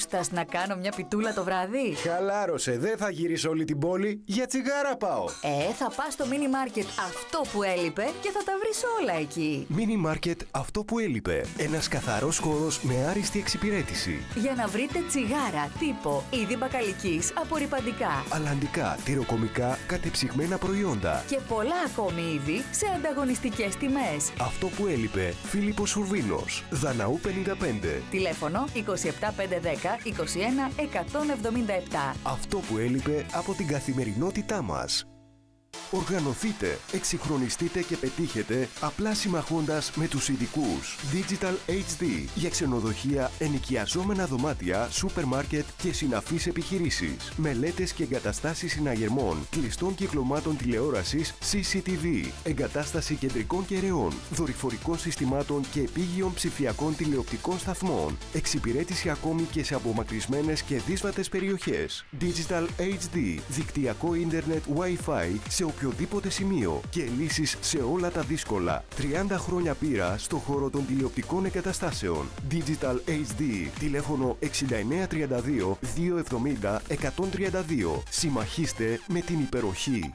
Γούστας να κάνω μια πιτούλα το βράδυ; Χαλάρωσε, δεν θα γυρίσω όλη την πόλη. Για τσιγάρα πάω. Ε, θα πας στο μίνι μάρκετ αυτό που έλειπε και θα τα βρεις όλα εκεί. Μίνι μάρκετ αυτό που έλειπε. Ένας καθαρός χώρος με άριστη εξυπηρέτηση. Για να βρείτε τσιγάρα, τύπο, είδη μπακαλικής, απορριπαντικά Αλλαντικά, τυροκομικά, κατεψυγμένα προϊόντα. και πολλά ακόμη είδη σε ανταγωνιστικές τιμές. Αυτό που έλειπε. Φίλιππος Σουρβίνος. Δαναού 55. Τηλέφωνο 27510 21 177. Αυτό που έλειπε από την καθημερινότητά μας. Οργανωθείτε, εξυγχρονιστείτε και πετύχετε απλά συμμαχώντας με τους ειδικούς. Digital HD για ξενοδοχεία, ενοικιαζόμενα δωμάτια, σούπερ μάρκετ και συναφείς επιχειρήσεις. Μελέτες και εγκαταστάσεις συναγερμών, κλειστών κυκλωμάτων τηλεόρασης CCTV, εγκατάσταση κεντρικών κεραιών, δορυφορικών συστημάτων και επίγειων ψηφιακών τηλεοπτικών σταθμών. Εξυπηρέτηση ακόμη και σε απομακρυσμένες και δύσβατες περιοχές. Digital HD, δικτυακό ίντερνετ Wi-Fi σε οποιοδήποτε σημείο και λύσεις σε όλα τα δύσκολα. 30 χρόνια πείρα στο χώρο των τηλεοπτικών εγκαταστάσεων. Digital HD, τηλέφωνο 6932 270 132. Συμμαχίστε με την υπεροχή.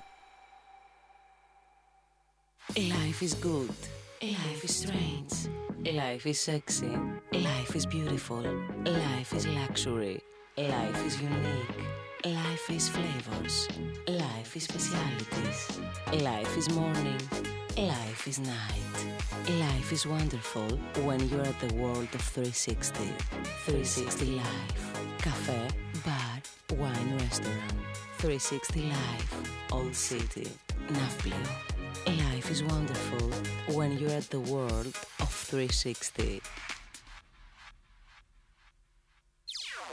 Life is good. Life is strange. Life is sexy. Life is beautiful. Life is luxury. Life is unique. Life is flavors. Life is specialities. Life is morning. Life is night. Life is wonderful when you're at the world of 360. 360 Life. Cafe, bar, wine restaurant. 360 Life. Old City. Nafplio. Life is wonderful when you're at the world of 360.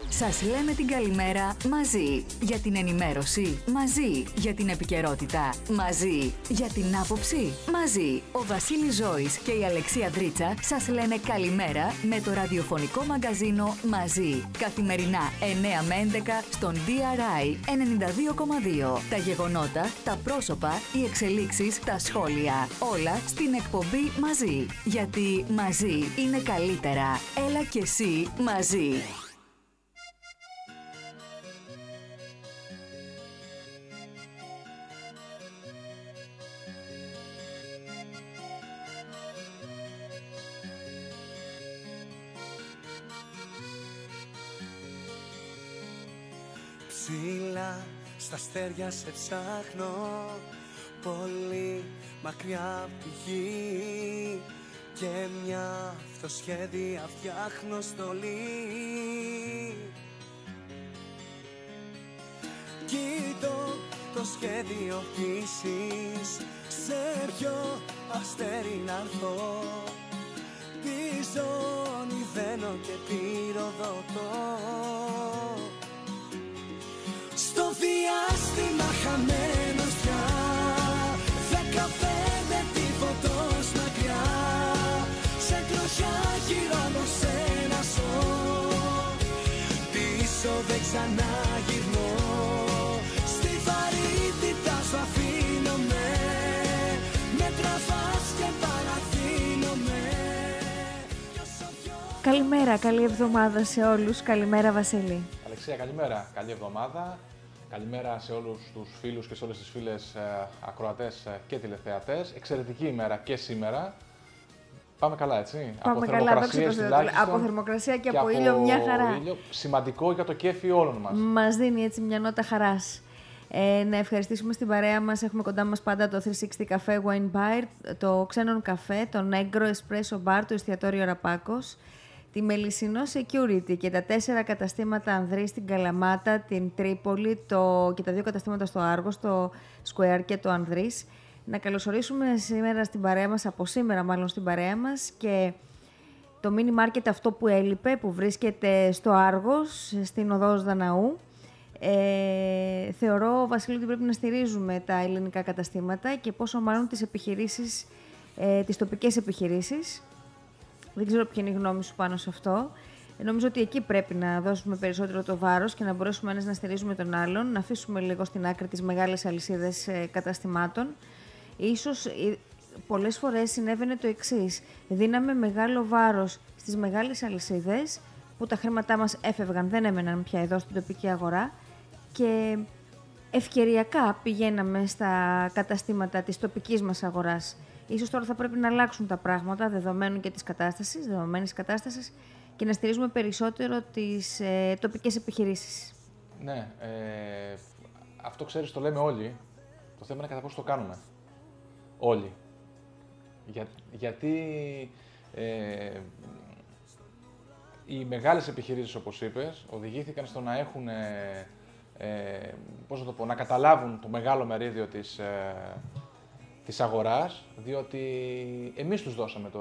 Σας λέμε την καλημέρα μαζί. Για την ενημέρωση μαζί. Για την επικαιρότητα μαζί. Για την άποψη μαζί. Ο Βασίλης Ζώης και η Αλεξία Δρίτσα σας λένε καλημέρα με το ραδιοφωνικό μαγκαζίνο μαζί. Καθημερινά 9 με 11 στον DRI 92,2. Τα γεγονότα, τα πρόσωπα, οι εξελίξεις, τα σχόλια. Όλα στην εκπομπή μαζί. Γιατί μαζί είναι καλύτερα. Έλα και εσύ μαζί. Ψηλά στα αστέρια σε ψάχνω Πολύ μακριά από τη γη. Και μια αυτοσχέδια φτιάχνω στολή Κοίτω το σχέδιο πτήσης Σε ποιο αστέρι να έρθω. Τη ζώνη δένω και πυροδοτώ στο διάστημα χαμένος πια Δεκαπέντε τύπωτος μακριά Σε τροχιά γύρω από σένα ζω Πίσω δεν ξαναγυρνώ Στη βαρύτητα σου αφήνομαι Με τραβάς και παραδίνομαι Κι όσο πιο Καλημέρα, καλή εβδομάδα σε όλους. Καλημέρα Βασίλη. Αλεξία, καλημέρα. Καλή εβδομάδα. Καλημέρα σε όλους τους φίλους και σε όλες τις φίλες ε, ακροατές ε, και τηλεθεατές. Εξαιρετική ημέρα και σήμερα. Πάμε καλά, έτσι; Πάμε καλά, δόξα τω Θεώ. τουλάχιστον Από θερμοκρασία και από ήλιο μια χαρά. ήλιο. σημαντικό για το κέφι όλων μας. Μας δίνει έτσι μια νότα χαράς. Ε, να ευχαριστήσουμε στην παρέα μας. Έχουμε κοντά μας πάντα το 360 Cafe Wine Bar, το Ξένον Καφέ, το Negro Espresso Bar, το εστιατόριο Ραπάκος, τη Μελισσινό Security και τα τέσσερα καταστήματα Ανδρή στην Καλαμάτα, την Τρίπολη το, και τα δύο καταστήματα στο Άργος, το Square και το Ανδρής. Να καλωσορίσουμε σήμερα στην παρέα μας, από σήμερα μάλλον στην παρέα μας και το mini market αυτό που έλειπε, που βρίσκεται στο Άργος, στην οδός Δαναού. Ε, θεωρώ, Βασίλη, ότι πρέπει να στηρίζουμε τα ελληνικά καταστήματα και πόσο μάλλον τις επιχειρήσεις, ε, τις τοπικές επιχειρήσεις. Δεν ξέρω ποια είναι η γνώμη σου πάνω σε αυτό. Ε, νομίζω ότι εκεί πρέπει να δώσουμε περισσότερο το βάρος και να μπορέσουμε ένας να στηρίζουμε τον άλλον, να αφήσουμε λίγο στην άκρη τις μεγάλες αλυσίδες ε, καταστημάτων. Ίσως ε, πολλές φορές συνέβαινε το εξής. Δίναμε μεγάλο βάρος στις μεγάλες αλυσίδες, που τα χρήματά μας έφευγαν, δεν έμεναν πια εδώ στην τοπική αγορά και ευκαιριακά πηγαίναμε στα καταστήματα της τοπικής μας αγοράς. Ίσως τώρα θα πρέπει να αλλάξουν τα πράγματα δεδομένου και της κατάστασης, δεδομένης κατάστασης και να στηρίζουμε περισσότερο τις ε, τοπικές επιχειρήσεις. Ναι, ε, αυτό ξέρεις το λέμε όλοι. Το θέμα είναι κατά πόσο το κάνουμε. Όλοι. Για, γιατί ε, οι μεγάλες επιχειρήσεις, όπως είπες, οδηγήθηκαν στο να έχουν, ε, ε, πώς να το πω, να καταλάβουν το μεγάλο μερίδιο της, ε, της αγοράς, διότι εμείς τους δώσαμε το,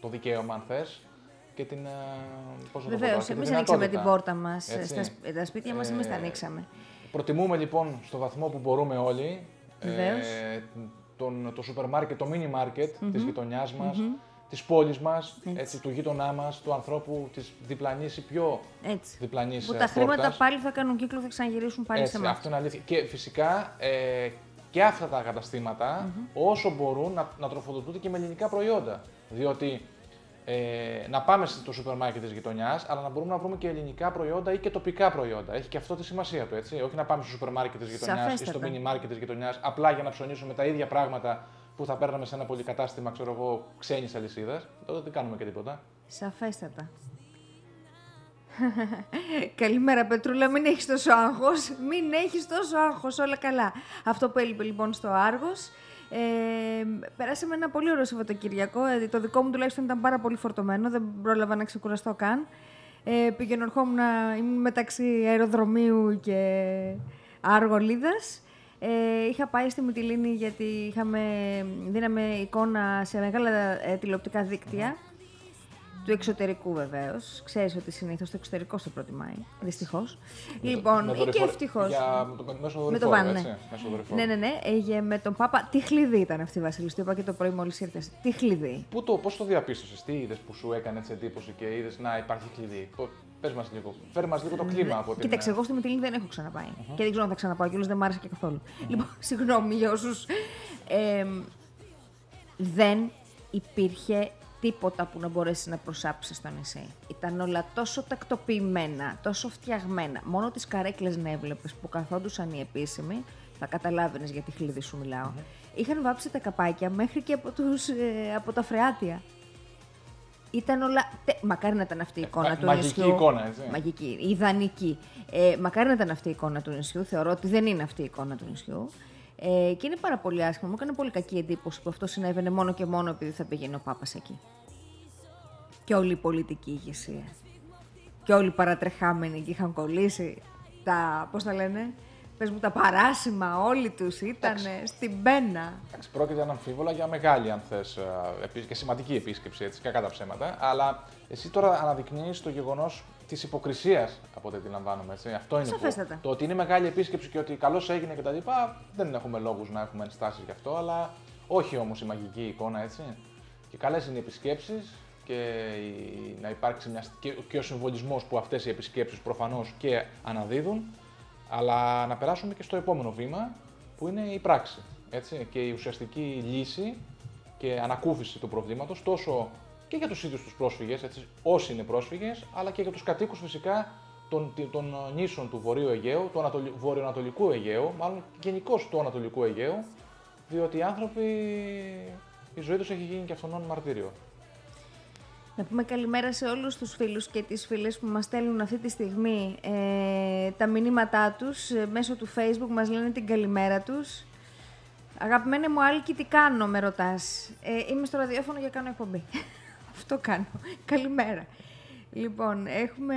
το δικαίωμα, αν θες, και την, ε, πώς να το πω, Βεβαίως, τώρα, και τη εμείς ανοίξαμε την δυνατότητα. πόρτα μας. Έτσι. Στα, σπ- τα σπίτια μας, εμείς τα Ε, ανοίξαμε. Προτιμούμε λοιπόν στο βαθμό που μπορούμε όλοι Βεβαίως. τον, το σούπερ μάρκετ, το μίνι μάρκετ της γειτονιάς μας, της πόλης μας, έτσι. του γείτονά μας, του ανθρώπου της διπλανής ή πιο Έτσι. διπλανής Που ε, τα χρήματα πόρτας. πάλι θα κάνουν κύκλο, θα ξαναγυρίσουν πάλι Έτσι, σε εμάς. αυτό είναι αλήθεια. Και φυσικά ε, και αυτά τα καταστηματα όσο μπορούν να, να τροφοδοτούνται και με ελληνικά προϊόντα. Διότι ε, να πάμε στο σούπερ μάρκετ της γειτονιάς, αλλά να μπορούμε να βρούμε και ελληνικά προϊόντα ή και τοπικά προϊόντα. Έχει και αυτό τη σημασία του, έτσι. Όχι να πάμε στο σούπερ μάρκετ της γειτονιάς ή στο Σαφέστατα. μίνι μάρκετ της γειτονιάς, απλά για να ψωνίσουμε τα ίδια πράγματα που θα παίρναμε σε ένα πολυκατάστημα, ξέρω εγώ, ξένης αλυσίδας. Τότε δεν κάνουμε και τίποτα. Σαφέστατα. Καλημέρα Πετρούλα, μην έχεις τόσο άγχος, μην έχεις τόσο άγχος, όλα καλά. Αυτό που έλειπε λοιπόν στο Άργος. Ε, περάσαμε ένα πολύ ωραίο Σαββατοκυριακό, ε, το δικό μου τουλάχιστον ήταν πάρα πολύ φορτωμένο, δεν πρόλαβα να ξεκουραστώ καν. Ε, πήγαινε ερχόμουν, ήμουν μεταξύ αεροδρομίου και Άργολίδας. Ε, είχα πάει στη Μυτιλίνη γιατί είχαμε, δίναμε εικόνα σε μεγάλα ε, τηλεοπτικά δίκτυα. Του εξωτερικού βεβαίως. Ξέρεις ότι συνήθως το εξωτερικό σε προτιμάει. Δυστυχώς. Λοιπόν, Με ή και δορυφορ- ευτυχώς. Για με το μέσο Με το δορυφόρο, βαν, έτσι. ναι. Μέσω δορυφόρου. Ναι, ναι, ναι. Ε, για- με τον Πάπα. Τι χλειδί ήταν αυτή η Βασίλης. Το είπα και το πρωί μόλις ήρθες. Τι χλειδί. Πού το, πώς το διαπίστωσες, τι είδες που σου έκανε έτσι εντύπωση και είδες να υπάρχει κλειδί. Πο- Πες μας λίγο, φέρε μας λίγο το κλίμα από την... Ναι. Κοίταξε, εγώ στη Μυτιλίνη δεν έχω ξαναπάει. Και δεν ξέρω αν θα ξαναπάω κιόλας, δεν μ' άρεσε και καθόλου. Λοιπόν, συγγνώμη για όσους. δεν υπήρχε τίποτα που να μπορέσεις να προσάψεις στο νησί. Ήταν όλα τόσο τακτοποιημένα, τόσο φτιαγμένα. Μόνο τις καρέκλες να έβλεπες που καθόντουσαν οι επίσημοι, θα καταλάβαινες γιατί χλειδί σου μιλάω. Είχαν βάψει τα καπάκια μέχρι και από, τους, ε, από τα φρεάτια. Ήταν όλα. τε- Μακάρι να ήταν αυτή η εικόνα μα- του μαγική νησιού. εικόνα, έτσι. Μαγική, ιδανική. Ε, μακάρι να ήταν αυτή η εικόνα του νησιού. Θεωρώ ότι δεν είναι αυτή η εικόνα του νησιού. Ε, και είναι πάρα πολύ άσχημο. Μου έκανε πολύ κακή εντύπωση που αυτό συνέβαινε μόνο και μόνο επειδή θα πήγαινε ο Πάπας εκεί. Και όλη η πολιτική ηγεσία. Και όλοι οι παρατρεχάμενοι και είχαν κολλήσει τα. Πώς τα λένε, πες μου, τα παράσημα. Όλοι τους ήταν στην πένα. Εντάξει, πρόκειται αναμφίβολα για μεγάλη, αν θες, ε, επί- και σημαντική επίσκεψη, έτσι, κακά τα ψέματα. Αλλά εσύ τώρα αναδεικνύεις το γεγονός της υποκρισίας, από ό,τι αντιλαμβάνομαι. Έτσι. Αυτό είναι που, Σαφέστατα. το ότι είναι μεγάλη επίσκεψη και ότι καλώς έγινε κτλ. Δεν έχουμε λόγους να έχουμε ενστάσεις γι' αυτό, αλλά όχι όμως η μαγική εικόνα, έτσι. Και καλές είναι οι επισκέψεις και η- να υπάρξει μια, και, και ο συμβολισμός που αυτές οι επισκέψεις προφανώς και αναδίδουν, αλλά να περάσουμε και στο επόμενο βήμα, που είναι η πράξη. Έτσι, και η ουσιαστική λύση και ανακούφιση του προβλήματος, τόσο και για τους ίδιους τους πρόσφυγες, έτσι, όσοι είναι πρόσφυγες, αλλά και για τους κατοίκους φυσικά των, των νήσων του Βορείου Αιγαίου, του Ανατολι... Βορειοανατολικού Αιγαίου, μάλλον γενικώς του Ανατολικού Αιγαίου, διότι οι άνθρωποι, η ζωή τους έχει γίνει και αυτόν μαρτύριο. Να πούμε καλημέρα σε όλους τους φίλους και τις φίλες που μας στέλνουν αυτή τη στιγμή ε, τα μηνύματά τους ε, μέσω του facebook, μας λένε την καλημέρα τους. Αγαπημένε μου Άλκη, τι κάνω, με ρωτάς. Ε, είμαι στο ραδιόφωνο για κάνω εκπομπή. Αυτό κάνω. Καλημέρα. Λοιπόν, έχουμε,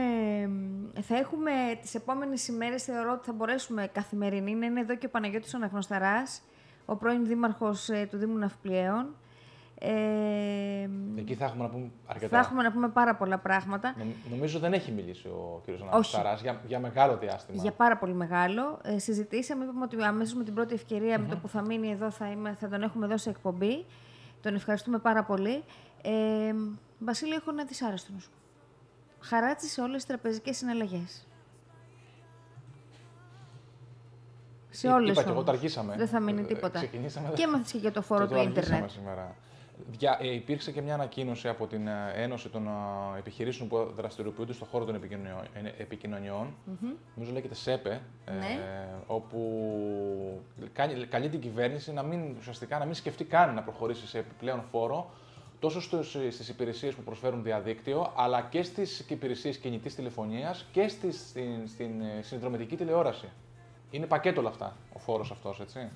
θα έχουμε τις επόμενες ημέρες, θεωρώ ότι θα μπορέσουμε καθημερινή, να είναι εδώ και ο Παναγιώτης ο Αναγνωσταράς, ο πρώην δήμαρχος ε, του Δήμου Ναυπλιαίων. Ε, Εκεί θα έχουμε να πούμε αρκετά. θα έχουμε να πούμε πάρα πολλά πράγματα. Νομ- Νομίζω δεν έχει μιλήσει ο κ. Όχι. Ανασταράς για, για μεγάλο διάστημα. Για πάρα πολύ μεγάλο. Ε, συζητήσαμε, είπαμε ότι αμέσως με την πρώτη ευκαιρία, με το που θα μείνει εδώ, θα, είμαι, θα τον έχουμε εδώ σε εκπομπή. Τον ευχαριστούμε πάρα πολύ. Ε, Βασίλη, έχω ένα δυσάρεστο να σου πω. Χαράτσι σε όλες τις τραπεζικές συναλλαγές. Σε Εί- όλες Είπα και εγώ, τα αργήσαμε. Δεν θα μείνει Ε, τίποτα. ξεκινήσαμε, Και έμαθες και για το φόρο το του αργήσαμε ίντερνετ. σήμερα. Δια, ε, υπήρξε και μια ανακοίνωση από την ε, Ένωση των ε, Επιχειρήσεων που δραστηριοποιούνται στον χώρο των επικοινωνιών, ε, επικοινωνιών νομίζω λέγεται ΣΕΠΕ, ε, Ναι. όπου κάνει, καλεί την κυβέρνηση να μην, ουσιαστικά, να μην σκεφτεί καν να προχωρήσει σε επιπλέον φόρο τόσο στους, στις υπηρεσίες που προσφέρουν διαδίκτυο, αλλά και στις υπηρεσίες κινητής τηλεφωνίας και στις, στην, στην ε, συνδρομητική τηλεόραση. Είναι πακέτο όλα αυτά, ο φόρος αυτός, έτσι.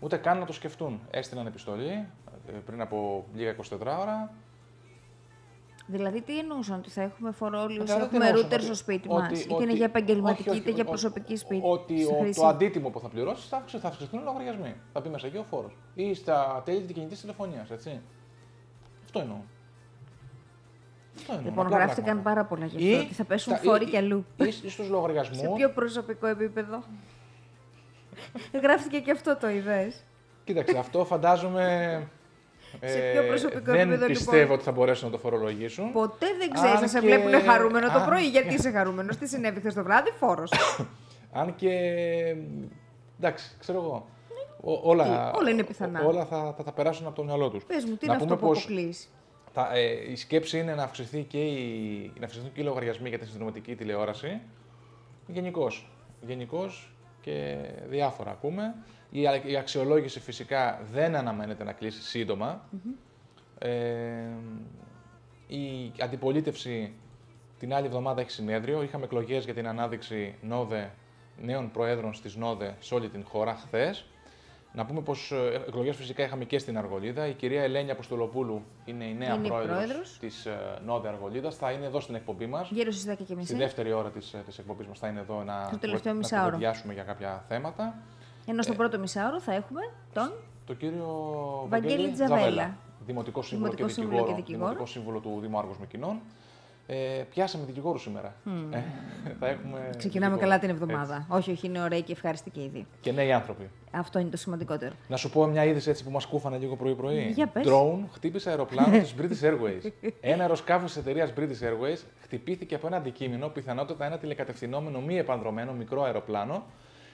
Ούτε καν να το σκεφτούν. Έστειλαν επιστολή ε, πριν από λίγα 24 ώρα. Δηλαδή, τι εννοούσαν, ότι θα έχουμε φορόλιου, Μετά δεν έχουμε εννοούσαν ρούτερ ότι- στο σπίτι ότι- μας. Είτε ότι- είναι για επαγγελματική, όχι, όχι, είτε για ο- προσωπική σπίτι. Ότι στη ο, χρήση. το αντίτιμο που θα πληρώσει θα, αυξη- θα αυξηθούν οι λογαριασμοί. Θα πει μέσα εκεί ο φόρος. Ή στα τέλη της κινητής τηλεφωνίας, έτσι. Αυτό εννοώ. Αυτό εννοώ. Λοιπόν, απλά γράφτηκαν πράγματα. πάρα πολλά γι' Ή αυτό. Ότι θα πέσουν στα- φόροι ή- κι αλλού. Ή, ή στους λογαριασμούς. Σε πιο προσωπικό επίπεδο. Γράφτηκε και αυτό το ιδέες. Κοίταξε, αυτό φαντάζομαι. ε, Σε πιο προσωπικό δεν επίπεδο, πιστεύω λοιπόν. ότι θα μπορέσουν να το φορολογήσουν. Ποτέ δεν ξέρεις Αν να σε και- βλέπουν χαρούμενο το αν- πρωί. Γιατί είσαι χαρούμενος, τι συνέβη χθες το βράδυ, φόρος. Αν και. Εντάξει, ξέρω εγώ. Ό- όλα, Τι, όλα είναι πιθανά. Όλα θα, θα τα περάσουν από το μυαλό τους. Πες μου, τι είναι αυτό που αποκλείς; Τα, ε, η σκέψη είναι να, αυξηθεί και η, να αυξηθούν και οι λογαριασμοί για τη συνδρομητική τηλεόραση. Γενικώς. Γενικώς και διάφορα ακούμε. Η, α- η αξιολόγηση φυσικά δεν αναμένεται να κλείσει σύντομα. Ε, η αντιπολίτευση την άλλη εβδομάδα έχει συνέδριο. Είχαμε εκλογές για την ανάδειξη νόδε, νέων προέδρων στις νόδε σε όλη την χώρα χθες. Να πούμε πως εκλογές φυσικά είχαμε και στην Αργολίδα. Η κυρία Ελένη Αποστολοπούλου είναι η νέα Είναι η πρόεδρος πρόεδρος. της νόδε Αργολίδας. Θα είναι εδώ στην εκπομπή μας. Γύρω στι 10 και Στη μισή. δεύτερη ώρα της της εκπομπής μας θα είναι εδώ να, Στο τελευταίο να μισάωρο. κουβεντιάσουμε για κάποια θέματα. Ενώ στο πρώτο μισάωρο θα έχουμε τον. Το κύριο Βαγγέλη Τζαβέλα. Δημοτικό σύμβουλο, Δημοτικό και, σύμβουλο δικηγόρο, και δικηγόρο. Δημοτικό σύμβουλο του Δήμου Άργος Μεκκινών. Ε, πιάσαμε δικηγόρου σήμερα. Ε, θα έχουμε Ξεκινάμε δικηγόρο. καλά την Έτσι. εβδομάδα. Όχι, όχι, είναι ωραίοι και ευχάριστοι και ήδη. Και νέοι άνθρωποι. Αυτό είναι το σημαντικότερο. Να σου πω μια είδηση έτσι που μας κούφανε λίγο πρωί-πρωί. Για πες. Drone χτύπησε αεροπλάνο της British Airways. ένα αεροσκάφος της εταιρείας British Airways χτυπήθηκε από ένα αντικείμενο, πιθανότατα ένα τηλεκατευθυνόμενο μη επανδρομένο μικρό αεροπλάνο,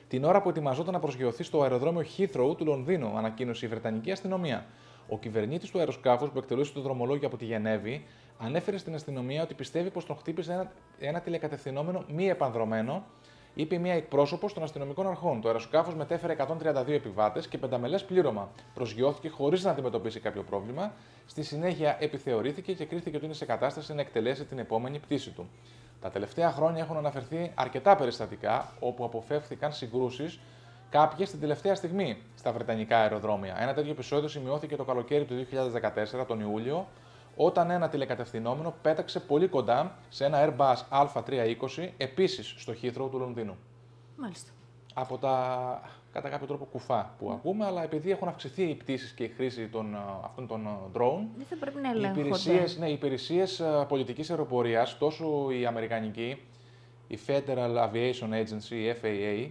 την ώρα που ετοιμαζόταν να προσγειωθεί στο αεροδρόμιο Heathrow του Λονδίνου, ανακοίνωσε η Βρετανική αστυνομία. Ο κυβερνήτης του αεροσκάφους που εκτελούσε το δρομολόγιο από τη Γενέβη ανέφερε στην αστυνομία ότι πιστεύει πως τον χτύπησε ένα, ένα τηλεκατευθυνόμενο μη επανδρομένο είπε μια εκπρόσωπος των αστυνομικών αρχών. Το αεροσκάφος μετέφερε 132 επιβάτες και πενταμελές πλήρωμα. Προσγειώθηκε χωρίς να αντιμετωπίσει κάποιο πρόβλημα. Στη συνέχεια επιθεωρήθηκε και κρίθηκε ότι είναι σε κατάσταση να εκτελέσει την επόμενη πτήση του. Τα τελευταία χρόνια έχουν αναφερθεί αρκετά περιστατικά όπου αποφεύθηκαν συγκρούσεις, κάποιες την τελευταία στιγμή στα βρετανικά αεροδρόμια. Ένα τέτοιο επεισόδιο σημειώθηκε το καλοκαίρι του 2014, τον Ιούλιο, όταν ένα τηλεκατευθυνόμενο πέταξε πολύ κοντά σε ένα Airbus A320, επίσης στο Heathrow του Λονδίνου. Μάλιστα. Από τα κατά κάποιο τρόπο κουφά που ακούμε, αλλά επειδή έχουν αυξηθεί οι πτήσεις και η χρήση των, ε, αυτών των ε, drone, Δεν θα πρέπει να οι ελέγχονται. υπηρεσίες, ναι, οι υπηρεσίες ε, πολιτικής αεροπορίας, τόσο η Αμερικανική, η Federal Aviation Agency, η FAA,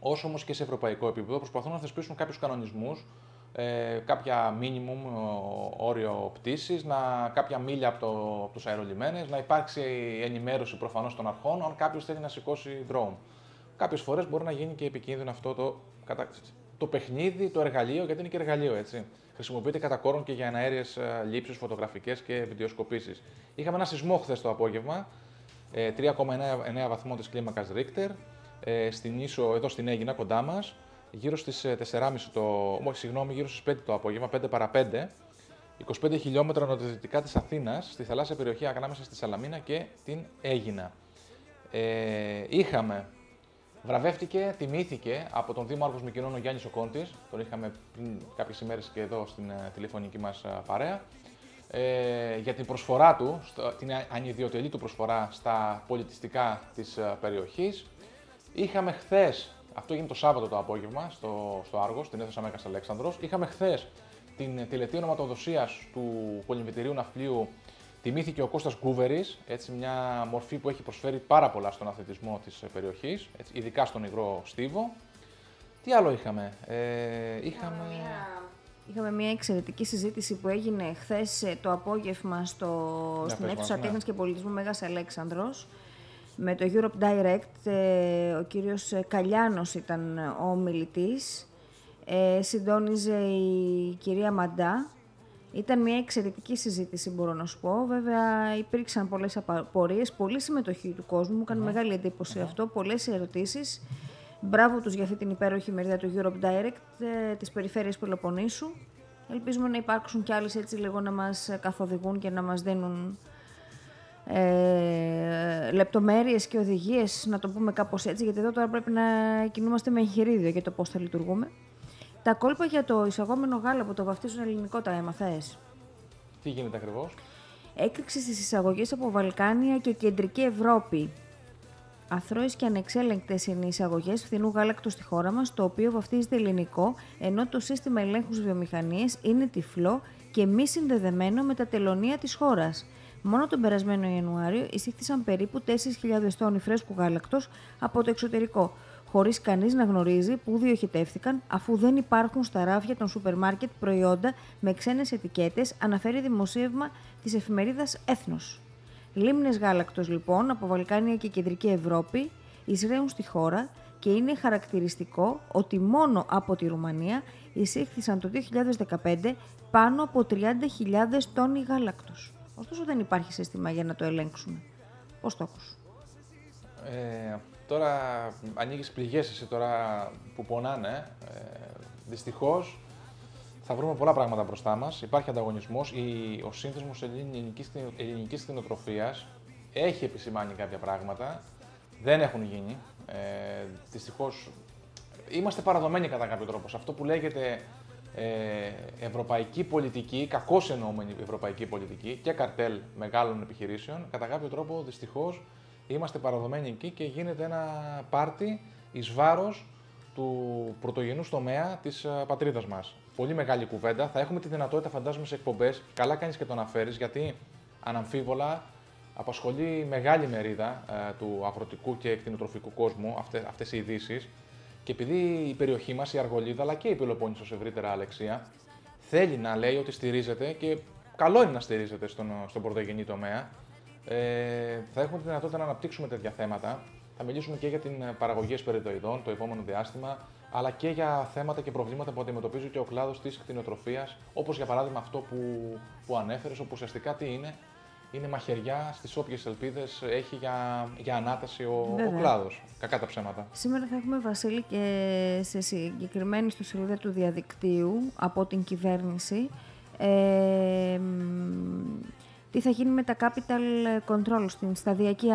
όσο όμως και σε ευρωπαϊκό επίπεδο, προσπαθούν να θεσπίσουν κάποιους κανονισμούς, ε, κάποια minimum ε, όριο πτήσης, να, κάποια μίλια από, το, από τους αερολιμένες, να υπάρξει ενημέρωση προφανώς των αρχών, αν κάποιος θέλει να σηκώσει drone. Κάποιες φορές μπορεί να γίνει και επικίνδυνο αυτό το, κατα- το παιχνίδι, το εργαλείο, γιατί είναι και εργαλείο, έτσι. Χρησιμοποιείται κατά κόρον και για εναέριες λήψεις, φωτογραφικές και βιντεοσκοπήσεις. Είχαμε ένα σεισμό χθες το απόγευμα, ε, 3,9 βαθμό της κλίμακας Richter, ε, στην ίσο, εδώ στην Έγινα, κοντά μας, γύρω στις 4.30 το. Όχι, συγγνώμη, γύρω στις 5 το απόγευμα, 5 παρα 5. 25 χιλιόμετρα νοτιοδυτικά της Αθήνας, στη θαλάσσια περιοχή ανάμεσα στη Σαλαμίνα και την Έγινα. Ε, είχαμε Βραβεύτηκε, τιμήθηκε από τον Δήμο Άργος Μικηνών ο Γιάννης Οκόντης, τον είχαμε πριν κάποιες ημέρες και εδώ στην ε, τηλεφωνική μας ε, παρέα, ε, για την προσφορά του, στο, την α- ανιδιοτελή του προσφορά στα πολιτιστικά της ε, περιοχής. Είχαμε χθες, αυτό έγινε το Σάββατο το απόγευμα στο, στο Άργος, στην αίθουσα Μέγας Αλέξανδρος, είχαμε χθες την ε, τελετή ονοματοδοσίας του Πολυμετηρίου Ναυπλίου Τιμήθηκε ο Κώστας Γκούβερης, έτσι μια μορφή που έχει προσφέρει πάρα πολλά στον αθλητισμό της ε, περιοχής, έτσι, ειδικά στον υγρό στίβο. Τι άλλο είχαμε, ε, είχαμε... Είχαμε μια εξαιρετική συζήτηση που έγινε χθες το απόγευμα στο, Για στην πες αίθουσα μας, ναι. Τέχνης και Πολιτισμού Μέγας Αλέξανδρος με το Europe Direct. ε, ο κύριος Καλιάνος ήταν ο ομιλητής. Ε, συντόνιζε η κυρία Μαντά Ήταν μια εξαιρετική συζήτηση, μπορώ να σου πω. Βέβαια, υπήρξαν πολλές απορίες, πολλή συμμετοχή του κόσμου. Μου έκανε μεγάλη εντύπωση αυτό. Πολλές ερωτήσεις. Μπράβο τους για αυτή την υπέροχη μερίδα του Europe Direct ε, τη περιφέρεια Πελοποννήσου. Ελπίζουμε να υπάρξουν κι άλλες έτσι λίγο να μας καθοδηγούν και να μας δίνουν ε, λεπτομέρειες και οδηγίες, να το πούμε κάπως έτσι, γιατί εδώ τώρα πρέπει να κινούμαστε με εγχειρίδιο για το πώς θα λειτουργούμε. Τα κόλπα για το εισαγόμενο γάλα που το βαφτίζουν ελληνικό τα έμαθες; Τι γίνεται ακριβώς; Έκρηξη στις εισαγωγές από Βαλκάνια και Κεντρική Ευρώπη. Αθρώες και ανεξέλεγκτες είναι οι εισαγωγές φθηνού γάλακτο στη χώρα μας, το οποίο βαφτίζεται ελληνικό, ενώ το σύστημα ελέγχους βιομηχανίε είναι τυφλό και μη συνδεδεμένο με τα τελωνία της χώρας. Μόνο τον περασμένο Ιανουάριο εισήχθησαν περίπου 4.000 τόνοι φρέσκου γάλακτος από το εξωτερικό, χωρίς κανείς να γνωρίζει πού διοχετεύτηκαν, αφού δεν υπάρχουν στα ράφια των σούπερ μάρκετ προϊόντα με ξένες ετικέτες, αναφέρει δημοσίευμα της εφημερίδας Έθνος. Λίμνες γάλακτος λοιπόν από Βαλκάνια και Κεντρική Ευρώπη εισραίουν στη χώρα και είναι χαρακτηριστικό ότι μόνο από τη Ρουμανία εισήχθησαν το 2015 πάνω από 30.000 τόνοι γάλακτος. Ωστόσο δεν υπάρχει σύστημα για να το ελέγξουμε. Πώς το ακούς; Ε, τώρα ανοίγεις πληγές εσύ τώρα που πονάνε. Ε, δυστυχώς θα βρούμε πολλά πράγματα μπροστά μας. Υπάρχει ανταγωνισμός. Η, ο σύνθεσμος ελληνικής, ελληνικής κτηνοτροφίας έχει επισημάνει κάποια πράγματα. Δεν έχουν γίνει. Ε, δυστυχώς είμαστε παραδομένοι κατά κάποιο τρόπο. Σε αυτό που λέγεται ε, ευρωπαϊκή πολιτική, κακώς εννοούμενη ευρωπαϊκή πολιτική και καρτέλ μεγάλων επιχειρήσεων, κατά κάποιο τρόπο δυστυχώς είμαστε παραδομένοι εκεί και γίνεται ένα πάρτι εις βάρος του πρωτογενούς τομέα της ε, πατρίδας μας. Πολύ μεγάλη κουβέντα. Θα έχουμε τη δυνατότητα, φαντάζομαι, σε εκπομπές. Καλά κάνεις και το αναφέρει, γιατί αναμφίβολα απασχολεί μεγάλη μερίδα ε, του αγροτικού και εκτινοτροφικού κόσμου αυτές οι ειδήσεις. Και επειδή η περιοχή μας, η Αργολίδα, αλλά και η Πελοπόννησος ευρύτερα Αλεξία, θέλει να λέει ότι στηρίζεται και καλό είναι να στηρίζεται στον, στον πρωτογενή τομέα, ε, θα έχουμε τη δυνατότητα να αναπτύξουμε τέτοια θέματα. Θα μιλήσουμε και για την παραγωγή εσπεριδοειδών το επόμενο διάστημα, αλλά και για θέματα και προβλήματα που αντιμετωπίζει και ο κλάδος της κτηνοτροφίας, όπως για παράδειγμα αυτό που, που ανέφερες, όπου ουσιαστικά τι είναι, είναι μαχαιριά στις όποιες ελπίδες έχει για, για ανάταση ο, ο κλάδος. Κακά τα ψέματα. Σήμερα θα έχουμε Βασίλη και σε συγκεκριμένη στο σελίδα του διαδικτύου από την κυβέρνηση. Ε, τι θα γίνει με τα capital control στην σταδιακή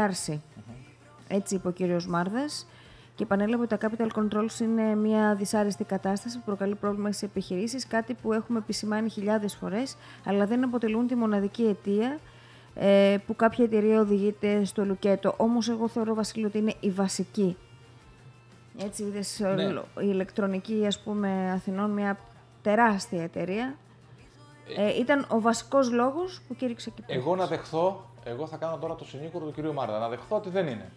Έτσι είπε ο κύριος Μάρδας. Και επανέλαβε ότι τα capital controls είναι μια δυσάρεστη κατάσταση που προκαλεί πρόβλημα στις επιχειρήσεις, κάτι που έχουμε επισημάνει χιλιάδες φορές, αλλά δεν αποτελούν τη μοναδική αιτία ε, που κάποια εταιρεία οδηγείται στο λουκέτο. Όμως εγώ θεωρώ, Βασίλη, ότι είναι η βασική. Έτσι, είδες ναι. η ηλεκτρονική, ας πούμε, Αθηνών, μια τεράστια εταιρεία. Ε, ήταν ο βασικός λόγος που κήρυξε εκεί Εγώ να δεχθώ, εγώ θα κάνω τώρα το συνήγορο του κυρίου Μάρτα, να δεχθώ ότι δεν είναι.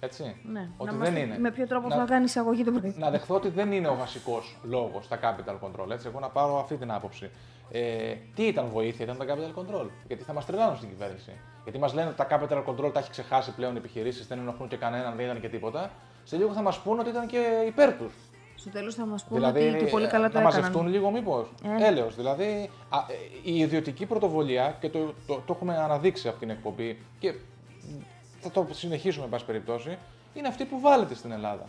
Έτσι. Ναι. Ότι να δεν είναι. Με ποιο τρόπο να... θα κάνει εισαγωγή του πρωί. Να δεχθώ ότι δεν είναι ο βασικός λόγος στα capital control. Έτσι. Εγώ να πάρω αυτή την άποψη. Ε, τι ήταν βοήθεια, ήταν τα capital control. Γιατί θα μας τρελάνουν στην κυβέρνηση. Γιατί μας λένε ότι τα capital control τα έχει ξεχάσει πλέον οι επιχειρήσεις, δεν ενοχλούν και κανέναν, δεν ήταν και τίποτα. Σε λίγο θα μας πούνε ότι ήταν και υπέρ τους. Στο τέλος θα μας πούνε δηλαδή, ότι και πολύ καλά το έκαναν. Να μαζευτούν λίγο, μήπως. Ε. Έλεος. Δηλαδή, α, η ιδιωτική πρωτοβουλία, και το, το, το, έχουμε αναδείξει από την εκπομπή και θα το συνεχίσουμε, εν πάση περιπτώσει, είναι αυτή που βάλετε στην Ελλάδα.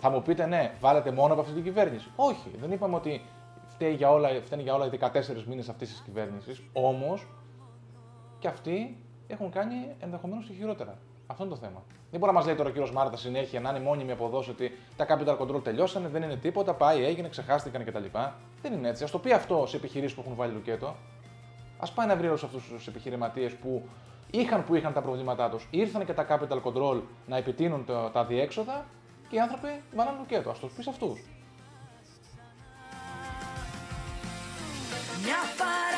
Θα μου πείτε, ναι, βάλετε μόνο από αυτή την κυβέρνηση. Όχι, δεν είπαμε ότι φταίει για όλα, φταίνει για όλα οι 14 μήνες αυτής της κυβέρνησης. Όμως και αυτοί έχουν κάνει ενδεχομένως και χειρότερα. Αυτό είναι το θέμα. Δεν μπορεί να μας λέει τώρα ο κύριος Μάρτας συνέχεια να είναι μόνιμη αποδόση ότι τα capital control τελειώσανε, δεν είναι τίποτα, πάει, έγινε, ξεχάστηκαν κτλ. Δεν είναι έτσι. Α το πει αυτό σε επιχειρήσεις που έχουν βάλει λουκέτο. Α πάει να βρει όλους αυτούς τους επιχειρηματίες που είχαν που είχαν τα προβλήματά τους, ήρθαν και τα capital control να επιτείνουν τα διέξοδα και οι άνθρωποι βάλαν λουκέτο. Α το πεις αυτούς. Μια παραλία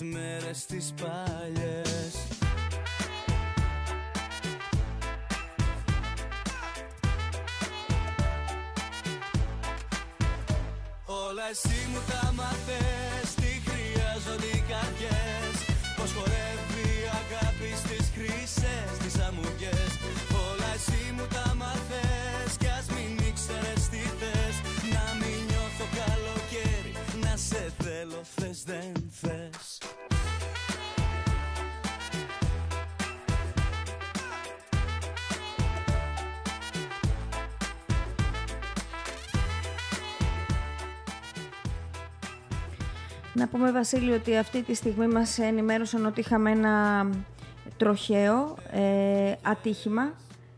σου στις μέρες τις παλιές. Όλα εσύ πούμε, Βασίλη, ότι αυτή τη στιγμή μας ενημέρωσαν ότι είχαμε ένα τροχαίο ε, ατύχημα.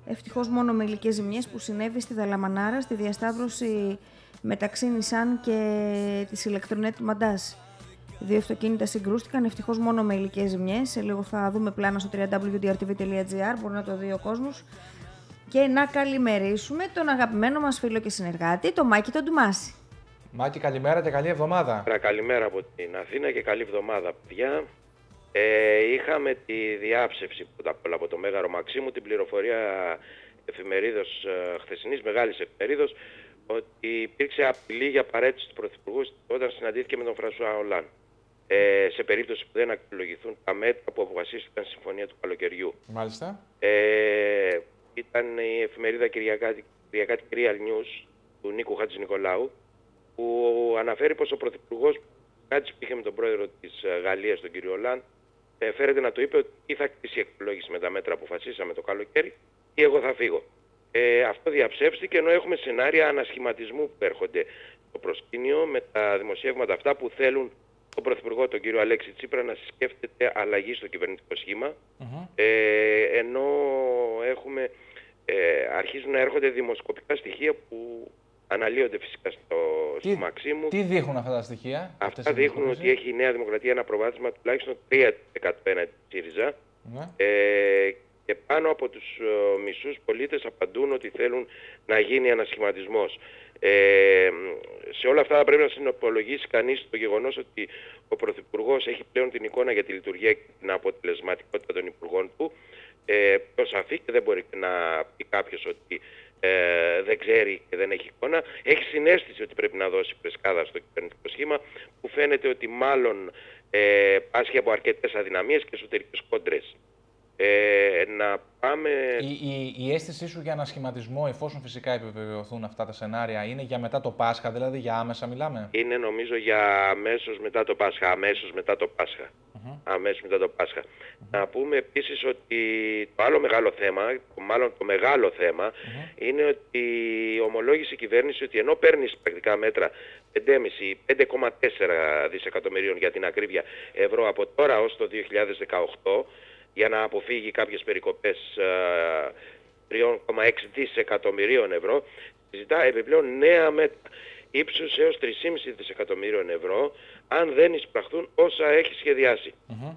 Ευτυχώς μόνο με υλικές ζημιές που συνέβη στη Δαλαμανάρα, στη διασταύρωση μεταξύ Νισάν και της ηλεκτρονέτ Μαντάς. Δύο αυτοκίνητα συγκρούστηκαν, ευτυχώς μόνο με υλικές ζημιές. Σε λίγο θα δούμε πλάνα στο www.drtv.gr, μπορεί να το δει ο κόσμος. Και να καλημερίσουμε τον αγαπημένο μας φίλο και συνεργάτη, τον Μάκη τον Ντουμάση. Μάκη, καλημέρα και καλή εβδομάδα. Καλημέρα, καλημέρα από την Αθήνα και καλή εβδομάδα, παιδιά. Ε, είχαμε τη διάψευση πρώτα απ' όλα από το Μέγαρο Μαξίμου, την πληροφορία εφημερίδος, ε, χθεσινής μεγάλης εφημερίδος, ότι υπήρξε απειλή για παρέτηση του Πρωθυπουργού όταν συναντήθηκε με τον Φρανσουά Ολάν. Ε, σε περίπτωση που δεν αξιολογηθούν τα μέτρα που αποφασίστηκαν στη συμφωνία του καλοκαιριού. Μάλιστα. Ε, ήταν η εφημερίδα Κυριακάτη, Κυριακάτη Real News του Νίκου Χατζη Νικολάου που αναφέρει πως ο Πρωθυπουργός κάτι που είχε με τον πρόεδρο της ε, Γαλλίας, τον κύριο Λαν, ε, φέρεται να του είπε ότι ή θα κτίσει η εκτολόγηση με τα μέτρα που αποφασίσαμε το καλοκαίρι ή εγώ θα φύγω. Ε, αυτό διαψεύστηκε ενώ έχουμε σενάρια ανασχηματισμού που έρχονται στο προσκήνιο με τα δημοσιεύματα αυτά που θέλουν τον Πρωθυπουργό, τον κύριο Αλέξη Τσίπρα, να σκέφτεται αλλαγή στο κυβερνητικό σχήμα. Ε, ενώ έχουμε, ε, αρχίζουν να έρχονται δημοσκοπικά στοιχεία που αναλύονται φυσικά στο, στο Μαξίμου. τι δείχνουν αυτά τα στοιχεία. αυτές Αυτά οι δείχνουν ότι δημοσκοπήσεις; έχει η Νέα Δημοκρατία ένα προβάδισμα τουλάχιστον 3% έναντι της ΣΥΡΙΖΑ. Ναι. Ε, και πάνω από τους ε, μισούς πολίτες απαντούν ότι θέλουν να γίνει ανασχηματισμός. Ε, σε όλα αυτά θα πρέπει να συνοπολογίσει κανείς το γεγονός ότι ο Πρωθυπουργός έχει πλέον την εικόνα για τη λειτουργία και την αποτελεσματικότητα των υπουργών του ε, πιο σαφή και δεν μπορεί να πει κάποιος ότι ε, δεν ξέρει και δεν έχει εικόνα. Έχει συνέστηση ότι πρέπει να δώσει πρεσκάδα στο κυβερνητικό σχήμα που φαίνεται ότι μάλλον ε, πάσχει από αρκετές αδυναμίες και εσωτερικές κόντρες. Ε, να πάμε... Η, η, η αίσθησή σου για ανασχηματισμό, εφόσον φυσικά επιβεβαιωθούν αυτά τα σενάρια, είναι για μετά το Πάσχα, δηλαδή για άμεσα μιλάμε; είναι νομίζω για αμέσως μετά το Πάσχα, αμέσως μετά το Πάσχα. Αμέσως μετά το πασχα Να πούμε επίσης ότι το άλλο μεγάλο θέμα, μάλλον το μεγάλο θέμα, είναι ότι ομολόγησε η κυβέρνηση ότι ενώ παίρνει πρακτικά μέτρα 5,5 5,4 δισεκατομμυρίων για την ακρίβεια ευρώ από τώρα ως το 2018 για να αποφύγει κάποιες περικοπές ε, 3,6 δισεκατομμυρίων ευρώ, ζητά επιπλέον νέα μέτρα ύψους έως 3,5 δισεκατομμυρίων ευρώ αν δεν εισπραχθούν όσα έχει σχεδιάσει.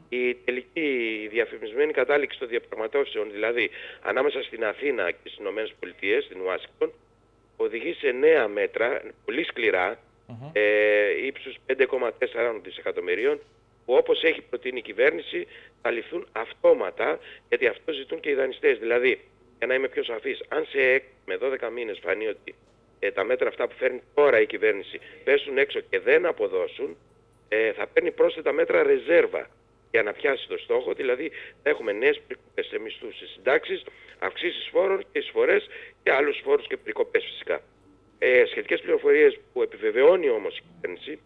Η τελική διαφημισμένη κατάληξη των διαπραγματεύσεων, δηλαδή ανάμεσα στην Αθήνα και στις Ηνωμένες Πολιτείες, στην Ουάσιγκτον, οδηγεί σε νέα μέτρα, πολύ σκληρά, ε, ύψους 5,4 δισεκατομμυρίων, που όπως έχει προτείνει η κυβέρνηση θα ληφθούν αυτόματα, γιατί αυτό ζητούν και οι δανειστές. Δηλαδή, για να είμαι πιο σαφής, αν σε εκ- με 12 μήνες φανεί ότι ε, τα μέτρα αυτά που φέρνει τώρα η κυβέρνηση πέσουν έξω και δεν αποδώσουν, ε, θα παίρνει πρόσθετα μέτρα ρεζέρβα για να πιάσει το στόχο, δηλαδή θα έχουμε νέες περικοπές σε μισθούς, σε συντάξεις, αυξήσεις φόρων και εισφορές και άλλους φόρους και περικοπές φυσικά. Ε, σχετικές πληροφορίες που επιβεβαιώνει όμως η κυβέρνηση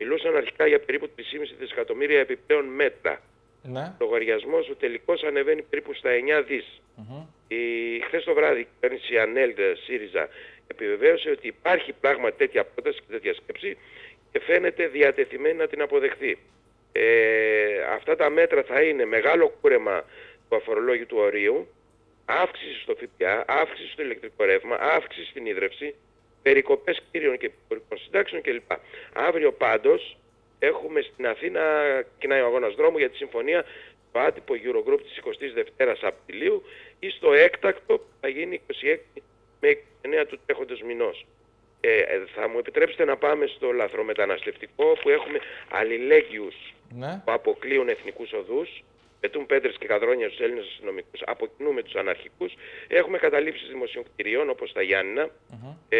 μιλούσαν αρχικά για περίπου 3,5 δισεκατομμύρια επιπλέον μέτρα. Ναι. Ο λογαριασμός ο τελικός ανεβαίνει περίπου στα 9 δις. Η, χθες το βράδυ η κυβέρνηση ΑΝΕΛ ΣΥΡΙΖΑ επιβεβαίωσε ότι υπάρχει πράγματι τέτοια πρόταση και τέτοια σκέψη και φαίνεται διατεθειμένη να την αποδεχθεί. Ε, αυτά τα μέτρα θα είναι μεγάλο κούρεμα του αφορολόγητου ορίου, αύξηση στο ΦΠΑ, αύξηση στο ηλεκτρικό ρεύμα, αύξηση στην ίδρυυση, περικοπές κύριων και υπουργικών συντάξεων κλπ. Αύριο πάντως έχουμε στην Αθήνα, κοινάει ο αγώνας δρόμου για τη συμφωνία το άτυπο Eurogroup της 22ης Απριλίου ή στο έκτακτο που θα γίνει 26 με 29 του τρέχοντος μηνός. Ε, ε, θα μου επιτρέψετε να πάμε στο λαθρομεταναστευτικό που έχουμε αλληλέγγυους Ναι. που αποκλείουν εθνικούς οδούς, πετούν πέτρες και καδρόνια στους Έλληνες αστυνομικούς, αποκοινούμε τους αναρχικούς. Έχουμε καταλήψεις δημοσίων κτηριών όπως τα γιαννηνα ε,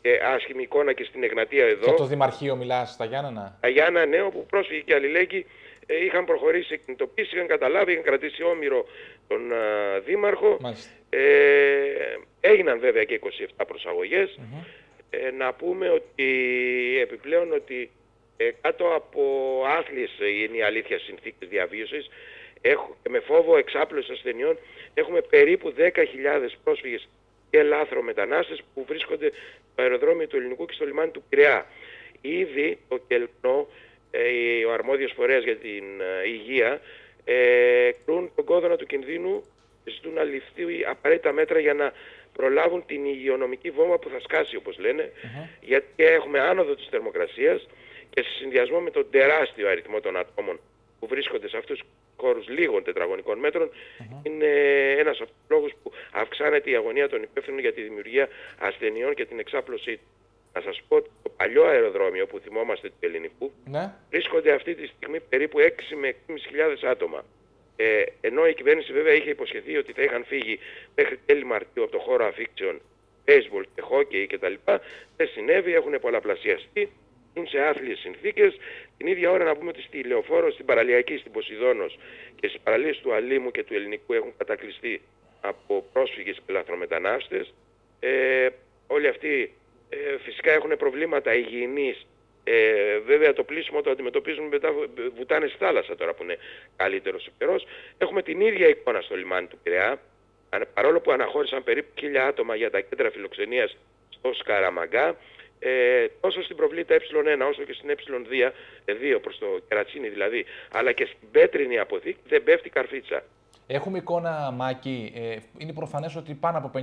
και άσχημη εικόνα και στην Εγνατία εδώ. Για το Δημαρχείο μιλάς στα Γιάννενα; Τα Γιάννα νέο που πρόσφυγοι και αλληλέγγυοι ε, είχαν προχωρήσει σε κινητοποίηση, είχαν καταλάβει, είχαν κρατήσει όμοιρο τον α, Δήμαρχο. Μάλιστα. Ε, έγιναν βέβαια και 27 προσαγωγες Ε, να πούμε ότι επιπλέον ότι ε, κάτω από άθλιες ε, είναι η αλήθεια συνθήκες διαβίωσης έχω, και με φόβο εξάπλωσης ασθενειών έχουμε περίπου 10.000 πρόσφυγες και λάθρο μετανάστες που βρίσκονται στο αεροδρόμιο του Ελληνικού και στο λιμάνι του Πειραιά. Ήδη το Κελκνό, ε, ο αρμόδιος φορέας για την ε, υγεία, ε, κρούν τον κόδωνα του κινδύνου και ζητούν να ληφθεί απαραίτητα μέτρα για να προλάβουν την υγειονομική βόμβα που θα σκάσει όπως λένε, γιατί έχουμε άνοδο της θερμοκρασίας και σε συνδυασμό με τον τεράστιο αριθμό των ατόμων που βρίσκονται σε αυτούς τους χώρους λίγων τετραγωνικών μέτρων είναι ένας από τους λόγους που αυξάνεται η αγωνία των υπεύθυνων για τη δημιουργία ασθενειών και την εξάπλωσή τους. Να σας πω ότι το παλιό αεροδρόμιο που θυμόμαστε του ελληνικού Ναι. βρίσκονται αυτή τη στιγμή περίπου 6 με 6.500 άτομα. Ε, ενώ η κυβέρνηση βέβαια είχε υποσχεθεί ότι θα είχαν φύγει μέχρι τέλη Μαρτίου από το χώρο αφήξεων baseball και hockey κτλ. Δεν συνέβη, έχουν πολλαπλασιαστεί, ζουν σε άθλιες συνθήκες. Την ίδια ώρα να πούμε ότι στη Λεωφόρο, στην Παραλιακή, στην Ποσειδόνος και στις παραλίες του Αλήμου και του Ελληνικού έχουν κατακλειστεί από πρόσφυγες και λαθρομετανάστες. Ε, όλοι αυτοί ε, φυσικά έχουν προβλήματα υγιεινής ε, βέβαια το πλήσιμο το αντιμετωπίζουν μετά βου- βουτάνε στη θάλασσα τώρα που είναι καλύτερος ο καιρός. Έχουμε την ίδια εικόνα στο λιμάνι του Πειραιά. Αν- Παρόλο που αναχώρησαν περίπου χίλια άτομα για τα κέντρα φιλοξενίας στο Σκαραμαγκά, ε, τόσο στην προβλήτα ε1 όσο και στην ε2, ε, 2 προς το Κερατσίνι δηλαδή, αλλά και στην πέτρινη αποθήκη δεν πέφτει καρφίτσα. Έχουμε εικόνα, Μάκη. Ε, είναι προφανές ότι πάνω από 50-55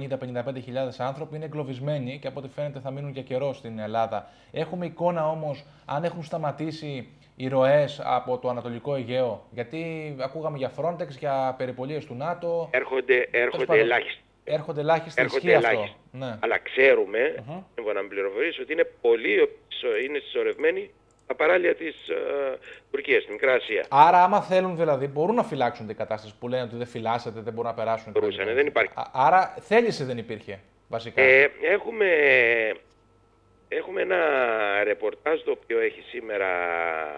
άνθρωποι είναι εγκλωβισμένοι και από ό,τι φαίνεται θα μείνουν για καιρό στην Ελλάδα. Έχουμε εικόνα όμως αν έχουν σταματήσει οι ροές από το Ανατολικό Αιγαίο. Γιατί ακούγαμε για Frontex, για περιπολίες του ΝΑΤΟ. Έρχονται, Τέλος έρχονται πάντων, ελάχιστοι. Έρχονται ελάχιστα. Έρχονται Ισχύει αυτό. ελάχιστοι. Ναι. Αλλά ξέρουμε, mm να με πληροφορήσει, ότι είναι πολύ είναι συσσωρευμένοι στα παράλια της ε, Τουρκίας, στην Μικρά Ασία. Άρα, άμα θέλουν δηλαδή, μπορούν να φυλάξουν την κατάσταση που λένε ότι δεν φυλάσσετε, δεν μπορούν να περάσουν. κτλ. Μπορούσανε, δεν υπάρχει. Α- Άρα, θέληση δεν υπήρχε, βασικά. Ε, έχουμε, έχουμε ένα ρεπορτάζ το οποίο έχει σήμερα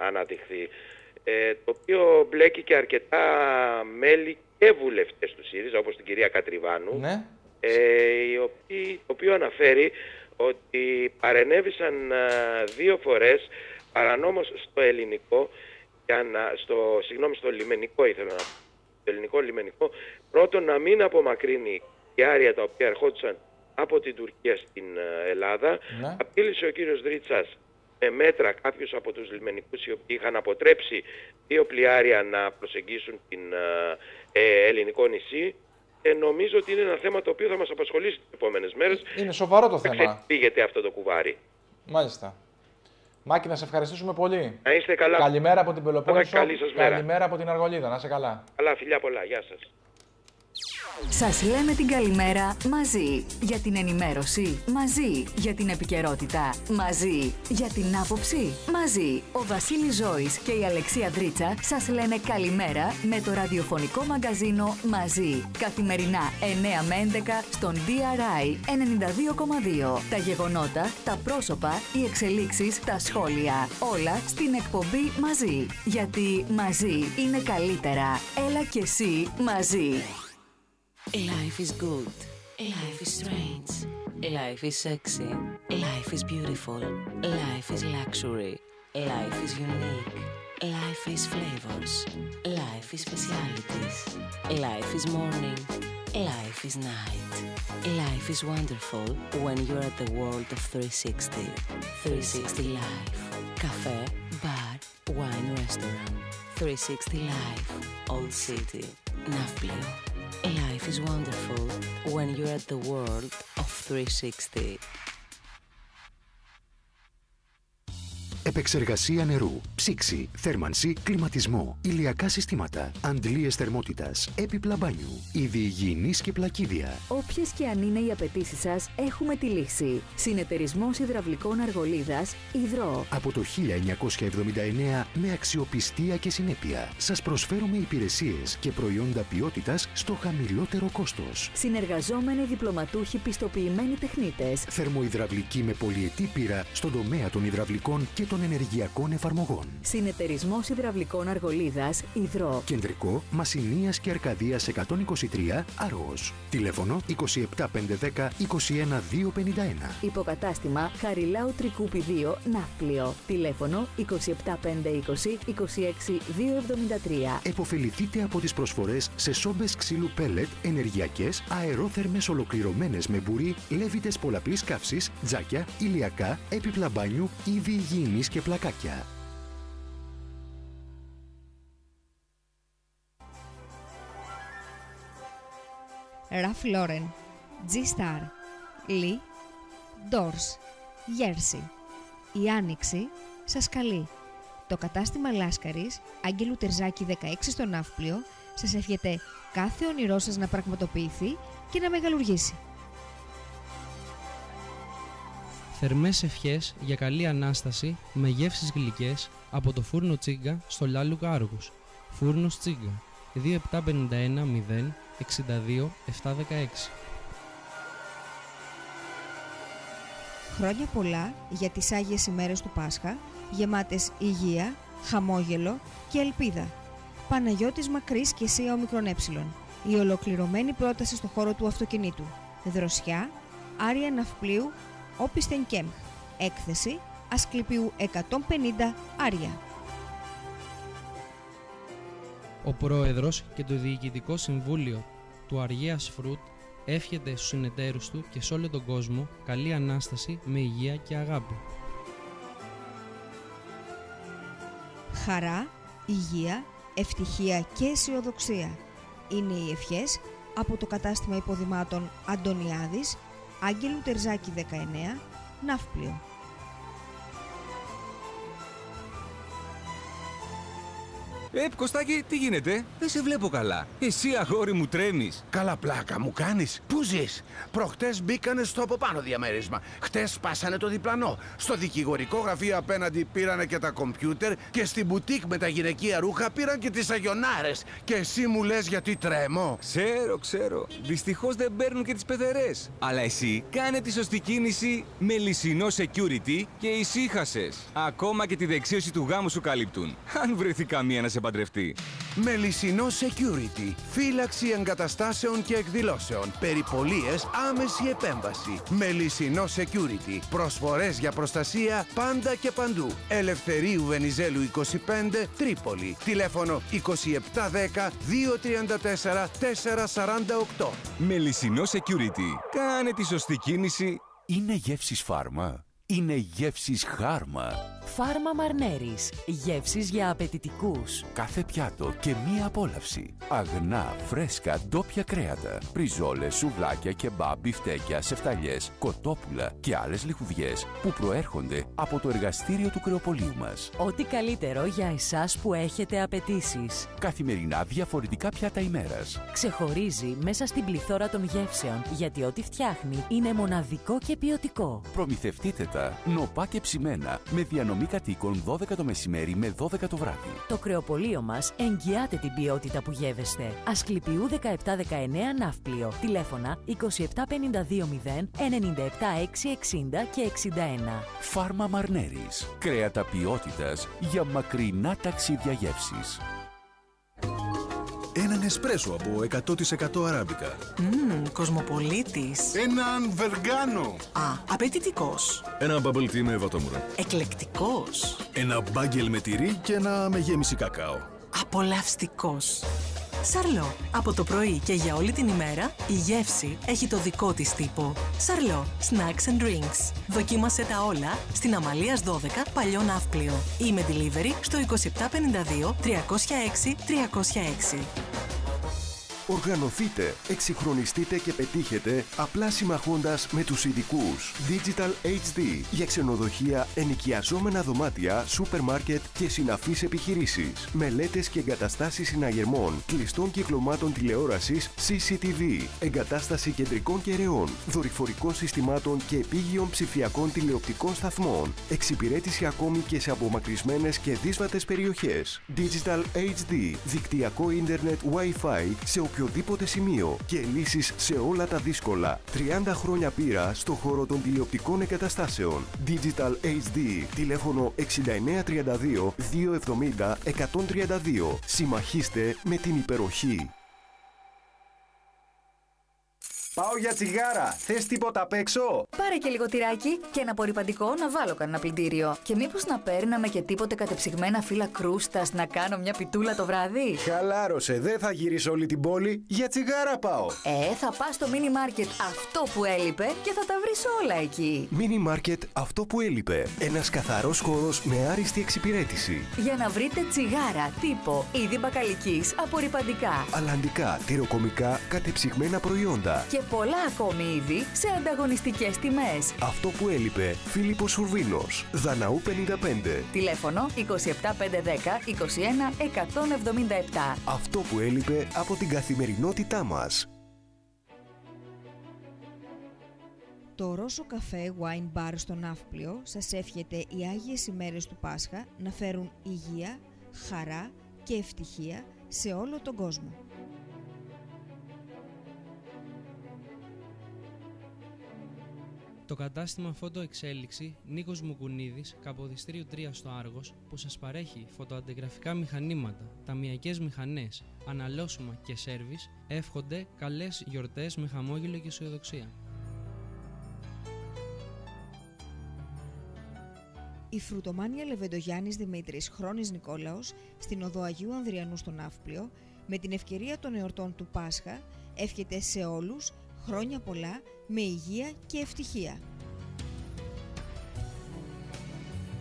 αναδειχθεί, ε, το οποίο μπλέκει και αρκετά μέλη και βουλευτές του ΣΥΡΙΖΑ, όπως την κυρία Κατριβάνου, Ναι. ε, οι οποίοι- το οποίο αναφέρει ότι παρενέβησαν α, δύο φορές παρανόμως στο ελληνικό, για να, στο, συγγνώμη, στο λιμενικό ήθελα να πω, στο ελληνικό λιμενικό, πρώτον να μην απομακρύνει διάρκεια τα οποία ερχόντουσαν από την Τουρκία στην α, Ελλάδα. Ναι. Απείλησε ο κύριος Δρίτσας με μέτρα κάποιους από τους λιμενικούς οι οποίοι είχαν αποτρέψει δύο πλοιάρια να προσεγγίσουν την α, ε, ελληνικό νησί και νομίζω ότι είναι ένα θέμα το οποίο θα μας απασχολήσει τις επόμενες μέρες. Είναι σοβαρό το Δεν θέμα. ξεφύγεται αυτό το κουβάρι. Μάλιστα. Μάκη, να σε ευχαριστήσουμε πολύ. Να είστε καλά. Καλημέρα από την Πελοπόννησο. Καλή σας μέρα. Καλημέρα από την Αργολίδα. Να είσαι καλά. Καλά φιλιά πολλά. Γεια σας. Σας λέμε την καλημέρα μαζί. Για την ενημέρωση μαζί. Για την επικαιρότητα μαζί. Για την άποψη μαζί. Ο Βασίλης Ζώης και η Αλεξία Δρίτσα σας λένε καλημέρα με το ραδιοφωνικό μαγκαζίνο μαζί. Καθημερινά 9 με 11 στον DRI 92,2. Τα γεγονότα, τα πρόσωπα, οι εξελίξεις, τα σχόλια. Όλα στην εκπομπή μαζί. Γιατί μαζί είναι καλύτερα. Έλα και εσύ μαζί. Life is good. Life is strange. Life is sexy. Life is beautiful. Life is luxury. Life is unique. Life is flavors. Life is specialities. Life is morning. Life is night. Life is wonderful when you're at the world of 360. 360 Life. Cafe, bar, wine restaurant. 360 Life. Old City. Nafplio. Life is wonderful when you're at the world of 360. Επεξεργασία νερού, ψήξη, θέρμανση, κλιματισμό, ηλιακά συστήματα, αντλίες θερμότητας, έπιπλα μπάνιου, είδη υγιεινής και πλακίδια. Όποιες και αν είναι οι απαιτήσεις σας, έχουμε τη λύση. Συνεταιρισμός Ιδραυλικών Αργολίδας Ιδρό. Από το 1979 με αξιοπιστία και συνέπεια σας προσφέρουμε υπηρεσίες και προϊόντα ποιότητας στο χαμηλότερο κόστος. Συνεργαζόμενοι διπλωματούχοι πιστοποιημένοι τεχνίτες. Θερμοϊδραυλική με πολυετή πείρα στον τομέα των υδραυλικών και των ενεργειακών εφαρμογών. Συνεταιρισμός Ιδραυλικών Αργολίδας Ιδρό. Κεντρικό Μασινίας και Αρκαδίας 123 Άργος. Τηλέφωνο 27510 21251. Υποκατάστημα Χαριλάου Τρικούπι 2 Ναύπλιο. Τηλέφωνο 27520 26273. Εποφεληθείτε από τις προσφορές σε σόμπες ξύλου πέλετ, ενεργειακές, αερόθερμες ολοκληρωμένες με μπουρί, λέβητες πολλαπλής καύσης, τζάκια, ηλιακά, έπιπλα μπάνιου, είδη υγιεινής και πλακάκια. Ralph Lauren, G-Star, Lee, Doors, Jersey. Η Άνοιξη σας καλεί. Το κατάστημα Λάσκαρης, Άγγελου Τερζάκη 16 στο Ναύπλιο, σας εύχεται κάθε όνειρό σας να πραγματοποιηθεί και να μεγαλουργήσει. Θερμές ευχές για καλή Ανάσταση με γεύσεις γλυκές από το φούρνο Τσίγκα στο Λάλουκα Άργους. Φούρνος Τσίγκα 2751 0 62 716 Χρόνια πολλά για τις Άγιες ημέρες του Πάσχα, γεμάτες υγεία, χαμόγελο και ελπίδα. Παναγιώτης Μακρύς και εσύ ομικρον έψιλον. Η ολοκληρωμένη πρόταση στο χώρο του αυτοκινήτου. Δροσιά, Άρια Ναυπλίου, Όπιστεν Κέμ. Έκθεση, Ασκληπίου 150 Άρια. Ο Πρόεδρος και το Διοικητικό Συμβούλιο του Αργίας Φρουτ εύχεται στους συνεταίρους του και σε όλο τον κόσμο καλή Ανάσταση με υγεία και αγάπη. Χαρά, υγεία, ευτυχία και αισιοδοξία. Είναι οι ευχές από το κατάστημα υποδημάτων Αντωνιάδης, Άγγελου Τερζάκη 19, Ναύπλιο. Ε, Κωστάκη, τι γίνεται, δεν σε βλέπω καλά. Εσύ, αγόρι μου, τρέμεις. Καλά πλάκα μου κάνεις. Πού ζεις; Προχτές μπήκανε στο από πάνω διαμέρισμα. Χτες σπάσανε το διπλανό. Στο δικηγορικό γραφείο απέναντι πήρανε και τα κομπιούτερ και στην μπουτίκ με τα γυναικεία ρούχα πήραν και τις αγιονάρες. Και εσύ μου λες γιατί τρέμω. Ξέρω, ξέρω. Δυστυχώς δεν παίρνουν και τις πεθερές. Αλλά εσύ κάνε τη σωστή κίνηση με λυσινό security και ησύχασες. Ακόμα και τη δεξίωση του γάμου σου καλύπτουν. Αν βρεθεί καμία να σε παντρευτεί. Μελισσινό Security. Φύλαξη εγκαταστάσεων και εκδηλώσεων. Περιπολίες άμεση επέμβαση. Μελισσινό Security. Προσφορές για προστασία πάντα και παντού. Ελευθερίου Βενιζέλου 25 Τρίπολη. Τηλέφωνο 2710 234 448. Μελισσινό security. Κάνε τη σωστή κίνηση. Είναι γεύσεις φάρμα. Είναι γεύσεις χάρμα. Φάρμα Μαρνέρης. Γεύσεις για απαιτητικούς. Κάθε πιάτο και μία απόλαυση. Αγνά, φρέσκα, ντόπια κρέατα. Πριζόλες, σουβλάκια, κεμπάμπ, μπιφτέκια, σεφταλιές, κοτόπουλα και άλλες λιχουδιές που προέρχονται από το εργαστήριο του κρεοπολίου μας. Ό,τι καλύτερο για εσάς που έχετε απαιτήσεις. Καθημερινά διαφορετικά πιάτα ημέρας. Ξεχωρίζει μέσα στην πληθώρα των γεύσεων, γιατί ό,τι φτιάχνει είναι μοναδικό και ποιοτικό. Προμηθευτείτε τα νοπά και ψημένα με διανομή κατοίκων 12 το μεσημέρι με 12 το βράδυ. Το κρεοπολείο μας εγγυάται την ποιότητα που γεύεστε. Ασκληπιού 1719 Ναύπλιο. Τηλέφωνα 27520 97660 και 61. Φάρμα Μαρνέρης. Κρέατα ποιότητας για μακρινά ταξίδια γεύσης. Έναν εσπρέσο από 100% αράμπικα. Μμμ, κοσμοπολίτης. Έναν βεργάνο. Α, απαιτητικός. Ένα bubble tea με βατόμουρα. Εκλεκτικός. Ένα μπάγκελ με τυρί και ένα με γέμιση κακάο. Απολαυστικός. Σαρλό. Από το πρωί και για όλη την ημέρα, η γεύση έχει το δικό της τύπο. Σαρλό. Snacks and drinks. Δοκίμασε τα όλα στην Αμαλίας 12, Παλιό Ναύπλιο. Ή με delivery στο 2752 306 306. Οργανωθείτε, εξυγχρονιστείτε και πετύχετε απλά συμμαχώντας με τους ειδικούς. Digital HD για ξενοδοχεία, ενοικιαζόμενα δωμάτια, σούπερ μάρκετ και συναφείς επιχειρήσεις. Μελέτες και εγκαταστάσεις συναγερμών, κλειστών κυκλωμάτων τηλεόρασης CCTV, εγκατάσταση κεντρικών κεραιών, δορυφορικών συστημάτων και επίγειων ψηφιακών τηλεοπτικών σταθμών. Εξυπηρέτηση ακόμη και σε απομακρυσμένες και δύσβατες περιοχές. Digital HD, δικτυακό ίντερνετ Wi-Fi σε οποιοδήποτε σημείο και λύσεις σε όλα τα δύσκολα. 30 χρόνια πείρα στο χώρο των τηλεοπτικών εγκαταστάσεων. Digital HD, τηλέφωνο 6932 270 132. Συμμαχίστε με την υπεροχή. Πάω για τσιγάρα. Θες τίποτα απ' έξω; Πάρε και λίγο τυράκι και ένα απορριπαντικό να βάλω κανένα πλυντήριο. Και μήπως να παίρναμε και τίποτε κατεψυγμένα φύλλα κρούστας να κάνω μια πιτούλα το βράδυ; Χαλάρωσε, δεν θα γυρίσω όλη την πόλη. Για τσιγάρα πάω. Ε, θα πας στο μίνι μάρκετ αυτό που έλειπε και θα τα βρεις όλα εκεί. Mini Market αυτό που έλειπε. Ένας καθαρός χώρος με άριστη εξυπηρέτηση. Για να βρείτε τσιγάρα, τύπο, είδη μπακαλική, απορριπαντικά. Αλλαντικά, τυροκομικά, κατεψυγμένα προϊόντα. Και πολλά ακόμη είδη σε ανταγωνιστικές τιμές. Αυτό που έλειπε. Φίλιππος Σουρβίνος. Δαναού 55. Τηλέφωνο 27510 21 177. Αυτό που έλειπε από την καθημερινότητά μας. Το Ρώσο Καφέ Wine Bar στο Ναύπλιο σας εύχεται οι Άγιες ημέρες του Πάσχα να φέρουν υγεία, χαρά και ευτυχία σε όλο τον κόσμο. Το κατάστημα Φωτοεξέλιξη Νίκος Μουκουνίδης, Καποδιστρίου 3 στο Άργος, που σας παρέχει φωτοαντιγραφικά μηχανήματα, ταμιακές μηχανές, αναλώσιμα και σέρβις, εύχονται καλές γιορτές με χαμόγελο και αισιοδοξία. Η φρουτομάνια Λεβεντογιάννης Δημήτρης Χρόνης Νικόλαος στην οδό Αγίου Ανδριανού στο Ναύπλιο με την ευκαιρία των εορτών του Πάσχα εύχεται σε όλους χρόνια πολλά με υγεία και ευτυχία.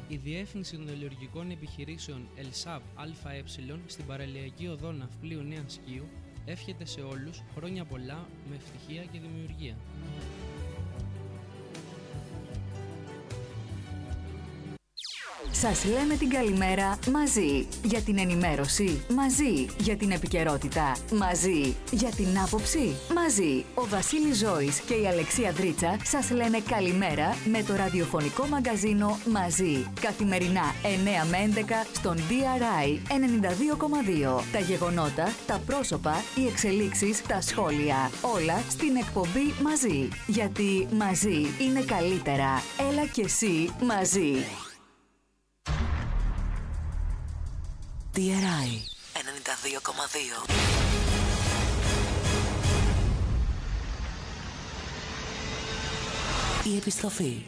Η Διεύθυνση των Ελεουργικών Επιχειρήσεων ΕΛΣΑΒ ΑΕ στην παραλιακή οδό Ναυπλίου Νέας Σκίου εύχεται σε όλους χρόνια πολλά με ευτυχία και δημιουργία. Σας λέμε την καλημέρα μαζί. Για την ενημέρωση μαζί. Για την επικαιρότητα μαζί. Για την άποψη μαζί. Ο Βασίλης Ζώης και η Αλεξία Δρίτσα σας λένε καλημέρα με το ραδιοφωνικό μαγκαζίνο μαζί. Καθημερινά 9 με 11 στον DRI 92,2. Τα γεγονότα, τα πρόσωπα, οι εξελίξεις, τα σχόλια. Όλα στην εκπομπή μαζί. Γιατί μαζί είναι καλύτερα. Έλα και εσύ μαζί. DRI 92,2 Η επιστροφή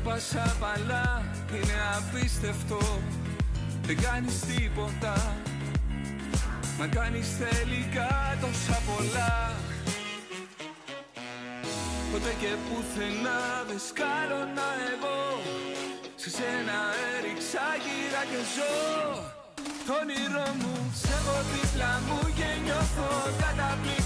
σκέπασα παλά, είναι απίστευτο. Δεν κάνεις τίποτα. Μα κάνεις τελικά τόσα πολλά. Ποτέ και πουθενά δεν σκάλωνα εγώ. Σε σένα έριξα γύρα και ζω. Το όνειρό μου σε έχω δίπλα μου και νιώθω καταπληκτικά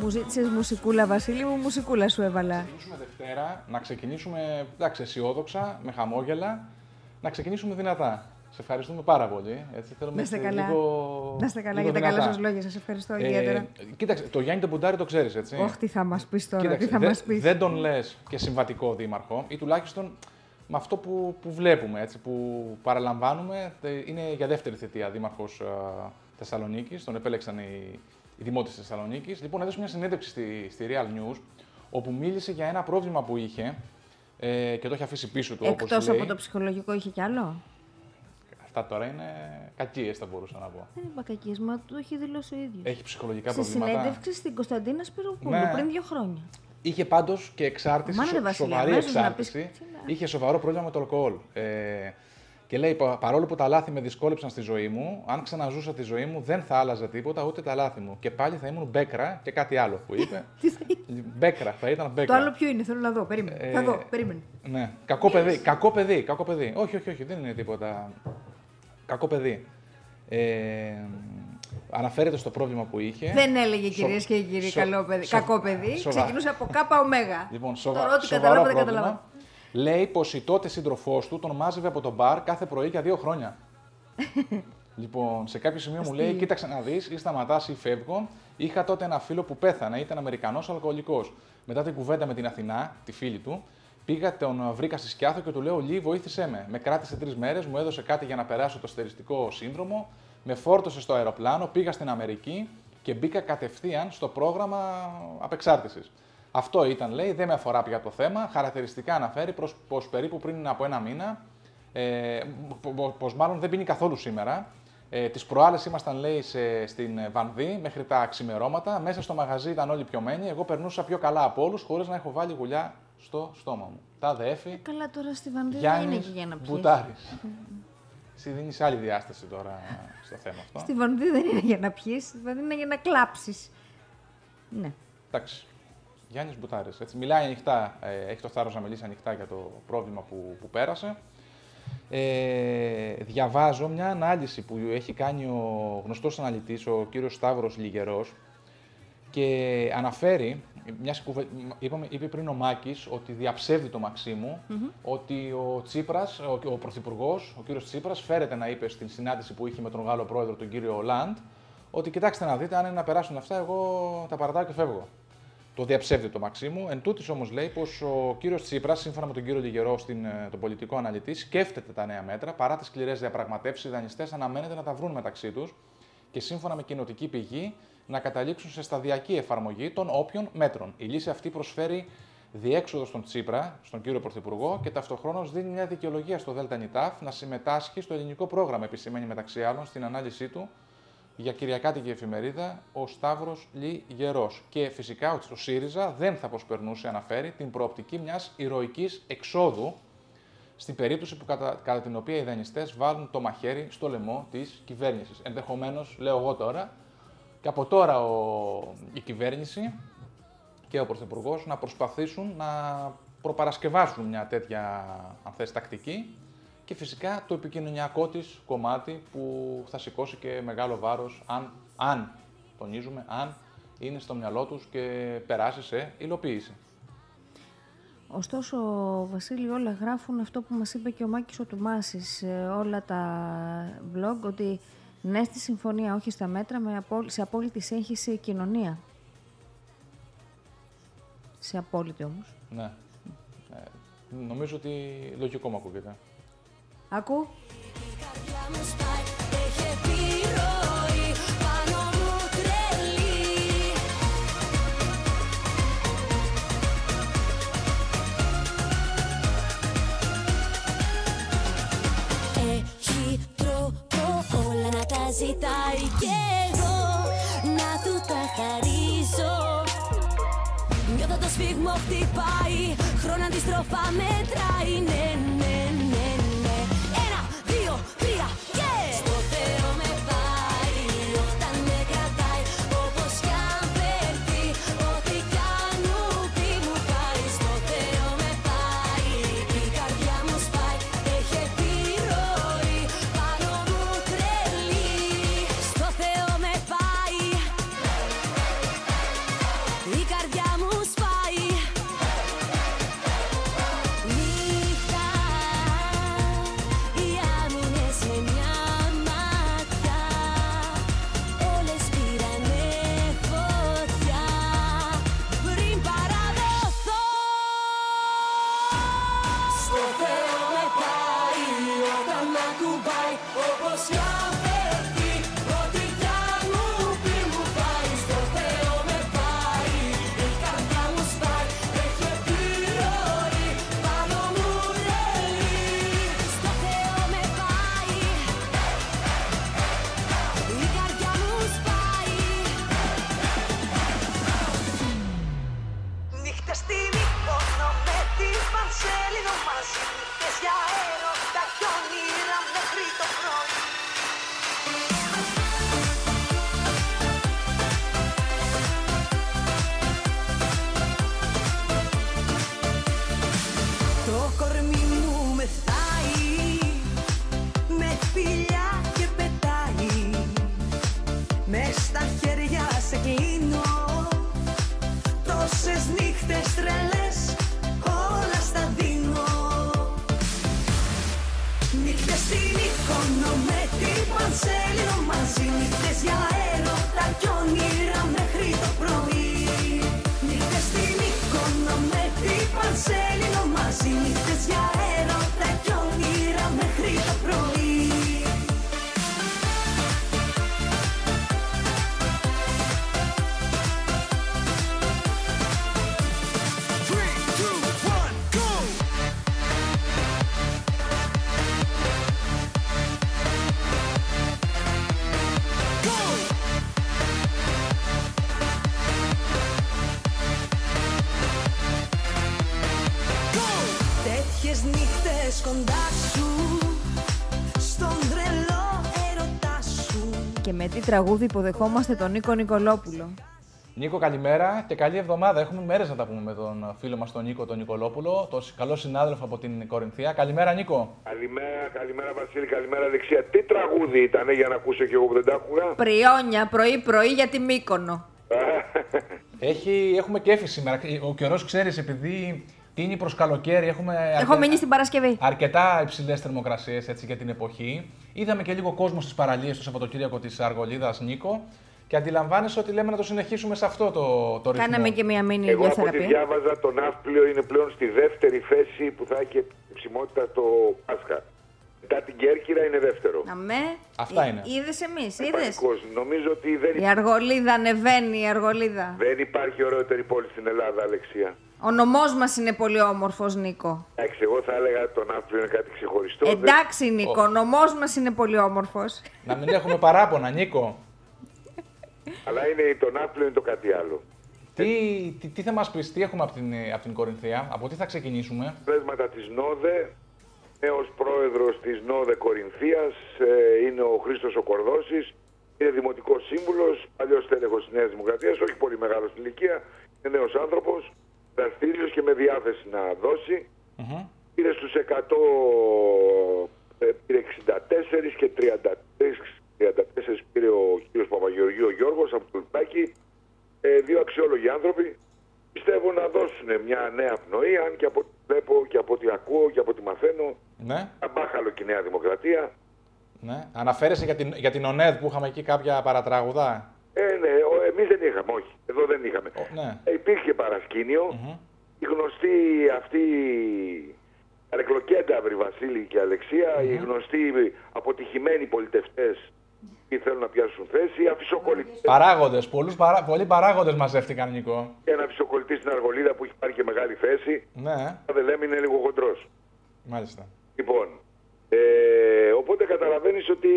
Μου ζήτησες μουσικούλα, Βασίλη μου, μουσικούλα σου έβαλα. ξεκινήσουμε Δευτέρα, να ξεκινήσουμε εντάξει, αισιόδοξα, με χαμόγελα, να ξεκινήσουμε δυνατά. Σε ευχαριστούμε πάρα πολύ. Έτσι, θέλουμε Να είστε έτσι καλά. Λίγο, Να είστε καλά λίγο για τα καλά δυνατά. σας λόγια. Σας ευχαριστώ Ε, ιδιαίτερα. κοίταξε, το Γιάννη Τεμπουντάρη το ξέρεις, έτσι. Όχι, τι θα μας πεις τώρα, Κοίταξε, τι θα δε- μας πεις. δεν τον λες και συμβατικό δήμαρχο, ή τουλάχιστον με αυτό που, που βλέπουμε, έτσι, που παραλαμβάνουμε. τε- Είναι για δεύτερη θητεία δήμαρχος Θεσσαλονίκης. Τον επέλεξαν οι, οι δημότε Θεσσαλονίκης. Λοιπόν, έδωσε μια συνέντευξη στη, στη Real News, όπου μίλησε για ένα πρόβλημα που είχε ε, και το έχει αφήσει πίσω του. όπως Εκτός λέει. από το ψυχολογικό, είχε κι άλλο; Αυτά τώρα είναι κακίες, θα μπορούσα να πω. Δεν είπα κακίες, μα το έχει δηλώσει ο ίδιος. Έχει ψυχολογικά Στη προβλήματα. συνέντευξη στην Κωνσταντίνα Σπυροπούλου Ναι. πριν δύο χρόνια. Είχε πάντως και εξάρτηση, Μάνα, ρε, σο- Βασίλη, σοβαρή αμέσως να εξάρτηση. πεις, Είχε σοβαρό πρόβλημα με το αλκοόλ. Ε, και λέει, «Πα- παρόλο που τα λάθη με δυσκόλεψαν στη ζωή μου, αν ξαναζούσα τη ζωή μου δεν θα άλλαζα τίποτα ούτε τα λάθη μου. Και πάλι θα ήμουν μπέκρα και κάτι άλλο που είπε. μπέκρα, θα ήταν Το μπέκρα. άλλο ποιο είναι, θέλω να δω. Περίμενε. Ε, Θα δω, περίμενε. Ναι, κακό παιδί, κακό παιδί, κακό παιδί. Όχι, όχι, όχι, δεν είναι τίποτα. Κακό παιδί. Ε, αναφέρεται στο πρόβλημα που είχε. Δεν έλεγε Σο- κυρίες και κύριοι σο- καλό παιδί, σο- κακό παιδί. σοβα- Ξεκινούσε από κάπα ωμέγα. Λοιπόν, σοβα... Τώρα ό,τι σοβαρό καταλάβω δεν πρόβλημα. Καταλάβα. Λέει πως η τότε σύντροφός του τον μάζευε από τον μπαρ κάθε πρωί για δύο χρόνια. λοιπόν, σε κάποιο σημείο μου λέει: Αστείο. Κοίταξε να δεις, ή σταματάς ή φεύγω. Είχα τότε ένα φίλο που πέθανε, ήταν Αμερικανός αλκοολικός. Μετά την κουβέντα με την Αθηνά, τη φίλη του, πήγα, τον βρήκα στη Σκιάθο και του λέω: Λί, βοήθησέ με. Με κράτησε τρεις μέρες, μου έδωσε κάτι για να περάσω το στεριστικό σύνδρομο, με φόρτωσε στο αεροπλάνο, πήγα στην Αμερική και μπήκα κατευθείαν στο πρόγραμμα απεξάρτησης. Αυτό ήταν, λέει, δεν με αφορά πια το θέμα. Χαρακτηριστικά αναφέρει προς, πως περίπου πριν από ένα μήνα, ε, πο- πο- πως μάλλον δεν πίνει καθόλου σήμερα. Ε, τις προάλλες ήμασταν, λέει, σε, στην ε, Βανδύ μέχρι τα ξημερώματα. Μέσα στο μαγαζί ήταν όλοι πιωμένοι. Εγώ περνούσα πιο καλά από όλους, χωρίς να έχω βάλει γουλιά στο στόμα μου. Τα δέφη, Καλά, τώρα στη Βανδί δεν είναι Γιάννης και για να πιεις. Μπουτάρης. Εσύ δίνεις άλλη διάσταση τώρα στο θέμα αυτό. Στη Βανδί δεν είναι για να πιεις, στη Βανδί είναι για να κλάψεις. Ναι. Εντάξει. Γιάννης Μπουτάρης. Μιλάει ανοιχτά, ε, έχει το θάρρος να μιλήσει ανοιχτά για το πρόβλημα που, που πέρασε. Ε, διαβάζω μια ανάλυση που έχει κάνει ο γνωστός αναλυτής, ο κύριος Σταύρος Λιγερός, και αναφέρει, μιας κουβε... είπαμε, είπε πριν ο Μάκης ότι διαψεύδει το Μαξίμου, ότι ο Τσίπρας, ο, ο Πρωθυπουργός, ο κύριος Τσίπρας, φέρεται να είπε στην συνάντηση που είχε με τον Γάλλο πρόεδρο, τον κύριο Ολάντ, ότι κοιτάξτε να δείτε, αν είναι να περάσουν αυτά, εγώ τα παρατάω και φεύγω. Το διαψεύδει το Μαξίμου. Εν τούτης όμως λέει πως ο κύριος Τσίπρας, σύμφωνα με τον κύριο Λιγερό, στην, ε, τον πολιτικό αναλυτή, σκέφτεται τα νέα μέτρα. Παρά τις σκληρές διαπραγματεύσεις, οι δανειστές αναμένεται να τα βρουν μεταξύ τους και σύμφωνα με κοινοτική πηγή να καταλήξουν σε σταδιακή εφαρμογή των όποιων μέτρων. Η λύση αυτή προσφέρει διέξοδο στον Τσίπρα, στον κύριο Πρωθυπουργό, και ταυτοχρόνως δίνει μια δικαιολογία στο ΔΝΤ να συμμετάσχει στο ελληνικό πρόγραμμα, επισημαίνει μεταξύ άλλων στην ανάλυση του για Κυριακάτικη εφημερίδα ο Σταύρος Λι Γερός. Και φυσικά ο ΣΥΡΙΖΑ δεν θα προσπερνούσε, αναφέρει, την προοπτική μιας ηρωικής εξόδου στην περίπτωση που κατά, κατά την οποία οι δανειστές βάλουν το μαχαίρι στο λαιμό της κυβέρνησης. Ενδεχομένως, λέω εγώ τώρα, και από τώρα ο, η κυβέρνηση και ο Πρωθυπουργός να προσπαθήσουν να προπαρασκευάσουν μια τέτοια αν θες, τακτική και φυσικά το επικοινωνιακό της κομμάτι που θα σηκώσει και μεγάλο βάρος αν, αν τονίζουμε, αν είναι στο μυαλό τους και περάσει σε υλοποίηση. Ωστόσο, Βασίλη, όλα γράφουν αυτό που μας είπε και ο Μάκης ο Τουμάσης σε όλα τα blog, ότι ναι στη συμφωνία, όχι στα μέτρα, με απόλυ- σε απόλυτη σύγχυση η κοινωνία. Σε απόλυτη όμως. Ναι. Ε, νομίζω ότι λογικό μου ακούγεται. Ακού. Έχει τρόπο όλα να τα ζητάει και εγώ να του τα χαρίζω. Νιώθω το σφίγμο χτυπάει, χρόνο αντιστροφά μετράει. Ναι, ναι, ναι, τραγούδι υποδεχόμαστε τον Νίκο Νικολόπουλο. Νίκο, καλημέρα και καλή εβδομάδα. Έχουμε μέρες να τα πούμε με τον φίλο μας τον Νίκο τον Νικολόπουλο, τον καλό συνάδελφο από την Κορινθία. Καλημέρα, Νίκο. Καλημέρα, καλημέρα Βασίλη, καλημέρα δεξιά. Τι τραγούδι ήταν για να ακούσω και εγώ που δεν τα άκουγα; Πριόνια, πρωί-πρωί για τη Μύκονο. Έχει, έχουμε κέφι σήμερα. Ο καιρός, ξέρεις, επειδή τίνει προς καλοκαίρι, έχουμε Έχω αρκε- μείνει στην Παρασκευή. αρκετά υψηλές θερμοκρασίες για την εποχή. Είδαμε και λίγο κόσμο στις παραλίες το Σαββατοκύριακο της Αργολίδας, Νίκο. Και αντιλαμβάνεσαι ότι λέμε να το συνεχίσουμε σε αυτό το, το ρυθμό. Κάναμε και μία μήνυ Εγώ από ό,τι ιδιοθεραπεία. διάβαζα, το ναύπλιο είναι πλέον στη δεύτερη θέση που θα έχει ψημότητα το Πάσχα. Μετά την Κέρκυρα είναι δεύτερο. Αμέ. Αυτά είναι. Είδες εμείς, είδες. Πανικός. Νομίζω ότι δεν, Η Αργολίδα ανεβαίνει, η Αργολίδα. δεν υπάρχει ωραιότερη πόλη στην Ελλάδα, Αλεξία. Ο νομός μας είναι πολύ όμορφος, Νίκο. Εντάξει, εγώ θα έλεγα το ναύπλιο είναι κάτι ξεχωριστό. Δεν- Εντάξει, Νίκο, ο νομός μας είναι πολύ όμορφος. Να μην έχουμε παράπονα, Νίκο. Αλλά είναι το ναύπλιο είναι το κάτι άλλο. Τι, τι, τι θα μας πεις, τι έχουμε από την, από την Κορινθία, από τι θα ξεκινήσουμε; Πλέσματα της ΝΟΔΕ, νέος πρόεδρος της ΝΟΔΕ Κορινθίας ε, είναι ο Χρήστος ο Κορδώσης, είναι δημοτικός σύμβουλος, παλιός τέλεχος της Νέας Δημοκρατίας, όχι πολύ μεγάλος στην ηλικία, είναι νέος άνθρωπος, δραστήριος και με διάθεση να δώσει. Πήρε στους 100, ε, πήρε 64 και 33, 34 πήρε ο κύριος Παπαγεωργίου ο Γιώργος από το Λουτάκι, ε, δύο αξιόλογοι άνθρωποι, πιστεύω να δώσουν μια νέα πνοή, αν και από ό,τι βλέπω και από ό,τι ακούω και από ό,τι μαθαίνω, Ναι, αμπάχαλο και η Νέα Δημοκρατία. ναι. Αναφέρεσαι για την, για την ΟΝΕΔ που είχαμε εκεί κάποια παρατράγουδα; Ε, ναι, ο- εμείς δεν είχαμε, όχι. Εδώ δεν είχαμε. ναι. Ε, υπήρχε παρασκήνιο. Η γνωστή αυτή Αρεκλοκένταυρη Βασίλη και αλεξια οι γνωστοί αποτυχημένοι πολιτευτές που θέλουν να πιάσουν θέση, αφισοκολλητές. Παράγοντες, παρά, πολλοί παράγοντες μαζεύτηκαν, Νίκο. Και ένα φυσοκολλητή στην Αργολίδα που έχει πάρει και μεγάλη θέση. Ναι, Δεν λέμε είναι λίγο χοντρός. μάλιστα. Λοιπόν, ε, οπότε καταλαβαίνεις ότι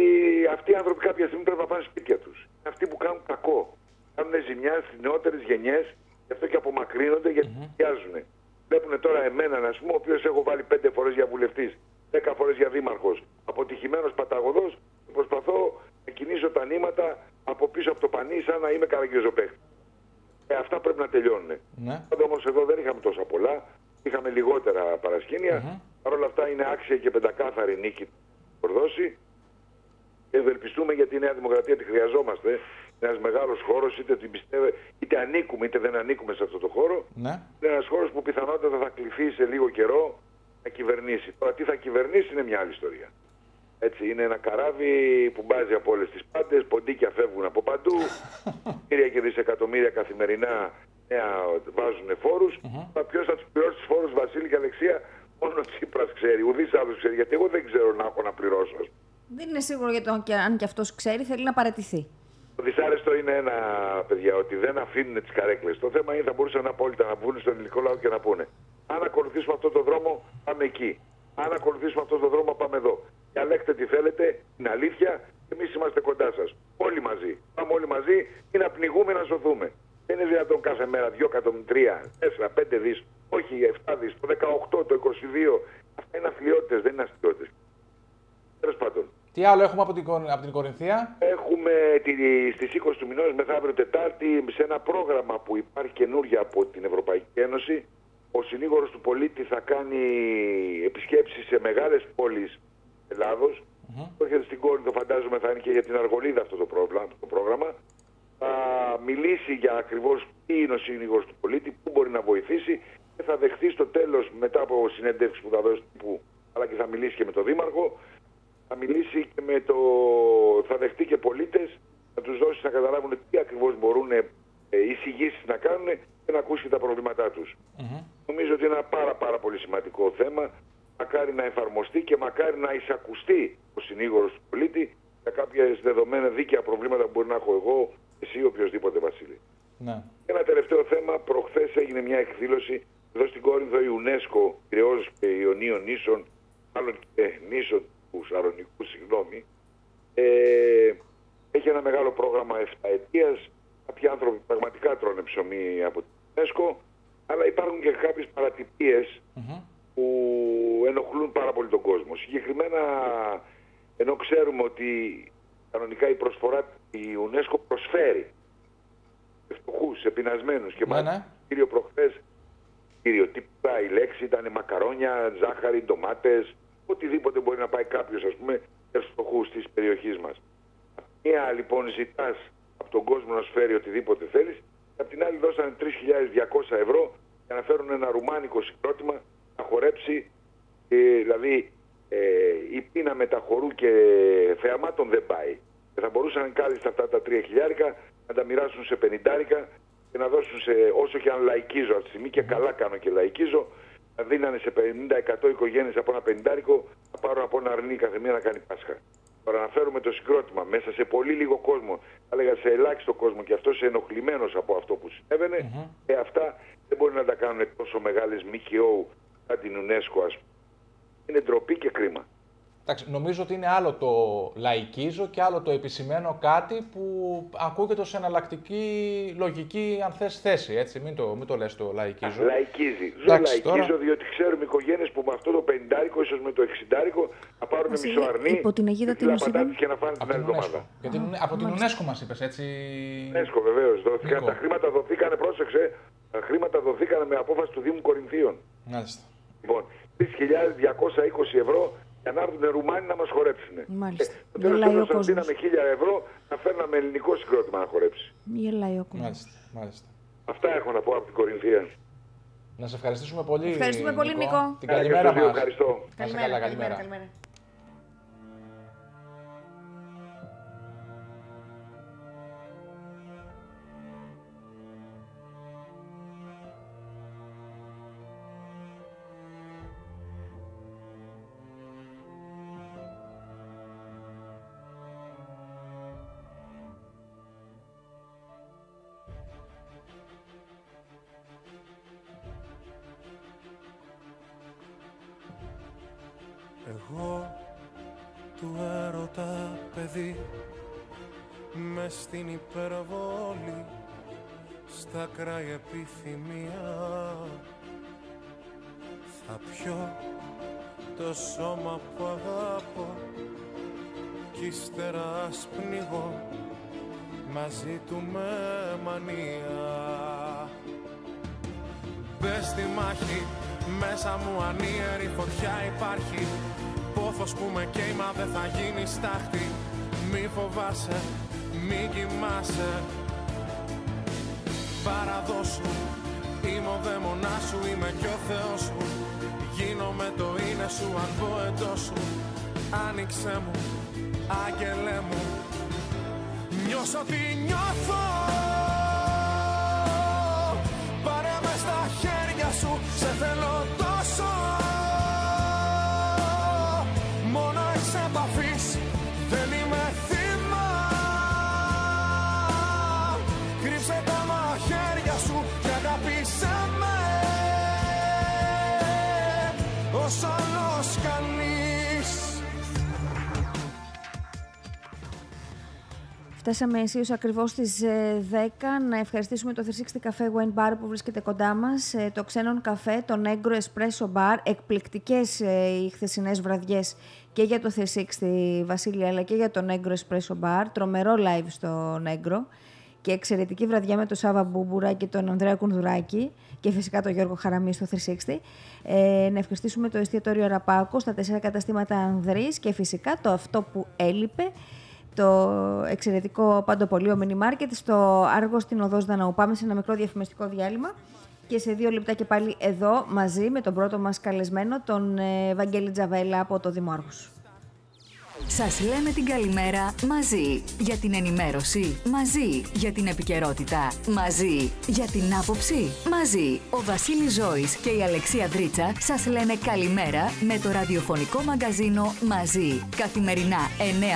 αυτοί οι άνθρωποι κάποια στιγμή πρέπει να πάνε σπίτια τους. Είναι αυτοί που κάνουν κακό. Κάνουν ζημιάς στις νεότερες γενιές, γι' αυτό και απομακρύνονται γιατί mm Βλέπουν τώρα εμένα, ας πούμε, ο οποίος έχω βάλει πέντε φορές για βουλευτής, δέκα φορές για δήμαρχος, αποτυχημένος παταγωδός, προσπαθώ να κινήσω τα νήματα από πίσω από το πανί σαν να είμαι καραγκιόζοπαίχτη. Ε, αυτά πρέπει να τελειώνουν. Ναι. Όμως εδώ δεν είχαμε τόσα πολλά. Είχαμε λιγότερα παρασκήνια. Παρ' όλα αυτά είναι άξια και πεντακάθαρη νίκη του Κορδόση. Ευελπιστούμε γιατί η Νέα Δημοκρατία τη χρειαζόμαστε. Ένας μεγάλος χώρος, είτε, την πιστεύε, είτε ανήκουμε είτε δεν ανήκουμε σε αυτό το χώρο. Ναι. Είναι ένας χώρος που πιθανότατα θα κληθεί σε λίγο καιρό να κυβερνήσει. Τώρα τι θα κυβερνήσει είναι μια άλλη ιστορία. Έτσι, είναι ένα καράβι που μπάζει από όλες τις πάντες, ποντίκια φεύγουν από παντού, εκατομμύρια και δισεκατομμύρια καθημερινά νέα βάζουν φόρους. Mm-hmm. Ποιος θα τους πληρώσει τους φόρους, Βασίλη και Αλεξία, μόνο ο Τσίπρας ξέρει, ουδή άλλος ξέρει. Γιατί εγώ δεν ξέρω να έχω να πληρώσω. Δεν είναι σίγουρο για το και αν και αυτός ξέρει, θέλει να παραιτηθεί. Το δυσάρεστο είναι ένα, παιδιά, ότι δεν αφήνουν τις καρέκλες. Το θέμα είναι θα μπορούσαν απόλυτα να βγουν στον ελληνικό λαό και να πούνε. Αν ακολουθήσουμε αυτόν τον δρόμο, πάμε εκεί. Αν ακολουθήσουμε αυτόν τον δρόμο, πάμε εδώ. Διαλέξτε τι θέλετε, είναι αλήθεια. Εμείς είμαστε κοντά σας. Όλοι μαζί. Πάμε όλοι μαζί ή να πνιγούμε να σωθούμε. Δεν είναι δυνατόν κάθε μέρα 2 εκατομμύρια, 4, 5 δις, όχι 7 δις, το 18, το 22. Αυτά είναι αθλειότητες, δεν είναι αστείωτες. Τέλος πάντων. Τι άλλο έχουμε από την, Κορ- από την Κορινθία; Έχουμε τη, στις 20 του μηνός μεθαύριο Τετάρτη σε ένα πρόγραμμα που υπάρχει καινούργια από την Ευρωπαϊκή Ένωση. Ο συνήγορος του πολίτη θα κάνει επισκέψεις σε μεγάλες πόλεις Ελλάδος. Mm-hmm. Έρχεται στην Κόρινθο φαντάζομαι θα είναι και για την Αργολίδα αυτό το πρόγραμμα. Το πρόγραμμα. Θα μιλήσει για ακριβώς τι είναι ο συνήγορος του πολίτη, πού μπορεί να βοηθήσει και θα δεχθεί στο τέλος μετά από συνέντευξη που θα δώσει τύπου αλλά και θα μιλήσει και με τον Δήμαρχο θα μιλήσει και με το... θα δεχτεί και πολίτες να τους δώσεις να καταλάβουν τι ακριβώς μπορούν ε, εισηγήσεις να κάνουν και να ακούσει τα προβλήματά τους. Νομίζω ότι είναι ένα πάρα πάρα πολύ σημαντικό θέμα. Μακάρι να εφαρμοστεί και μακάρι να εισακουστεί ο συνήγορος του πολίτη για κάποια δεδομένα δίκαια προβλήματα που μπορεί να έχω εγώ, εσύ ή οποιοδήποτε Βασίλη. Ναι. Ένα τελευταίο θέμα. Προχθές έγινε μια εκδήλωση εδώ στην Κόρινθο η UNESCO, Πυραιός και Ιωνίων νήσων, μάλλον και νήσων του Σαρονικού, συγγνώμη. Ε, έχει ένα μεγάλο πρόγραμμα 7 ετίας. Κάποιοι άνθρωποι πραγματικά τρώνε ψωμί από την UNESCO, αλλά υπάρχουν και κάποιες παρατυπίες που ενοχλούν πάρα πολύ τον κόσμο. Συγκεκριμένα, ενώ ξέρουμε ότι κανονικά η προσφορά η UNESCO προσφέρει φτωχούς, επεινασμένου και Ναι, μάλιστα κύριο προχθές. Κύριο, τι πάει η λέξη, ήταν μακαρόνια, ζάχαρη, ντομάτες, οτιδήποτε μπορεί να πάει κάποιος, ας πούμε, στους φτωχούς της περιοχής μας. Μία λοιπόν ζητάς από τον κόσμο να σου φέρει οτιδήποτε θέλεις, και απ' την άλλη δώσανε 3.200 ευρώ για να φέρουν ένα ρουμάνικο συγκρότημα να χορέψει. ε, δηλαδή ε, η πείνα μεταχωρού και θεαμάτων δεν πάει. Και θα μπορούσαν κάλλιστα αυτά τα 3 χιλιάρικα να τα μοιράσουν σε 50 και να δώσουν σε όσο και αν λαϊκίζω αυτή τη στιγμή και καλά κάνω και λαϊκίζω να δίνανε σε 50-100 οικογένειες από ένα πενιντάρικο να πάρουν από ένα αρνί κάθε μία να κάνει Πάσχα. Τώρα να φέρουμε το συγκρότημα μέσα σε πολύ λίγο κόσμο, θα έλεγα σε ελάχιστο κόσμο και αυτός ενοχλημένος από αυτό που συνέβαινε, ε, αυτά δεν μπορεί να τα κάνουν τόσο μεγάλες ΜΚΟ σαν την UNESCO ας πούμε. Είναι ντροπή και κρίμα. Εντάξει, νομίζω ότι είναι άλλο το λαϊκίζω και άλλο το επισημένο κάτι που ακούγεται ως εναλλακτική λογική, αν θες, θέση, έτσι. Μην το, μην το λες το λαϊκίζω. Λαϊκίζει. Ζω Εντάξει, λαϊκίζω τώρα- διότι ξέρουμε οικογένειες που με αυτό το 50 ίσως με το 60 θα πάρουν Βασίλη, μισό αρνί. υπό την αιγίδα και φύλλα της πατάτες είδαμε- και να φάνε την άλλη εβδομάδα. Γιατί είναι από την UNESCO μας είπες, έτσι. UNESCO βεβαίως. Νίκο. Τα χρήματα δοθήκανε, πρόσεξε, τα χρήματα δοθήκανε με απόφαση του Δήμου Κορινθίων. Μάλιστα. Λοιπόν, 3.220 ευρώ για να έρθουν Ρουμάνοι να μας χορέψουν. Μάλιστα. Το τέλο Γελάει ο τέλο, αν κόσμος. δίναμε 1.000 ευρώ, να φέρναμε ελληνικό συγκρότημα να χορέψει. Γελάει ο κόσμος. Μάλιστα, μάλιστα. Αυτά έχω να πω από την Κορινθία. Να σε ευχαριστήσουμε πολύ, Ευχαριστούμε πολύ, Νικό. Την Καλά, καλημέρα και στους δύο, μας. ευχαριστώ. Να είσαι καλά, καλημέρα. καλημέρα. Πόθος που με καίει μα δεν θα γίνει στάχτη. Μη φοβάσαι, μη κοιμάσαι. Παραδώσου, είμαι ο δαίμονάς σου, είμαι κι ο Θεός σου Γίνομαι το είναι σου αν πω εντός σου Άνοιξε μου, άγγελέ μου. Νιώσω τι νιώθω. Πάρε με στα χέρια σου, σε θέλω τόσο Φτάσαμε αισίως ακριβώς στις ε, 10 να ευχαριστήσουμε το 360 Cafe Wine Bar που βρίσκεται κοντά μας, ε, το Ξένον Καφέ, το Negro Espresso Bar, εκπληκτικές ε, οι χθεσινές βραδιές και για το 360 Βασίλεια αλλά και για το Negro Espresso Bar, τρομερό live στο Negro και εξαιρετική βραδιά με τον Σάβα Μπούμπουρα και τον Ανδρέα Κουνδουράκη και φυσικά τον Γιώργο Χαραμή στο 360. Ε, να ευχαριστήσουμε το εστιατόριο Ραπάκο στα τέσσερα καταστήματα Ανδρής και φυσικά το αυτό που έλειπε, το εξαιρετικό παντοπολείο Mini Market στο Άργο στην Οδός Δαναού. Πάμε σε ένα μικρό διαφημιστικό διάλειμμα και σε δύο λεπτά και πάλι εδώ μαζί με τον πρώτο μας καλεσμένο, τον ε, Βαγγέλη Τζαβέλα από το Δήμο Άργος. Σας λέμε την καλημέρα μαζί. Για την ενημέρωση μαζί. Για την επικαιρότητα μαζί. Για την άποψη μαζί. Ο Βασίλης Ζώης και η Αλεξία Δρίτσα σας λένε καλημέρα με το ραδιοφωνικό μαγκαζίνο μαζί. Καθημερινά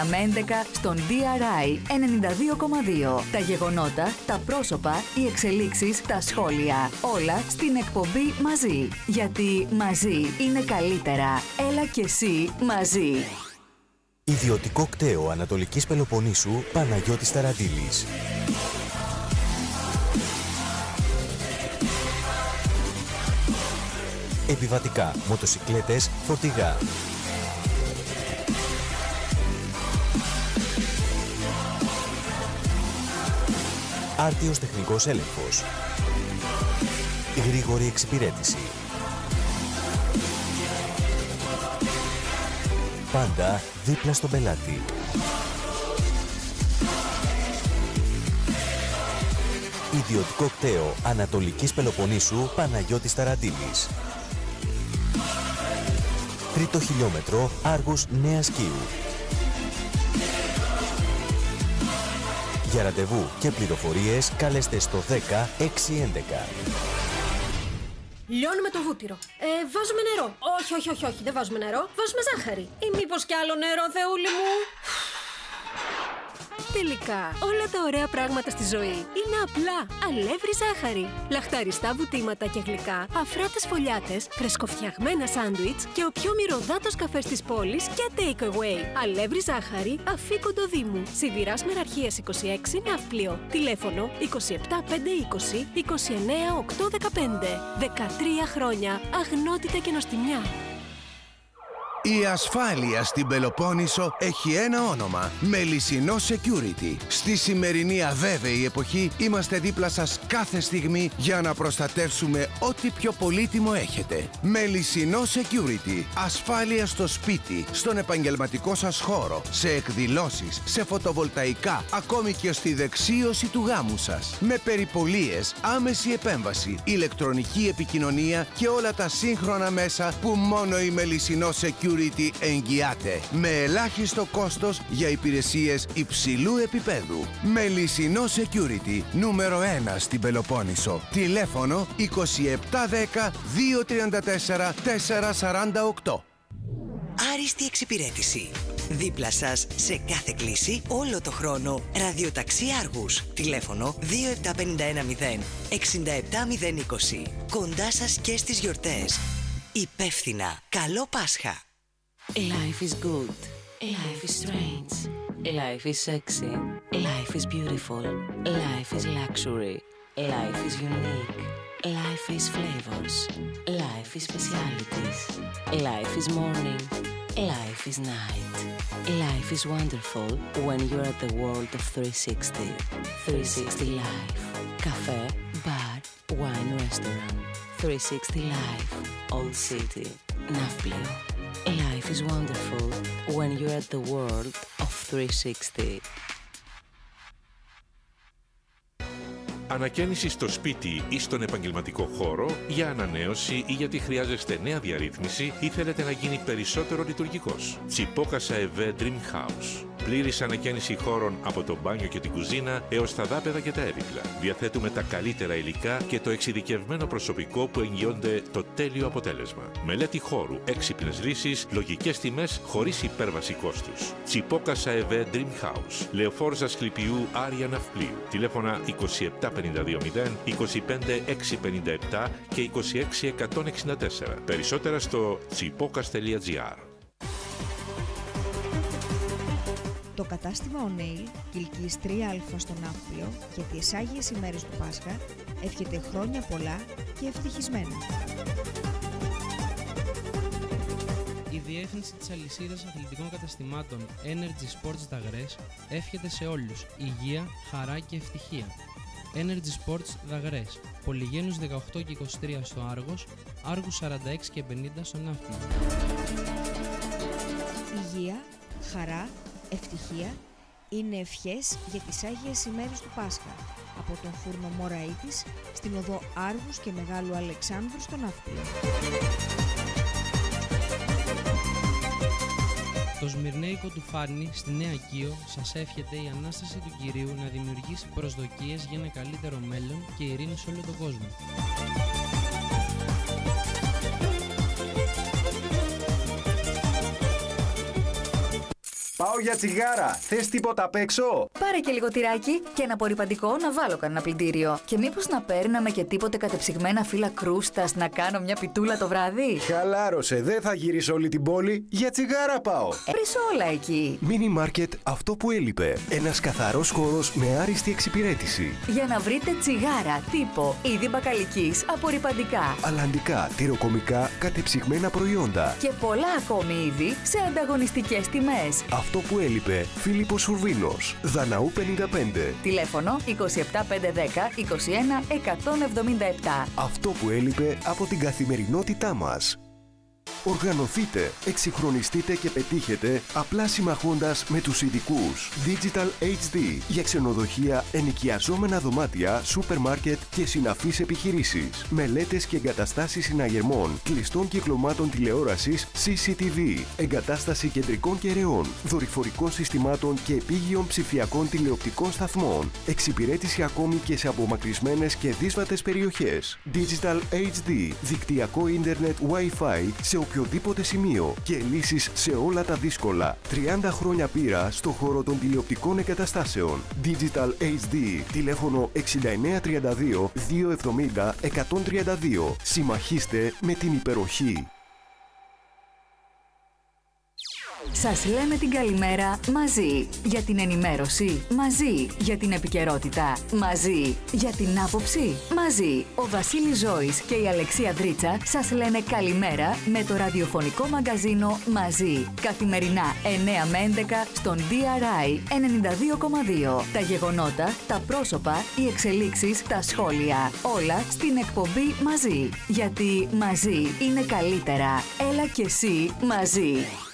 9 με 11 στον DRI 92,2. Τα γεγονότα, τα πρόσωπα, οι εξελίξεις, τα σχόλια. Όλα στην εκπομπή μαζί. Γιατί μαζί είναι καλύτερα. Έλα και εσύ μαζί. Ιδιωτικό κταίο Ανατολικής Πελοποννήσου Παναγιώτης Ταραντήλης. Επιβατικά, μοτοσικλέτες, φορτηγά. Άρτιος τεχνικός έλεγχος. Γρήγορη εξυπηρέτηση. Πάντα δίπλα στον πελάτη. Ιδιωτικό κταίο Ανατολικής Πελοποννήσου Παναγιώτης Ταραντήλης. Τρίτο χιλιόμετρο Άργους Νέας Κίου. Για ραντεβού και πληροφορίες καλέστε στο 10 611. Λιώνουμε το βούτυρο. Ε, βάζουμε νερό. Όχι, όχι, όχι, όχι, δεν βάζουμε νερό. Βάζουμε ζάχαρη. Ή μήπως κι άλλο νερό, Θεούλη μου. Τελικά, όλα τα ωραία πράγματα στη ζωή είναι απλά. Αλεύρι ζάχαρη. Λαχταριστά βουτήματα και γλυκά, αφράτες φωλιάτες, φρεσκοφτιαγμένα σάντουιτς και ο πιο μυρωδάτος καφές της πόλης και take away. Αλεύρι ζάχαρη, αφήκοντο Δήμου. Σιδηράς Μεραρχίας 26 Ναύπλιο. Τηλέφωνο 27520 29815. 13 χρόνια. Αγνότητα και νοστιμιά. Η ασφάλεια στην Πελοπόννησο έχει ένα όνομα. Μελισσινό Security. Στη σημερινή αβέβαιη εποχή είμαστε δίπλα σας κάθε στιγμή για να προστατεύσουμε ό,τι πιο πολύτιμο έχετε. Μελισσινό Security. Ασφάλεια στο σπίτι, στον επαγγελματικό σας χώρο, σε εκδηλώσεις, σε φωτοβολταϊκά, ακόμη και στη δεξίωση του γάμου σας. Με περιπολίες, άμεση επέμβαση, ηλεκτρονική επικοινωνία και όλα τα σύγχρονα μέσα που μόνο η Μελισσινό Security εγγυάται. Με ελάχιστο κόστος για υπηρεσίες υψηλού επίπεδου. Μελισσινό Security, νούμερο 1 στην Πελοπόννησο. Τηλέφωνο 2710 234 448. Άριστη εξυπηρέτηση. Δίπλα σας σε κάθε κλίση όλο το χρόνο. Ραδιοταξί Άργους. Τηλέφωνο 27510 67020. Κοντά σας και στις γιορτές. Υπεύθυνα. Καλό Πάσχα. Life is good. Life is strange. Life is sexy. Life is beautiful. Life is luxury. Life is unique. Life is flavors. Life is specialities. Life is morning. Life is night. Life is wonderful when you're at the world of 360. 360 Life. Cafe, bar, wine restaurant. 360 Life. Old City. Nafplio. Life is wonderful when you're at the world of 360. Ανακαίνιση στο σπίτι ή στον επαγγελματικό χώρο, για ανανέωση ή γιατί χρειάζεστε νέα διαρρύθμιση ή θέλετε να γίνει περισσότερο λειτουργικός. Τσιπόκασα ΕΒΕ Dream House. Πλήρης ανακαίνιση χώρων από το μπάνιο και την κουζίνα έως τα δάπεδα και τα έπιπλα. Διαθέτουμε τα καλύτερα υλικά και το εξειδικευμένο προσωπικό που εγγυώνται το τέλειο αποτέλεσμα. Μελέτη χώρου, έξυπνες λύσεις, λογικές τιμές χωρίς υπέρβαση κόστους. Τσιπόκασα ΕΒΕ Dream House. Λεωφόρζα Σκληπιού Άρια Ναυπλίου. Τηλέφωνα 27520 25657 και 26164. Περισσότερα στο tsipokas.gr. Το κατάστημα O'Neill, Κιλκής 3α στο Ναύπλιο, για τις Άγιες ημέρες του Πάσχα, εύχεται χρόνια πολλά και ευτυχισμένα. Η διεύθυνση της αλυσίδας αθλητικών καταστημάτων Energy Sports Δαγρές εύχεται σε όλους υγεία, χαρά και ευτυχία. Energy Sports Δαγρές, Πολυγένους 18 και 23 στο Άργος, Άργους 46 και 50 στο Ναύπλιο. Υγεία, χαρά, ευτυχία είναι ευχές για τις Άγιες ημέρες του Πάσχα από τον φούρνο Μωραΐτης στην οδό Άργους και Μεγάλου Αλεξάνδρου στο Ναύπλιο. Το Σμυρνέικο του Φάρνη στη Νέα Κίο σας εύχεται η Ανάσταση του Κυρίου να δημιουργήσει προσδοκίες για ένα καλύτερο μέλλον και ειρήνη σε όλο τον κόσμο. Πάω για τσιγάρα. Θες τίποτα απ' έξω; Πάρε και λίγο τυράκι και ένα απορριπαντικό να βάλω κανένα πλυντήριο. Και μήπως να παίρναμε και τίποτε κατεψυγμένα φύλλα κρούστας να κάνω μια πιτούλα το βράδυ; Χαλάρωσε, δεν θα γυρίσω όλη την πόλη. Για τσιγάρα πάω. Βρεις όλα εκεί. Μίνι μάρκετ αυτό που έλειπε. Ένας καθαρός χώρος με άριστη εξυπηρέτηση. Για να βρείτε τσιγάρα, τύπο, είδη μπακαλικής, απορριπαντικά. Αλλαντικά, τυροκομικά, κατεψυγμένα προϊόντα. Και πολλά ακόμη είδη σε ανταγωνιστικές τιμές. Αυτό που έλειπε. Φίλιππος Σουρβίνος. Δαναού 55. Τηλέφωνο 27510 21 177. Αυτό που έλειπε από την καθημερινότητά μας. Οργανωθείτε, εξυγχρονιστείτε και πετύχετε απλά συμμαχώντας με τους ειδικούς. Digital HD για ξενοδοχεία, ενοικιαζόμενα δωμάτια, σούπερ μάρκετ και συναφείς επιχειρήσεις. Μελέτες και εγκαταστάσεις συναγερμών, κλειστών κυκλωμάτων τηλεόρασης CCTV, εγκατάσταση κεντρικών κεραιών, δορυφορικών συστημάτων και επίγειων ψηφιακών τηλεοπτικών σταθμών. Εξυπηρέτηση ακόμη και σε απομακρυσμένες και δύσβατες περιοχές. Digital HD, δικτυακό ίντερνετ Wi-Fi σε οποιοδήποτε σημείο και λύσεις σε όλα τα δύσκολα. 30 χρόνια πείρα στο χώρο των τηλεοπτικών εγκαταστάσεων. Digital HD, τηλέφωνο 6932 270 132. Συμμαχίστε με την υπεροχή. Σας λέμε την καλημέρα μαζί. Για την ενημέρωση μαζί. Για την επικαιρότητα μαζί. Για την άποψη μαζί. Ο Βασίλης Ζώης και η Αλεξία Δρίτσα σας λένε καλημέρα με το ραδιοφωνικό μαγκαζίνο μαζί. Καθημερινά 9 με 11 στον DRI 92,2. Τα γεγονότα, τα πρόσωπα, οι εξελίξεις, τα σχόλια. Όλα στην εκπομπή μαζί. Γιατί μαζί είναι καλύτερα. Έλα και εσύ μαζί.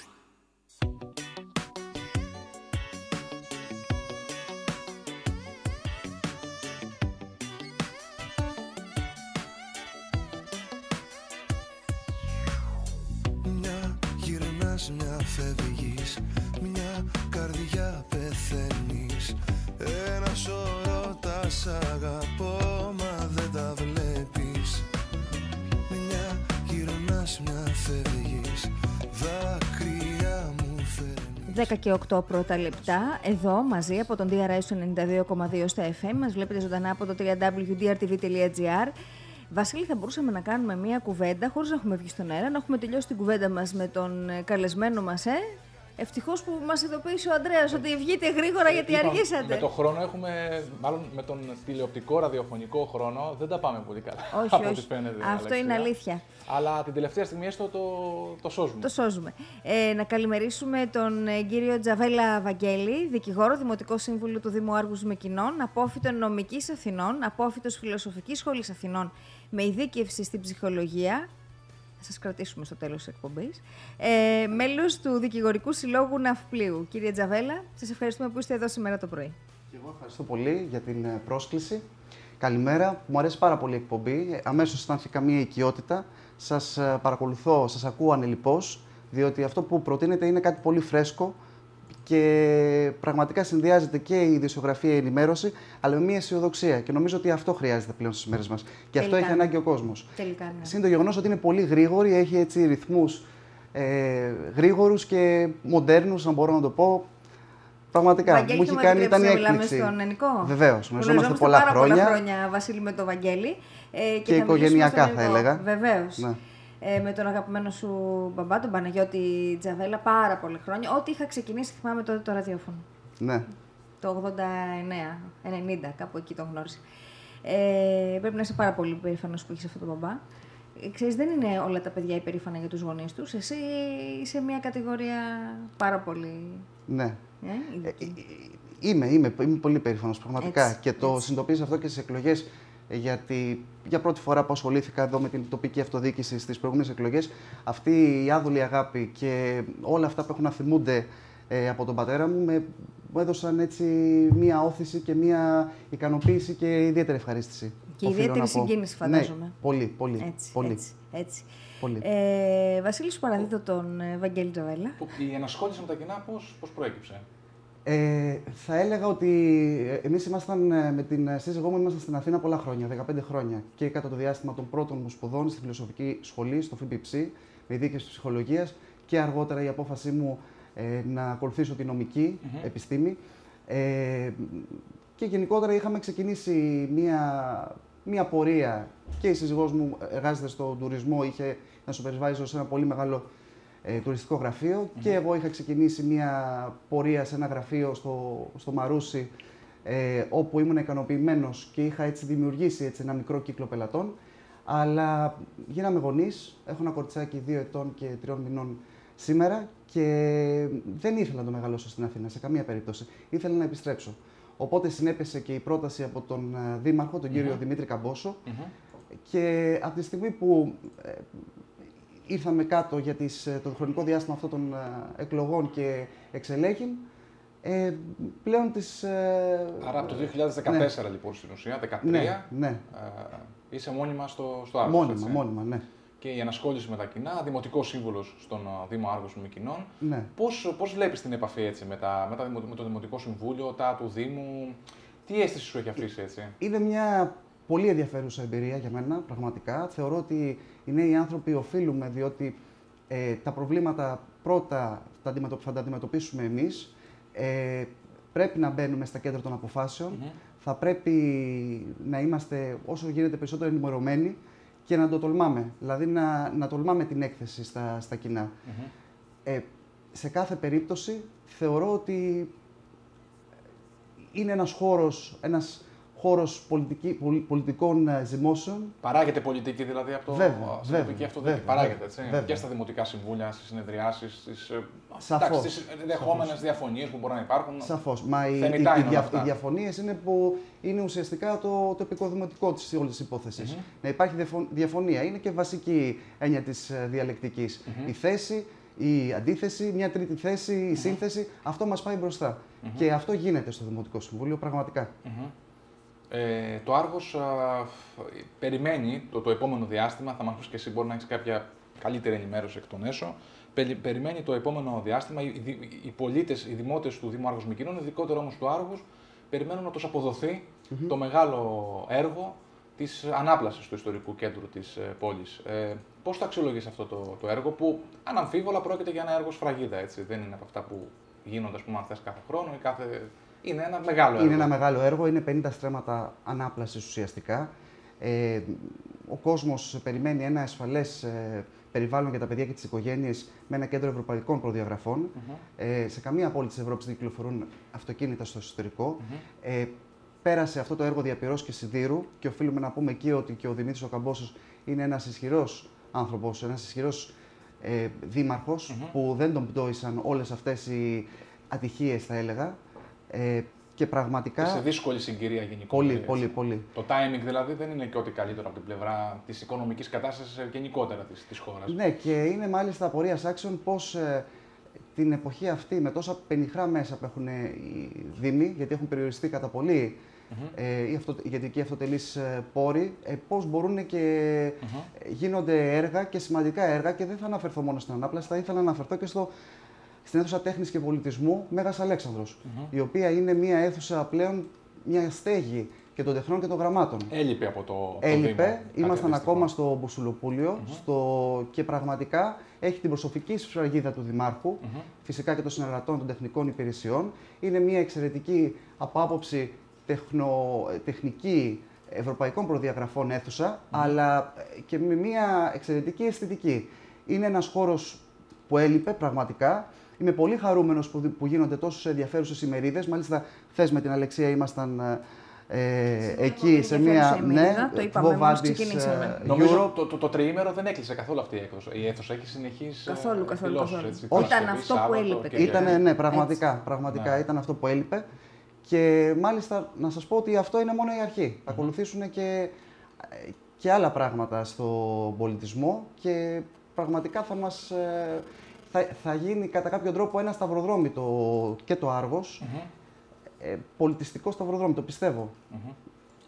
10 και 8 πρώτα λεπτά, εδώ μαζί από τον DRS 92,2 στα FM. Μας βλέπετε ζωντανά από το www.drtv.gr. Βασίλη, θα μπορούσαμε να κάνουμε μία κουβέντα, χωρίς να έχουμε βγει στον αέρα, να έχουμε τελειώσει την κουβέντα μας με τον ε, καλεσμένο μας, ε. Ευτυχώς που μας ειδοποίησε ο Ανδρέας ότι βγείτε γρήγορα γιατί Είπαμε, αργήσατε. Με το χρόνο έχουμε, μάλλον με τον τηλεοπτικό ραδιοφωνικό χρόνο, δεν τα πάμε πολύ καλά. Όχι, από όχι. ό,τι φαίνεται, Αυτό Αλεξία. είναι αλήθεια. Αλλά την τελευταία στιγμή έστω το, το σώζουμε. Το σώζουμε. Ε, να καλημερίσουμε τον ε, κύριο Τζαβέλα Βαγγέλη, δικηγόρο, δημοτικό σύμβουλο του Δήμου Άργους Μεκκινών, απόφυτο νομικής Αθηνών, απόφυτος φιλοσοφικής σχολής Αθηνών με ειδίκευση στην ψυχολογία. Θα σας κρατήσουμε στο τέλος της εκπομπής. Ε, μέλος του Δικηγορικού Συλλόγου Ναυπλίου. Κύριε Τζαβέλα, σας ευχαριστούμε που είστε εδώ σήμερα το πρωί. Και εγώ ευχαριστώ πολύ για την ε, πρόσκληση. Καλημέρα. Μου αρέσει πάρα πολύ η εκπομπή. Αμέσως αισθάνθηκα καμία οικειότητα. Σας παρακολουθώ, σας ακούω ανελειπώ, διότι αυτό που προτείνετε είναι κάτι πολύ φρέσκο και πραγματικά συνδυάζεται και η ειδησιογραφία, η ενημέρωση, αλλά με μια αισιοδοξία. Και νομίζω ότι αυτό χρειάζεται πλέον στις μέρες μας. Και αυτό Τελικά έχει ναι. ανάγκη ο κόσμος. Τελικά, ναι. Συν το γεγονός ότι είναι πολύ γρήγορη, έχει έτσι ρυθμούς ε, γρήγορους και μοντέρνους, αν μπορώ να το πω. Πραγματικά, Βαγγέλη, μου θα έχει μου κάνει, ήταν η επιτρέψετε να έκπληξη. μιλάμε στον Ενικό. Βεβαίως, Γνωριζόμαστε γνωριζόμαστε πολλά πάρα χρόνια. πολλά χρόνια, Βασίλη, με τον Βαγγέλη. Ε, Και οικογενειακά, θα έλεγα. Βεβαίως. Ναι. Ε, με τον αγαπημένο σου μπαμπά, τον Παναγιώτη Τζαβέλα, πάρα πολλά χρόνια. Ό,τι είχα ξεκινήσει, θυμάμαι τότε το ραδιόφωνο. Ναι. Το 89, 90, κάπου εκεί τον γνώρισα. Ε, πρέπει να είσαι πάρα πολύ περήφανος που έχεις αυτόν τον μπαμπά. Ε, Ξέρεις, δεν είναι όλα τα παιδιά υπερήφανα για τους γονείς τους. Εσύ είσαι μια κατηγορία πάρα πολύ... ναι. Ε, ειδική. Είμαι, είμαι, είμαι πολύ περήφανος πραγματικά. Έτσι, και το έτσι. συνειδητοποίησα αυτό και στις εκλογές. Γιατί για πρώτη φορά που ασχολήθηκα εδώ με την τοπική αυτοδιοίκηση στις προηγούμενες εκλογές, αυτή η άδουλη αγάπη και όλα αυτά που έχουν να θυμούνται ε, από τον πατέρα μου με, μου έδωσαν έτσι μία όθηση και μία ικανοποίηση και ιδιαίτερη ευχαρίστηση. Και οφείλω ιδιαίτερη να πω. συγκίνηση, φαντάζομαι. Ναι, πολύ, πολύ. Έτσι, πολύ. έτσι, έτσι. Πολύ. Ε, Βασίλη, σου παραδίδω τον ε, Βαγγέλη Τζαβέλα. Η ενασχόληση με τα κοινά πώς, πώς προέκυψε; Ε, θα έλεγα ότι ε, εμείς ήμασταν ε, με την σύζυγό μου ήμασταν στην Αθήνα πολλά χρόνια, 15 χρόνια. Και κατά το διάστημα των πρώτων μου σπουδών στη φιλοσοφική σχολή, στο ΦΠΨ, με δίκες ψυχολογίας και αργότερα η απόφασή μου ε, να ακολουθήσω τη νομική Μμμ. επιστήμη. Ε, και γενικότερα είχαμε ξεκινήσει μία, μία πορεία και η σύζυγός μου εργάζεται στον τουρισμό, είχε ένα supervisor σε ένα πολύ μεγάλο ε, τουριστικό γραφείο και εγώ είχα ξεκινήσει μία πορεία σε ένα γραφείο στο, στο Μαρούσι ε, όπου ήμουν ικανοποιημένος και είχα έτσι δημιουργήσει έτσι, ένα μικρό κύκλο πελατών. Αλλά γίναμε γονείς, έχω ένα κοριτσάκι δύο ετών και τριών μηνών σήμερα και δεν ήθελα να το μεγαλώσω στην Αθήνα σε καμία περίπτωση. Ήθελα να επιστρέψω. Οπότε συνέπεσε και η πρόταση από τον ε, Δήμαρχο, τον κύριο Μμμ. Δημήτρη Καμπόσο, και από τη στιγμή που ε, ήρθαμε κάτω για τις, ε, το χρονικό διάστημα αυτών των ε, εκλογών και εξελέγην, ε, πλέον τις... ε, Άρα από το 2014 λοιπόν στην ουσία, 2013, Ναι, ναι. ε, είσαι μόνιμα στο, στο Άργος, Μόνιμα, έτσι. μόνιμα, ναι. Και η ανασχόληση με τα κοινά, δημοτικός σύμβουλος στον ε, Δήμο Άργος Μυκηνών. Ναι. Πώς, πώς βλέπεις την επαφή έτσι, με, τα, με, τα, δημο- με το Δημοτικό Συμβούλιο, τα του Δήμου, τι αίσθηση σου έχει αφήσει έτσι; Είναι μια πολύ ενδιαφέρουσα εμπειρία για μένα, πραγματικά. Θεωρώ ότι οι νέοι άνθρωποι οφείλουμε, διότι ε, τα προβλήματα πρώτα θα, αντιμετω- θα τα αντιμετωπίσουμε εμείς. Ε, πρέπει να μπαίνουμε στα κέντρα των αποφάσεων. Θα πρέπει να είμαστε όσο γίνεται περισσότερο ενημερωμένοι και να το τολμάμε. Δηλαδή να, να τολμάμε την έκθεση στα, στα κοινά. Ε, σε κάθε περίπτωση θεωρώ ότι είναι ένας χώρος, ένας χώρος πολιτική, πολι- πολιτικών ε, ζυμώσεων. Παράγεται πολιτική δηλαδή από το Βέβαια, στην βέβαια, τοπική αυτοδιοίκηση. βέβαια, Παράγεται έτσι. βέβαια. Και στα δημοτικά συμβούλια, στις συνεδριάσεις, στις Σαφώς. ενδεχόμενες Σαφώς. διαφωνίες που μπορεί να υπάρχουν. Σαφώς. Μα οι, οι, Θεμητά οι, είναι όλα δια, αυτά. οι διαφωνίες είναι που είναι ουσιαστικά το, το επικοδημοτικό της όλης της υπόθεσης. Να υπάρχει διαφο- διαφωνία. Είναι και βασική έννοια της ε, διαλεκτικής. Μμμ. Η θέση, η αντίθεση, μια τρίτη θέση, η σύνθεση, αυτό μας πάει μπροστά. Μμμ. Και αυτό γίνεται στο Δημοτικό Συμβούλιο πραγματικά. Μμμ. Ε, το Άργος α, φ- περιμένει το, το επόμενο διάστημα, θα μας πεις και εσύ μπορεί να έχεις κάποια καλύτερη ενημέρωση εκ των έσω, Περι- περιμένει το επόμενο διάστημα, οι, οι, οι πολίτες, οι δημότες του Δήμου Άργος Μυκηνών, ειδικότερα όμως του Άργους, περιμένουν να τους αποδοθει το μεγάλο έργο της ανάπλασης του ιστορικού κέντρου της ε, πόλης. Ε, πώς το αξιολογείς αυτό το, το έργο που αναμφίβολα πρόκειται για ένα έργο σφραγίδα, έτσι, δεν είναι από αυτά που γίνονται, ας πούμε, αν θες κάθε χρόνο ή κάθε... Είναι ένα μεγάλο έργο. Είναι ένα μεγάλο έργο, είναι 50 στρέμματα ανάπλασης ουσιαστικά. Ε, ο κόσμος περιμένει ένα ασφαλές ε, περιβάλλον για τα παιδιά και τις οικογένειες με ένα κέντρο ευρωπαϊκών προδιαγραφών. Ε, σε καμία πόλη της Ευρώπης δεν κυκλοφορούν αυτοκίνητα στο εσωτερικό. Ε, πέρασε αυτό το έργο διαπυρός και σιδήρου και οφείλουμε να πούμε εκεί ότι και ο Δημήτρης ο Καμπόσος είναι ένας ισχυρός άνθρωπος, ένας ισχυρός ε, δήμαρχος που δεν τον πτώησαν όλες αυτές οι ατυχίες θα έλεγα. Ε, και πραγματικά... Και σε δύσκολη συγκυρία γενικότερα. Πολύ, έτσι. πολύ, πολύ. Το timing δηλαδή δεν είναι και ό,τι καλύτερο από την πλευρά της οικονομικής κατάστασης γενικότερα της της χώρας. Ναι, και είναι μάλιστα απορία άξιων πώς ε, την εποχή αυτή με τόσα πενιχρά μέσα που έχουν οι Δήμοι, γιατί έχουν περιοριστεί κατά πολύ ε, οι, αυτο, οι ιδιωτικοί αυτοτελείς ε, πόροι, ε, πώς μπορούν και ε, γίνονται έργα και σημαντικά έργα και δεν θα αναφερθώ μόνο στην ανάπλαση, θα ήθελα να αναφερθώ και στο, στην αίθουσα τέχνης και πολιτισμού Μέγας Αλέξανδρος, η οποία είναι μια αίθουσα πλέον, μια στέγη και των τεχνών και των γραμμάτων. Έλειπε από το, το Έλειπε, Δήμο κάτι ήμασταν αντίστοιχο. ακόμα στο Μπουσουλοπούλιο στο... και πραγματικά έχει την προσωπική σφραγίδα του Δημάρχου, φυσικά και των συνεργατών των τεχνικών υπηρεσιών. Είναι μια εξαιρετική από άποψη τεχνο... τεχνική ευρωπαϊκών προδιαγραφών αίθουσα, αλλά ε, και με μια εξαιρετική αισθητική. Είναι ένας χώρος που έλειπε πραγματικά. Είμαι πολύ χαρούμενος που, που γίνονται τόσο ενδιαφέρουσες ημερίδες. Μάλιστα, χθε με την Αλεξία ήμασταν ε, εκεί σε μια. ενδιαφέρουσα ημερίδα, το είπαμε, Vovadis, μόλις ξεκινήσαμε. ε, Νομίζω Europe. το, το, το τριήμερο δεν έκλεισε καθόλου αυτή η έκδοση. Η αίθουσα έχει συνεχείς. Καθόλου, καθόλου, καθόλου. Έτσι, Ήταν Παρασκευή, αυτό που Σάββατο, έλειπε. Κυριακή. Ήτανε, ναι, πραγματικά. πραγματικά Ναι. ήταν αυτό που έλειπε. Και μάλιστα να σας πω ότι αυτό είναι μόνο η αρχή. Θα ακολουθήσουν και, και άλλα πράγματα στον πολιτισμό και πραγματικά θα μας... ε, Θα, θα γίνει κατά κάποιο τρόπο ένα σταυροδρόμι το, και το Άργος. Ε, πολιτιστικό σταυροδρόμι, το πιστεύω.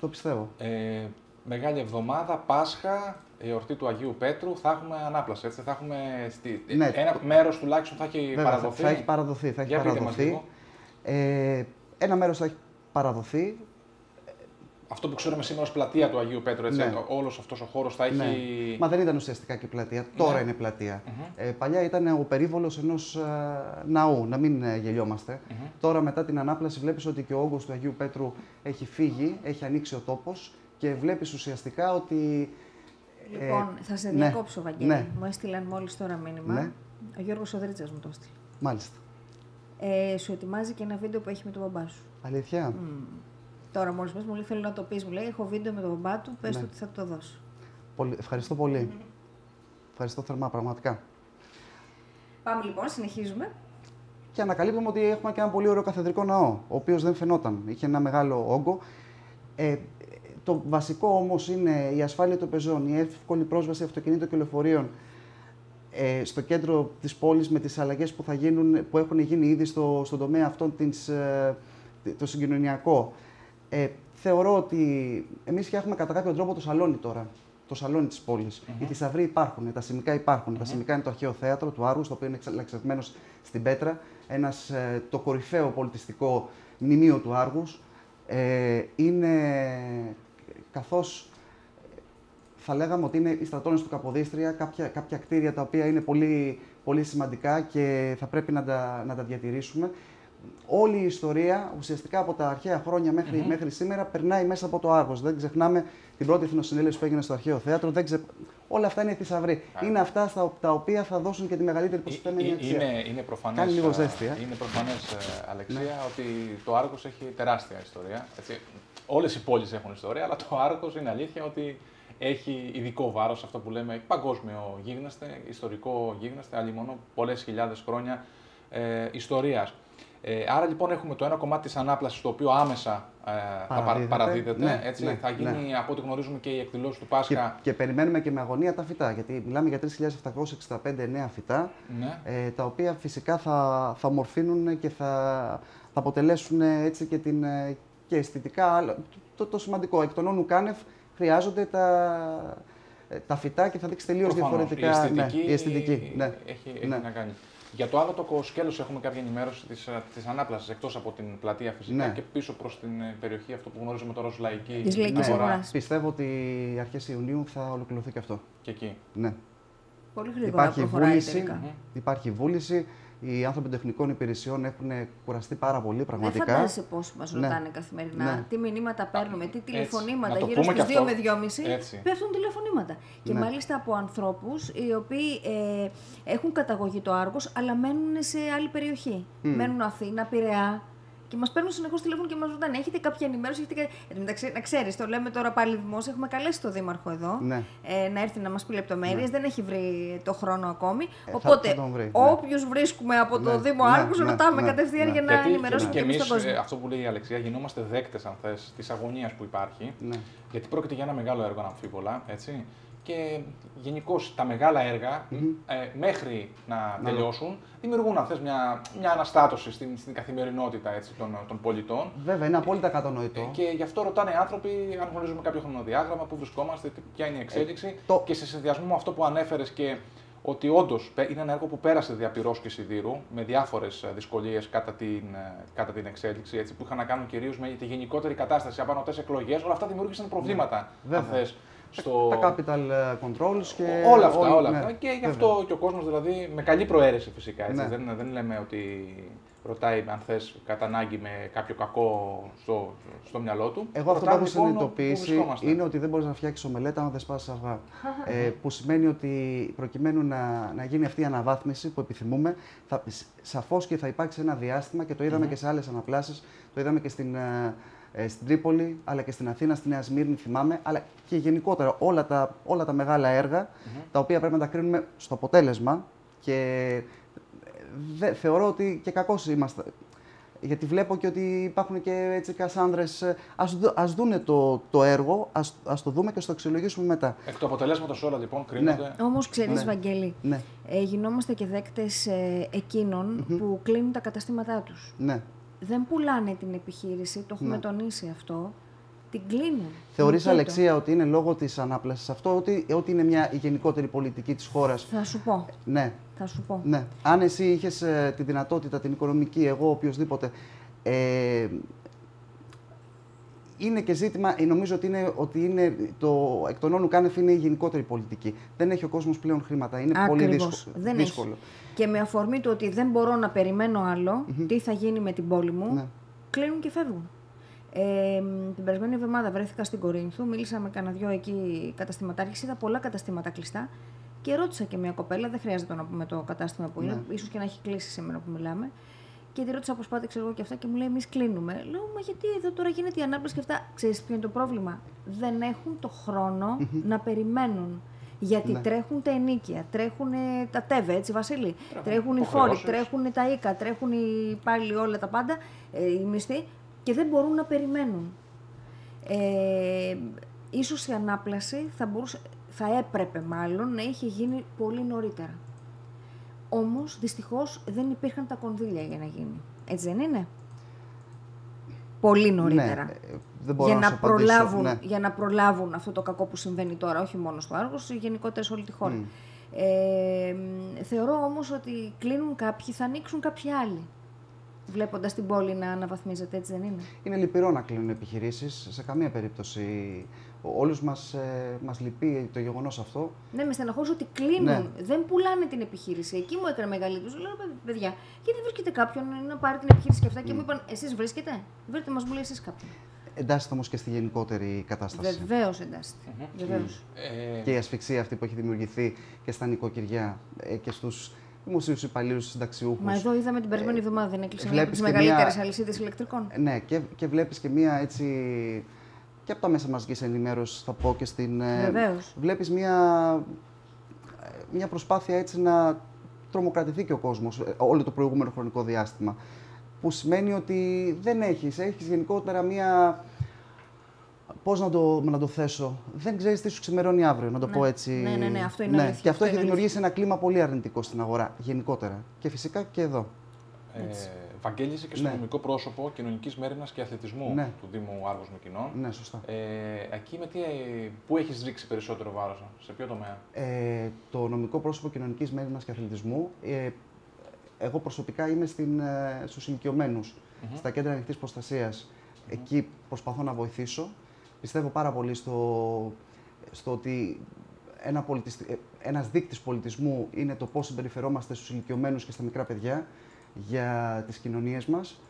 Το πιστεύω. Ε, Μεγάλη εβδομάδα, Πάσχα, η εορτή του Αγίου Πέτρου, θα έχουμε ανάπλαση, έτσι, θα έχουμε... Στη... Ναι. Ένα μέρος τουλάχιστον θα έχει Βέβαια, θα- παραδοθεί. Θα, έχει παραδοθεί. Θα έχει Για πείτε μας παραδοθεί. λίγο. Ε, ένα μέρος θα έχει παραδοθεί. Αυτό που ξέρουμε σήμερα ως πλατεία του Αγίου Πέτρου, έτσι, Ναι. όλος αυτός ο χώρος θα έχει... Ναι. Μα δεν ήταν ουσιαστικά και πλατεία. Τώρα Ναι. είναι πλατεία. Μμμ. Ε, παλιά ήταν ο περίβολος ενός ε, ναού, να μην ε, γελιόμαστε. Μμμ. Τώρα μετά την ανάπλαση βλέπεις ότι και ο όγκος του Αγίου Πέτρου έχει φύγει, έχει ανοίξει ο τόπος και βλέπεις ουσιαστικά ότι... ε, Λοιπόν, θα σε ναι, διακόψω, Βαγγέλη. Ναι, Μου έστειλαν μόλις τώρα μήνυμα. Ναι. Ο Γιώργος Οδρίτσας μου το έστειλε. μάλιστα. Ε, σου ετοιμάζει και ένα βίντεο που έχει με τον μπαμπά σου. Αλήθεια; Μμ. Τώρα μόλις πες, μου λέει θέλω να το πεις. Μου λέει: Έχω βίντεο με τον μπαμπά του, πες Ναι. του ότι θα του το δώσω. Πολύ, ευχαριστώ πολύ. Ευχαριστώ θερμά, πραγματικά. Πάμε λοιπόν, συνεχίζουμε. Και ανακαλύπτουμε ότι έχουμε και ένα πολύ ωραίο καθεδρικό ναό, ο οποίος δεν φαινόταν. Είχε ένα μεγάλο όγκο. Ε, το βασικό όμως είναι η ασφάλεια των πεζών, η εύκολη πρόσβαση αυτοκινήτων και λεωφορείων ε, στο κέντρο της πόλης με τις αλλαγές που, θα γίνουν, που έχουν γίνει ήδη στο, στον τομέα αυτόν της, ε, το συγκοινωνιακό. Ε, θεωρώ ότι εμείς φτιάχνουμε κατά κάποιο τρόπο το σαλόνι τώρα. Το σαλόνι της πόλης. Οι θησαυροί υπάρχουν, τα σημικά υπάρχουν. Τα σημικά είναι το αρχαίο θέατρο του Άργους, το οποίο είναι εξαρτημένο στην Πέτρα. Ένας, ε, το κορυφαίο πολιτιστικό μνημείο του Άργους. Ε, είναι καθώς θα λέγαμε ότι είναι οι στρατώνες του Καποδίστρια, κάποια, κάποια κτίρια τα οποία είναι πολύ, πολύ σημαντικά και θα πρέπει να τα, να τα διατηρήσουμε. Όλη η ιστορία, ουσιαστικά από τα αρχαία χρόνια μέχρι, Μμμ. μέχρι σήμερα, περνάει μέσα από το Άργος. Δεν ξεχνάμε την πρώτη εθνοσυνέλευση που έγινε στο αρχαίο θέατρο. Δεν ξε... Όλα αυτά είναι θησαυροί. Είναι αυτά στα, τα οποία θα δώσουν και τη μεγαλύτερη προστιθέμενη Ε, αξία. Είναι, είναι προφανές, Κάνει λίγο α, ζέστη, ε. Είναι προφανές, ε, Αλεξία, ότι το Άργος έχει τεράστια ιστορία. Έτσι. Όλες οι πόλεις έχουν ιστορία, αλλά το Άργος είναι αλήθεια ότι έχει ειδικό βάρος, αυτό που λέμε παγκόσμιο γίγνεσθε, ιστορικό γίγνεσθε, αλλημονό πολλές χιλιάδες χρόνια ε, ιστορίας. Ε, άρα λοιπόν έχουμε το ένα κομμάτι της ανάπλασης το οποίο άμεσα ε, θα παρα- Παραδίδεται. παραδίδεται. Ναι, έτσι. ναι, θα γίνει ναι. από ό,τι γνωρίζουμε και η εκδηλώση του Και, Πάσχα. και περιμένουμε και με αγωνία τα φυτά, γιατί μιλάμε για 3.765 νέα φυτά, Ναι. ε, τα οποία φυσικά θα, θα μορφύνουν και θα, θα αποτελέσουν ε, έτσι και, την, ε, και αισθητικά αλλά το, το σημαντικό. Εκ των όνου κάνευ χρειάζονται τα, ε, τα φυτά και θα δείξει τελείως Προφανώς. διαφορετικά. Η αισθητική, ναι, η αισθητική ναι. Έχει, έχει Ναι. να κάνει. Για το άγατο σκέλος έχουμε κάποια ενημέρωση της, ε, της ανάπλασης εκτός από την πλατεία φυσικά Ναι. και πίσω προς την ε, περιοχή αυτό που γνωρίζουμε τώρα ως λαϊκή Της Λαϊκής αγορά. Αγοράς. Πιστεύω ότι αρχές Ιουνίου θα ολοκληρωθεί και αυτό. Και εκεί. Ναι. Πολύ γρήγορα Υπάρχει προχωράει βούληση, τελικά. υπάρχει βούληση. Οι άνθρωποι των τεχνικών υπηρεσιών έχουν κουραστεί πάρα πολύ Δεν πραγματικά. φαντάζεσαι πώς μας Ναι. ρωτάνε καθημερινά, Ναι. τι μηνύματα παίρνουμε, τι τηλεφωνήματα, Να το γύρω πούμε στους και 2 αυτό. με 2,5 Έτσι. πέφτουν τηλεφωνήματα. Και Ναι. μάλιστα από ανθρώπους οι οποίοι ε, έχουν καταγωγή το Άργος, αλλά μένουν σε άλλη περιοχή. Μμ. Μένουν Αθήνα, Πειραιά, και μας παίρνουν συνεχώς τηλέφωνο και μας ρωτάνε: Έχετε κάποια ενημέρωση, έχετε. κα- Εν τω μεταξύ, να ξέρεις, το λέμε τώρα πάλι δημόσια. Έχουμε καλέσει τον Δήμαρχο εδώ Ναι. ε, να έρθει να μας πει λεπτομέρειες. Δεν έχει βρει το χρόνο ακόμη. Ε, θα- Οπότε, θα τον βρει, ναι. όποιου βρίσκουμε από το Ναι, Δήμο ναι, Άργους, ναι, ρωτάμε ναι, κατευθείαν ναι. για να Γιατί, ενημερώσουμε και και εμείς εμείς, τον κόσμο. ε, αυτό που λέει η Αλεξία, γινόμαστε δέκτες, αν θες, της αγωνίας που υπάρχει. Ναι. Γιατί πρόκειται για ένα μεγάλο έργο αναμφίβολα, έτσι. Και γενικώς τα μεγάλα έργα, ε, μέχρι να Να τελειώσουν, δημιουργούν, αν θες, μια, μια αναστάτωση στην, στην καθημερινότητα έτσι, των, των πολιτών. Βέβαια, είναι απόλυτα κατανοητό. Και γι' αυτό ρωτάνε οι άνθρωποι αν γνωρίζουμε κάποιο χρονοδιάγραμμα, πού βρισκόμαστε, τι- ποια είναι η εξέλιξη. Ε, το- Και σε συνδυασμό με αυτό που ανέφερες και ότι όντως είναι ένα έργο που πέρασε διαπυρό και σιδήρου με διάφορες δυσκολίες κατά, την, ε, κατά την εξέλιξη, έτσι, που είχαν να κάνουν κυρίως με τη γενικότερη κατάσταση, απανοτέ εκλογές. Όλα αυτά δημιούργησαν προβλήματα, αν Ναι. Βέβαια. θες, στο... Τα capital ε, controls και. Όλα αυτά, όλοι- όλα ναι, αυτά. Και γι' βέβαια. αυτό και ο κόσμος δηλαδή με καλή προαίρεση φυσικά. Έτσι. Ναι. Δεν, δεν λέμε ότι ρωτάει αν θες κατά ανάγκη με κάποιο κακό στο, στο μυαλό του. Εγώ αυτό που Ρωτάμε, έχω λοιπόν, συνειδητοποιήσει πού βρισκόμαστε. είναι ότι δεν μπορείς να φτιάξεις ομελέτα αν δεν σπάσει αυγά. ε, που σημαίνει ότι προκειμένου να, να γίνει αυτή η αναβάθμιση που επιθυμούμε, θα, σαφώς και θα υπάρξει ένα διάστημα και το είδαμε Μμμ. και σε άλλες αναπλάσεις. Το είδαμε και στην, ε, ε, στην Τρίπολη, αλλά και στην Αθήνα, στη Νέα Σμύρνη, θυμάμαι, αλλά και γενικότερα όλα τα, όλα τα μεγάλα έργα, τα οποία πρέπει να τα κρίνουμε στο αποτέλεσμα και ε, δε, θεωρώ ότι και κακώς είμαστε. Γιατί βλέπω και ότι υπάρχουν και έτσι κασάνδρες. ε, Ας, δω- ας δούνε το, το έργο, ας, ας το δούμε και ας το αξιολογήσουμε μετά. Εκ του αποτελέσματος όλα λοιπόν κρίνονται. Όμως ξέρεις, Ναι. Βαγγέλη, Ναι, ε, γινόμαστε και δέκτες ε, εκεινων που κλείνουν τα καταστήματά τους. ναι. Δεν πουλάνε την επιχείρηση, το έχουμε Ναι. τονίσει αυτό. Την κλείνουν. Θεωρείς, Νικέτο. Αλεξία, ότι είναι λόγω της ανάπλασης αυτό, ότι, ότι είναι μια η γενικότερη πολιτική της χώρας; Θα σου πω. Ναι. Θα σου πω. Ναι. Αν εσύ είχες τη δυνατότητα, την οικονομική, εγώ, οποιοδήποτε. Ε, είναι και ζήτημα, ε, νομίζω ότι είναι, ότι είναι το εκ των όνων κάνευ είναι η γενικότερη πολιτική. Δεν έχει ο κόσμος πλέον χρήματα. Είναι πολύ Ακριβώς. δύσκολο. Δεν δύσκολο. Έχει. Και με αφορμή του ότι δεν μπορώ να περιμένω άλλο, τι θα γίνει με την πόλη μου, Ναι. κλείνουν και φεύγουν. Ε, την περασμένη εβδομάδα βρέθηκα στην Κορίνθου, μίλησα με κανένα δυο εκεί καταστηματάρχες, είδα πολλά καταστήματα κλειστά και ρώτησα και μια κοπέλα, δεν χρειάζεται να πούμε το κατάστημα που είναι, Ναι. ίσως και να έχει κλείσει σήμερα που μιλάμε. Και τη ρώτησα πώς πάτε, ξέρω εγώ και αυτά, και μου λέει: Εμείς κλείνουμε. Λέω: Μα γιατί εδώ τώρα γίνεται η ανάπλαση και αυτά. Ξέρεις ποιο είναι το πρόβλημα; Δεν έχουν το χρόνο να περιμένουν. Γιατί Ναι. τρέχουν τα ενίκια, τρέχουν ε, τα τέβε, έτσι Βασίλη; Τρέχουν Τρέχουν οι φόροι, υποχρεώσεις. τρέχουν τα οίκα, τρέχουν οι πάλι όλα τα πάντα, ε, οι μισθοί και δεν μπορούν να περιμένουν. Ε, ίσως η ανάπλαση θα, μπορούσε, θα έπρεπε μάλλον να είχε γίνει πολύ νωρίτερα. Όμως, δυστυχώς, δεν υπήρχαν τα κονδύλια για να γίνει. Έτσι δεν είναι; Πολύ νωρίτερα. Ναι, ε, δεν μπορώ για, να να σου απαντήσω, προλάβουν, ναι. για να προλάβουν αυτό το κακό που συμβαίνει τώρα, όχι μόνο στο Άργος, γενικότερα σε όλη τη χώρα. Μμ. Ε, θεωρώ όμως ότι κλείνουν κάποιοι, θα ανοίξουν κάποιοι άλλοι. Βλέποντας την πόλη να αναβαθμίζεται, έτσι δεν είναι; Είναι λυπηρό να κλείνουν επιχειρήσεις. Σε καμία περίπτωση. Όλους μας ε, μας λυπεί το γεγονός αυτό. Ναι, με στεναχώρησε ότι κλείνουν. Ναι. Δεν πουλάνε την επιχείρηση. Εκεί μου έκανε μεγάλη εντύπωση. Λέω, «Παι- παιδιά, γιατί βρίσκεται κάποιον να πάρει την επιχείρηση και αυτά. Και μου είπαν, εσείς βρίσκετε; Βρείτε μας, μου λέει εσείς κάποιον. Εντάσσεται όμως και στη γενικότερη κατάσταση. Βεβαίως εντάσσεται. Βεβαίως. Ε, Και η ασφυξία αυτή που έχει δημιουργηθεί και στα νοικοκυριά ε, και στους δημοσίου υπαλλήλου, συνταξιούχου. Μα εδώ είδαμε την περασμένη εβδομάδα δεν έκλεισε μια από τις βλέπεις και μεγαλύτερες μια- αλυσίδες ηλεκτρικών. Ναι, και, και βλέπεις και μία έτσι. και από τα μέσα μαζικής ενημέρωσης, θα πω και στην. ε, Βεβαίως. Βλέπεις μία, ε, μία προσπάθεια έτσι να τρομοκρατηθεί και ο κόσμος όλο το προηγούμενο χρονικό διάστημα. Που σημαίνει ότι δεν έχεις, έχεις γενικότερα μία. Πώς να το, να το θέσω, δεν ξέρεις τι σου ξημερώνει αύριο, να το Ναι. πω έτσι. Ναι, ναι, ναι, αυτό είναι αλήθεια, Και αυτό αυτό έχει είναι δημιουργήσει ένα κλίμα πολύ αρνητικό στην αγορά γενικότερα. Και φυσικά και εδώ. Ε, Βαγγέλη, είσαι και στο Ναι. νομικό πρόσωπο κοινωνικής μέρημνας και αθλητισμού Ναι. του Δήμου Άργος Μικοινών. Ναι, σωστά. Ε, εκεί με τι, πού έχεις ρίξει περισσότερο βάρος, σε ποιο τομέα; Ε, το νομικό πρόσωπο κοινωνικής μέρημνας και αθλητισμού. Ε, εγώ προσωπικά είμαι στην, ε, στους ηλικιωμένους, Μμμ. στα κέντρα ανοιχτής προστασίας. Εκεί προσπαθώ να βοηθήσω. Πιστεύω πάρα πολύ στο, στο ότι ένα πολιτιστι... ε, ένας δείκτης πολιτισμού είναι το πώς συμπεριφερόμαστε στους ηλικιωμένους και στα μικρά παιδιά για τις κοινωνίες μας.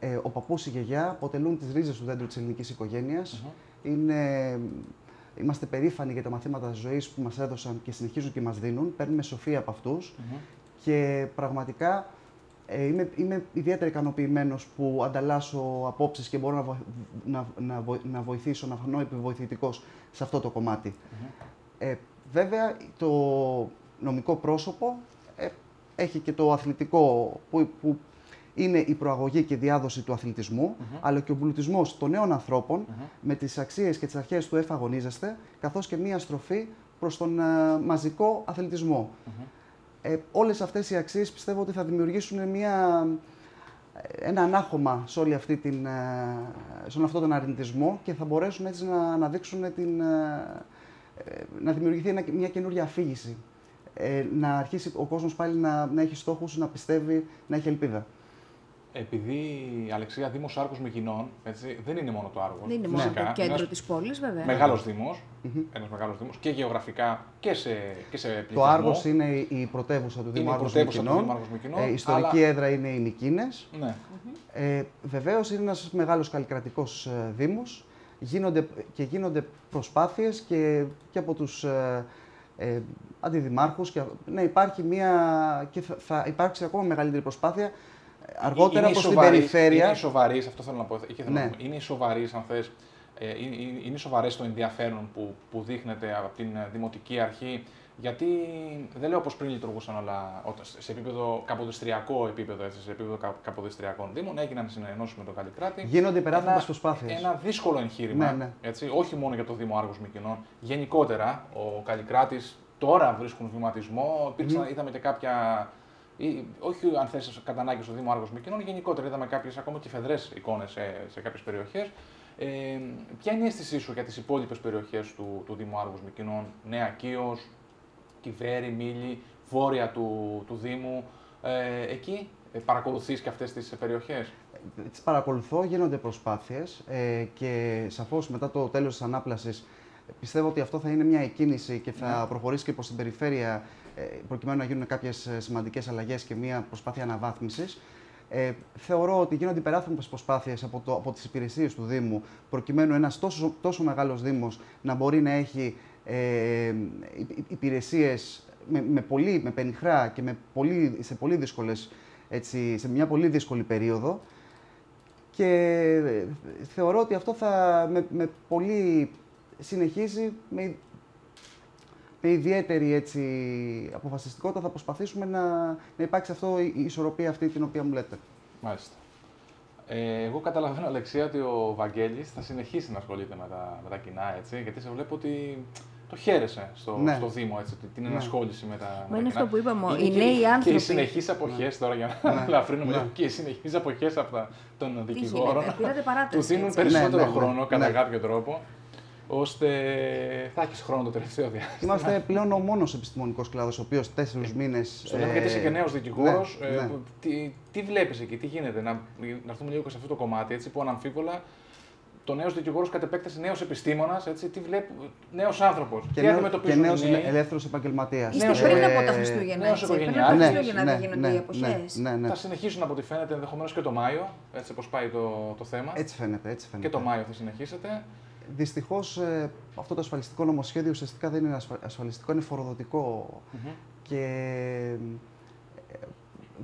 Ε, ο παππούς, η γιαγιά αποτελούν τις ρίζες του δέντρου της ελληνικής οικογένειας. Είναι, είμαστε περήφανοι για τα μαθήματα ζωής που μας έδωσαν και συνεχίζουν και μας δίνουν. Παίρνουμε σοφία από αυτούς. Και πραγματικά ε, είμαι, είμαι ιδιαίτερα ικανοποιημένος που ανταλλάσσω απόψεις και μπορώ να, βο- να, να, βο- να βοηθήσω, να φανώ επιβοηθητικός σε αυτό το κομματι Ε, βέβαια, το νομικό πρόσωπο ε, έχει και το αθλητικό που, που είναι η προαγωγή και διάδοση του αθλητισμού, αλλά και ο εμπλουτισμός των νέων ανθρώπων με τις αξίες και τις αρχές του εφαγωνίζεστε, καθώς και μία στροφή προς τον ε, μαζικό αθλητισμό. Ε, όλες αυτές οι αξίες πιστεύω ότι θα δημιουργήσουν μια, ένα ανάχωμα σε, όλη αυτή την, ε, σε όλο αυτόν τον αρνητισμό και θα μπορέσουν έτσι να αναδείξουν την, ε, ε, να δημιουργηθεί ένα, μια καινούργια αφήγηση. Ε, να αρχίσει ο κόσμος πάλι να, να έχει στόχους, να πιστεύει, να έχει ελπίδα. Επειδή η Αλεξία Δήμος Άργος Μικοινών έτσι, δεν είναι μόνο το Άργο. Δεν είναι μόνο το κέντρο της πόλης, βέβαια. Μεγάλος Δήμος. Ένας μεγάλος Δήμος και γεωγραφικά και σε, και σε πληθυσμό. Το Άργος είναι η πρωτεύουσα του Είναι Δήμου η Άργος πρωτεύουσα του Μικοινών. Δήμου Άργος Μικοινών, Ε, η ιστορική αλλά- έδρα είναι οι Μικίνες. Ναι. Ε, Βεβαίως είναι ένας μεγάλος καλλικρατικός ε, δήμος. Γίνονται, και γίνονται προσπάθειες και, και από τους ε, ε, αντιδημάρχους. Και, ναι, υπάρχει μια, και θα, θα υπάρξει ακόμα μεγαλύτερη προσπάθεια ε, αργότερα Είναι προς την σοβαρή- περιφέρεια. Είναι σοβαρής, αυτό θέλω να πω. και θέλω Ναι. να πω. Είναι σοβαρής, αν θες, ε, είναι, είναι- είναι σοβαρές το ενδιαφέρον που, που δείχνεται από την ε, δημοτική αρχή. Γιατί δεν λέω πως πριν λειτουργούσαν όλα όταν- σε επίπεδο καποδιστριακό επίπεδο, έτσι, σε επίπεδο κα- καποδιστριακών δήμων, έγιναν συνενώσεις με τον Καλλικράτη. Γίνονται υπεράθλητες Ένα- προσπάθειες. Ένα δύσκολο εγχείρημα. Ναι, ναι. Έτσι, όχι μόνο για το Δήμο Άργος Μικοινών. Γενικότερα, ο Καλλικράτης τώρα βρίσκουν βηματισμό. Υπήρξαν, Μμμ. είδαμε και κάποια. Ή, όχι αν θες κατά ανάγκη στο Δήμο Άργος Μικοινών, γενικότερα είδαμε κάποιες ακόμα και φεδρές εικόνες σε, σε κάποιες περιοχές. Ε, ποια είναι η αίσθησή σου για τις υπόλοιπες περιοχές του, του Δήμου Άργου Μικοινών, Νέα Κίος, Κιβέρι, Μήλη, βόρεια του, του Δήμου. Ε, εκεί ε, παρακολουθείς και αυτές τις περιοχές; Τις παρακολουθώ, γίνονται προσπάθειες ε, και σαφώς μετά το τέλος της ανάπλασης πιστεύω ότι αυτό θα είναι μια εκκίνηση και θα Ναι. προχωρήσει και προς την περιφέρεια ε, προκειμένου να γίνουν κάποιες ε, σημαντικές αλλαγές και μια προσπάθεια αναβάθμισης. Ε, θεωρώ ότι γίνονται υπεράθμιες προσπάθειες από, το, από τις υπηρεσίες του Δήμου προκειμένου ένας τόσο, τόσο μεγάλος Δήμος να μπορεί να έχει ε, υ- υ- υπηρεσίες με, με, πολύ, με πενιχρά και με πολύ, σε, πολύ δύσκολες, έτσι, σε μια πολύ δύσκολη περίοδο και ε, θεωρώ ότι αυτό θα με, με πολύ συνεχίζει με, με ιδιαίτερη έτσι, αποφασιστικότητα θα προσπαθήσουμε να, να υπάρξει αυτό η η ισορροπία αυτή την οποία μου λέτε. Μάλιστα. Ε, εγώ καταλαβαίνω, Αλεξία, ότι ο Βαγγέλης θα συνεχίσει να ασχολείται με τα, με τα κοινά, έτσι, γιατί σε βλέπω ότι το χαίρεσαι στο, Ναι. στο Δήμο, έτσι, την Ναι. ενασχόληση με τα, με Μα τα είναι κοινά. αυτό που είπαμε, Είναι οι και- νέοι Και άνθρωποι. οι συνεχείς αποχές, τώρα για να Ναι. ελαφρύνουμε Ναι. λίγο, και οι συνεχείς αποχές από τα, των δικηγόρων, γίνεται, πήρατε παράταση, του δίνουν έτσι. περισσότερο Ναι, ναι, ναι. χρόνο, κατά Ναι. κάποιο τρόπο, ώστε θα έχεις χρόνο το τελευταίο διάστημα. Είμαστε πλέον ο μόνος επιστημονικός κλάδος, ο οποίος τέσσερις μήνες... Στο λέω γιατί είσαι και νέος δικηγόρος. ναι, ναι. τι, τι βλέπεις εκεί, τι γίνεται, να, να έρθουμε λίγο και σε αυτό το κομμάτι έτσι, που αναμφίβολα το νέος δικηγόρος κατ' επέκταση νέος επιστήμονας, τι βλέπει, νέος άνθρωπος. Και, τι νέο, και αντιμετωπίζουν νέος οι νέοι. ελεύθερος επαγγελματίας. Είστε Νέος- πριν ε, από τα Χριστούγεννα, νέος έτσι. Πριν από τα οικογενειάρχης. Χριστούγεννα Ναι, δεν γίνονται ναι, οι αποχές. ναι, ναι. Θα συνεχίσουν από ό,τι φαίνεται ενδεχομένως και το Μάιο, έτσι όπως πάει το, το θέμα. Έτσι φαίνεται, έτσι φαίνεται. Και το Μάιο θα συνεχίσετε. Δυστυχώς αυτό το ασφαλιστικό νομοσχέδιο ουσιαστικά δεν είναι ασφα- ασφαλιστικό, είναι φοροδοτικό. Μμμ. Και ε,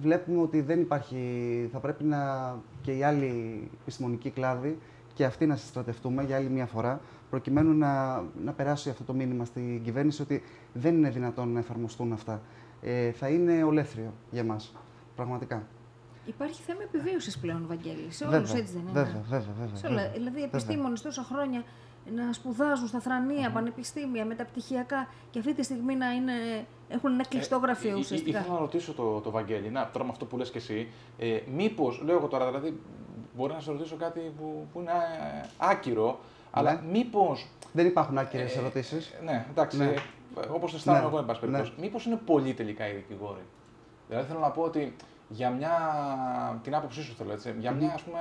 βλέπουμε ότι δεν υπάρχει. Θα πρέπει να και οι άλλοι επιστημονικοί κλάδοι και αυτοί να συστρατευτούμε για άλλη μια φορά, προκειμένου να, να περάσει αυτό το μήνυμα στην κυβέρνηση ότι δεν είναι δυνατόν να εφαρμοστούν αυτά. Ε, θα είναι ολέθριο για μας, πραγματικά. Υπάρχει θέμα επιβίωσης πλέον, Βαγγέλη. Σε όλους Βέβαια, έτσι δεν είναι; βέβαια, βέβαια, βέβαια, Σε όλα. βέβαια. Δηλαδή, οι Βέβαια. επιστήμονες τόσα χρόνια να σπουδάζουν στα θρανία, πανεπιστήμια, μεταπτυχιακά και αυτή τη στιγμή να είναι, έχουν ένα κλειστό γραφείο Ε, ε, ουσιαστικά. Ήθελα να ρωτήσω το, το Βαγγέλη, να, τώρα με αυτό που λες και εσύ, ε, μήπως, λέω εγώ τώρα, δηλαδή, μπορεί να σε ρωτήσω κάτι που, που είναι ε, άκυρο, αλλά μήπως... Δεν υπάρχουν άκυρες ερωτήσεις. Ναι, εντάξει, Ναι. ναι. όπως αισθάνομαι Ναι. εγώ, εν πάση περιπτώσει. Μήπως είναι πολύ τελικά οι δικηγόροι. Δηλαδή θέλω να πω ότι για μια, την άποψή σου θέλω έτσι, για μια Μμμ. ας πούμε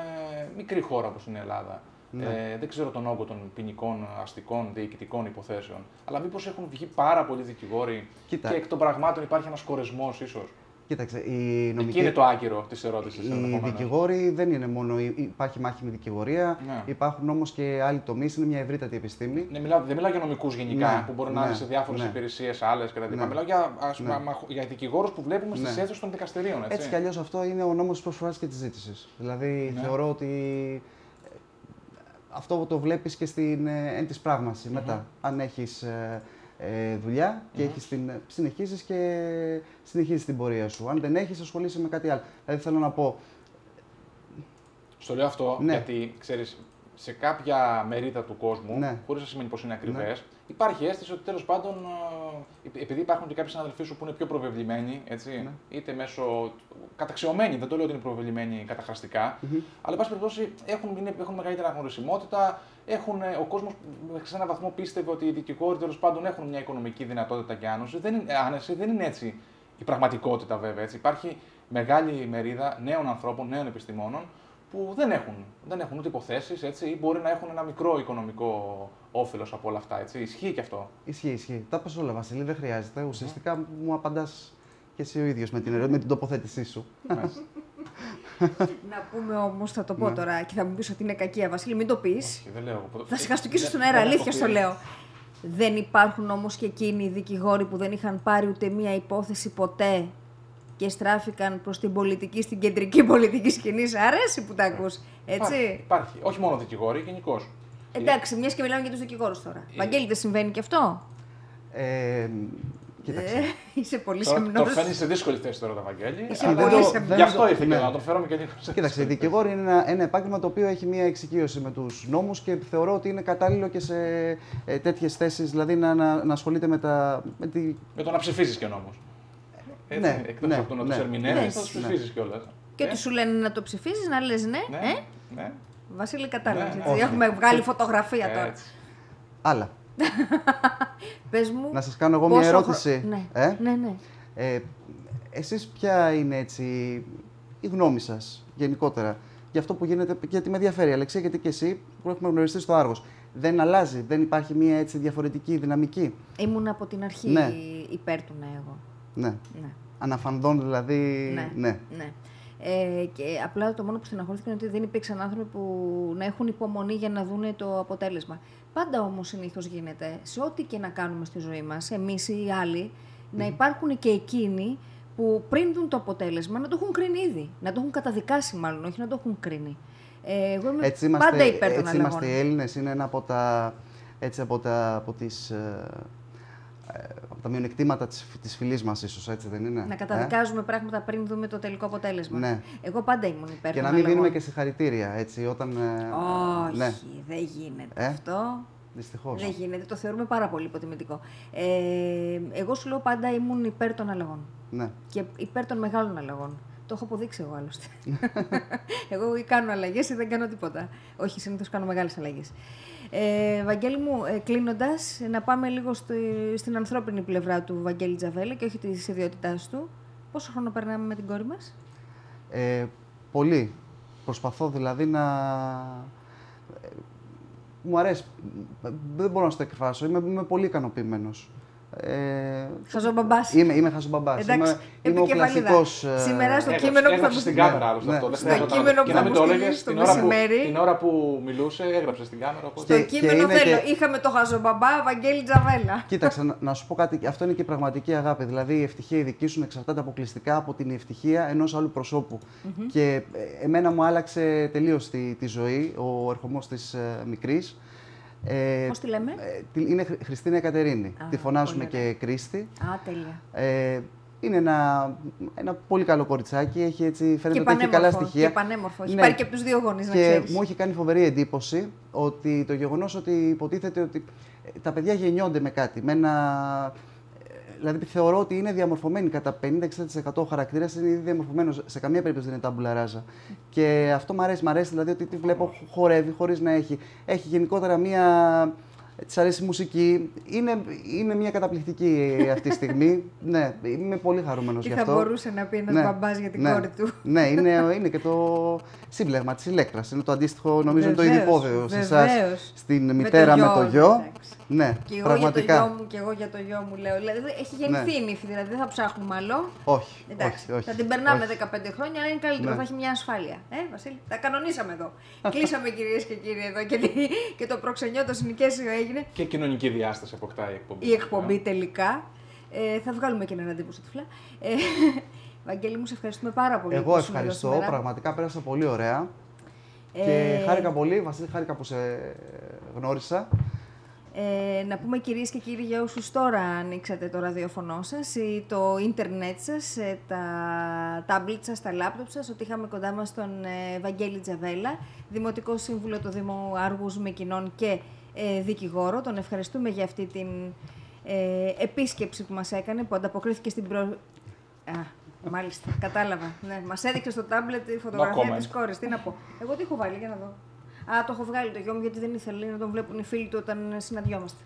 μικρή χώρα όπως είναι η Ελλάδα, Ναι. ε, δεν ξέρω τον όγκο των ποινικών, αστικών, διοικητικών υποθέσεων, αλλά μήπως έχουν βγει πάρα πολλοί δικηγόροι Κοίτα. και εκ των πραγμάτων υπάρχει ένας κορεσμός ίσως. Κοίταξε, η νομική... Εκεί είναι το άκυρο της ερώτησης. Οι ενδεχομένως. δικηγόροι δεν είναι μόνο. υ- Υπάρχει μάχημη δικηγορία, Ναι. υπάρχουν όμως και άλλοι τομείς. Είναι μια ευρύτατη επιστήμη. Ναι, μιλάω, δεν μιλάω για νομικούς γενικά Ναι, που μπορεί να ναι, είναι σε διάφορες ναι. υπηρεσίες άλλες κτλ. Ναι. Μιλάω για, ας πούμε, Ναι. αμαχ- για δικηγόρους που βλέπουμε στις Ναι. αίθουσες των δικαστηρίων. Έτσι. Έτσι κι αλλιώς αυτό είναι ο νόμος της προσφοράς και της ζήτησης. Δηλαδή Ναι. θεωρώ ότι ε, αυτό το βλέπεις και στην ε, εν της πράγμασης μετά. Αν έχεις ε, δουλειά και Μμμ. έχεις την, συνεχίζεις και συνεχίζεις την πορεία σου. Αν δεν έχεις, ασχολείσαι με κάτι άλλο. Δηλαδή θέλω να πω, Στο λέω αυτό Ναι. γιατί ξέρεις, σε κάποια μερίδα του κόσμου, Ναι. χωρίς να σημαίνει πως είναι ακριβές, Ναι. Υπάρχει αίσθηση ότι τέλος πάντων, ε, επειδή υπάρχουν και κάποιοι συναδελφοί σου που είναι πιο προβεβλημένοι, έτσι, Ναι. είτε μέσω. καταξιωμένοι, δεν το λέω ότι είναι προβεβλημένοι καταχραστικά, Μμμ. αλλά εν πάση περιπτώσει έχουν, είναι, έχουν μεγαλύτερη αναγνωρισιμότητα. Έχουν, ε, ο κόσμος σε έναν βαθμό πίστευε ότι οι δικηγόροι τέλος πάντων έχουν μια οικονομική δυνατότητα και άνωση. Δεν είναι, άνεση, δεν είναι έτσι η πραγματικότητα βέβαια. Έτσι. Υπάρχει μεγάλη μερίδα νέων ανθρώπων, νέων επιστημόνων που δεν έχουν, δεν έχουν ούτε υποθέσεις ή μπορεί να έχουν ένα μικρό οικονομικό όφελος από όλα αυτά. Έτσι. Ισχύει και αυτό; ισχύει, ισχύει. Τα πες όλα, Βασίλη, δεν χρειάζεται. Ουσιαστικά μου απαντάς και εσύ ο ίδιος με την, ερώ- με την τοποθέτησή σου. Να πούμε όμως, θα το πω Ναι. τώρα και θα μου πεις ότι είναι κακία, Βασίλη, μην το πεις. Και δεν λέω. Θα σε χαστοκίσω στον Δεν- αέρα, δεν έχω αλήθεια στο πει. λέω. Δεν υπάρχουν όμως και εκείνοι οι δικηγόροι που δεν είχαν πάρει ούτε μία υπόθεση ποτέ και στράφηκαν προς την πολιτική, στην κεντρική πολιτική σκηνή. Σ' αρέσει που τα ακούς, έτσι; Υπάρχει, υπάρχει. Όχι μόνο δικηγόροι, γενικώς. Εντάξει, μιας και μιλάμε για τους δικηγόρους τώρα. Βαγγέλη, δεν συμβαίνει και αυτό; Ε, κοίταξε. Ε, είσαι πολύ Τώρα, σεμνός. το φαίνει σε δύσκολη θέση τώρα το Βαγγέλη. Είσαι αλλά πολύ δεν- σεμνός. Γι' αυτό ήρθε Ναι. και να τον φέρουμε και λίγο. σε Κοίταξε, η δύσκολη δικηγόρη είναι ένα, ένα επάγγελμα το οποίο έχει μια εξοικείωση με τους νόμους και θεωρώ ότι είναι κατάλληλο και σε ε, τέτοιες θέσεις, δηλαδή να, να, να ασχολείται με, τα, με τη. Με το να ψηφίζεις και νόμο. Έτσι, Ναι, εκτός ναι, από το να ναι. του ερμηνεύει, Ναι. θα του Ναι. ψηφίζεις κιόλας. Και ότι σου λένε να το ψηφίζεις, να λες ναι. Ναι, Ε; ναι. Βασίλη, κατάλαβες. Ναι, όχι. Έχουμε βγάλει φωτογραφία τώρα. Έτσι. Άλλα. Πες μου. Να σας κάνω εγώ πόσο μια χρο- ερώτηση. Ναι. Ε; ναι, ναι. Ε, εσείς ποια είναι έτσι η γνώμη σας γενικότερα για αυτό που γίνεται, γιατί με ενδιαφέρει Αλεξία, γιατί και εσύ που έχουμε γνωριστεί στο Άργος. Δεν αλλάζει, δεν υπάρχει μια έτσι διαφορετική δυναμική; Ήμουν από την αρχή Ναι. υπέρ του ναι, εγώ. Ναι. Ναι. Αναφανδόν δηλαδή. Ναι. ναι. ναι. Ε, και απλά το μόνο που στεναχωρήθηκαν είναι ότι δεν υπήρξαν άνθρωποι που να έχουν υπομονή για να δουν το αποτέλεσμα. Πάντα όμως συνήθως γίνεται, σε ό,τι και να κάνουμε στη ζωή μας, εμείς ή οι άλλοι, να υπάρχουν και εκείνοι που πριν δουν το αποτέλεσμα να το έχουν κρίνει ήδη. Να το έχουν καταδικάσει μάλλον, όχι να το έχουν κρίνει. Ε, εγώ είμαι Έτσι είμαστε, πάντα υπέρ των έτσι αλλαγών. είμαστε οι Έλληνες, είναι ένα από τα, έτσι, από τα, από τις, ε, ε, από τα μειονεκτήματα της, της φυλής μας ίσως, έτσι δεν είναι; Να Ε; καταδικάζουμε πράγματα πριν δούμε το τελικό αποτέλεσμα. Ναι. Εγώ πάντα ήμουν υπέρ Και των να μην δίνουμε αλλαγών. και συγχαρητήρια, έτσι, όταν... ε, Όχι, ναι. δεν γίνεται Ε; αυτό. Δυστυχώς. Δεν γίνεται, το θεωρούμε πάρα πολύ υποτιμητικό. Ε, εγώ σου λέω πάντα ήμουν υπέρ των αλλαγών. Ναι. Και υπέρ των μεγάλων αλλαγών. Το έχω αποδείξει εγώ άλλωστε. εγώ ή κάνω αλλαγές ή δεν κάνω τίποτα. Όχι, συνήθως κάνω μεγάλες αλλαγές. Ε, Βαγγέλη μου, ε, κλείνοντας, να πάμε λίγο στο, στην ανθρώπινη πλευρά του Βαγγέλη Τζαβέλα και όχι της ιδιότητάς του. Πόσο χρόνο περνάμε με την κόρη μας, Ε, πολύ. Προσπαθώ δηλαδή να... ε, Μου αρέσει. Δεν μπορώ να στο εκφράσω. Είμαι, είμαι πολύ ικανοποιημένος. Ε, Χαζομπαμπάς. Είμαι, είμαι χαζομπαμπάς. Εντάξει, Είμαι, είμαι ο επικεφαλίδα. κλασικός... ε, Σήμερα στο Έγραψε- κείμενο που θα έγραψε μου στην στείλει. κάμερα άλλωστε Ναι. αυτό. δεν Στο χρειάζεται να- κείμενο και που να θα μην μου το στείλεις έλεγες το την ώρα, που, μεσημέρι. την ώρα που μιλούσε, έγραψε στην κάμερα. Οπότε... Στο Και- κείμενο και είναι θέλω. και- Είχαμε το χαζομπαμπά Βαγγέλη Τζαβέλα. Κοίταξε, να, να σου πω κάτι. Αυτό είναι και η πραγματική αγάπη. Δηλαδή, η ευτυχία η δική σου εξαρτάται αποκλειστικά από την ευτυχία ενός άλλου προσώπου. Μμμ. Και ε, εμένα μου άλλαξε τελείως τη, τη ζωή ο ερχομός της ε, μικρής. Ε, Πώς τη λέμε; ε, τη- είναι Χρυ- Χριστίνα Εκατερίνη. Α, τη φωνάζουμε πολύ και Κρίστη. Α, τέλεια. Ε, είναι ένα, ένα πολύ καλό κοριτσάκι. Έχει έτσι, φαίνεται Και ότι έχει καλά πανέμορφο, στοιχεία. και πανέμορφο. Έχει Ναι. πάρει και από τους δύο γονείς, να Και ξέρεις. μου έχει κάνει φοβερή εντύπωση ότι το γεγονός ότι υποτίθεται ότι ε, τα παιδιά γεννιόνται με κάτι. Με ένα, ε, δηλαδή θεωρώ ότι είναι διαμορφωμένοι κατά 50-60% ο χαρακτήρας είναι ήδη διαμορφωμένος. Σε καμία περίπτωση δεν είναι τάμπουλα ράζα. Και αυτό μου αρέσει. Μ' αρέσει δηλαδή ότι τη βλέπω χορεύει χωρίς να έχει. Έχει γενικότερα μία. Της αρέσει η μουσική. Είναι, είναι μια καταπληκτική αυτή τη στιγμή. ναι, είμαι πολύ χαρούμενος Τι γι' θα αυτό. μπορούσε να πει ένας μπαμπάς για την ναι. κόρη του. Ναι, είναι, είναι και το σύμπλεγμα της ηλέκτρας. Είναι το αντίστοιχο, νομίζω, είναι το Βεβαίως, ειδipόδεο σε εσάς. βεβαίως. Στην Με μητέρα το με το γιο, γιο. εντάξει. Ναι, Και εγώ πραγματικά. για το γιο μου και εγώ για το γιο μου λέω. Δηλαδή έχει γεννηθεί Ναι. η νύφη, δηλαδή δεν θα ψάχνουμε άλλο. Όχι, Εντάξει, όχι, όχι. θα την περνάμε όχι. 15 χρόνια, αλλά είναι καλύτερο, Ναι. θα έχει μια ασφάλεια. Ε, Βασίλη, τα κανονίσαμε εδώ. Κλείσαμε κυρίες και κύριοι εδώ και, τη- και το προξενιό, το συνοικέσιο έγινε. Και κοινωνική διάσταση αποκτάει η εκπομπή. Η εκπομπή τελικά. Ε, θα βγάλουμε και έναν αντίπο στο τυφλά. Ε, Βαγγέλη μου, σε ευχαριστούμε πάρα πολύ. Εγώ που ήσουν εδώ ευχαριστώ. σήμερα. Πραγματικά πέρασα πολύ ωραία. Ε, Και χάρηκα πολύ. Βασίλη, χάρηκα που σε γνώρισα. Ε, να πούμε κυρίες και κύριοι για όσους τώρα ανοίξατε το ραδιοφωνό σας ή το ίντερνετ σας, ε, τα τάμπλετ σας, τα λάπτοπ σας, ότι είχαμε κοντά μας τον ε, Βαγγέλη Τζαβέλα, Δημοτικό Σύμβουλο του Δήμου Άργους Μεκκινών και ε, δικηγόρο. Τον ευχαριστούμε για αυτή την ε, επίσκεψη που μας έκανε, που ανταποκρίθηκε στην προ... Α, μάλιστα, κατάλαβα. Ναι, μας έδειξε στο τάμπλετ τη φωτογραφία comment. της κόρης. Τι να πω. Εγώ τι έχω βάλει, για να δω. Α, το έχω βγάλει το γιο μου γιατί δεν ήθελε να τον βλέπουν οι φίλοι του όταν συναντιόμαστε.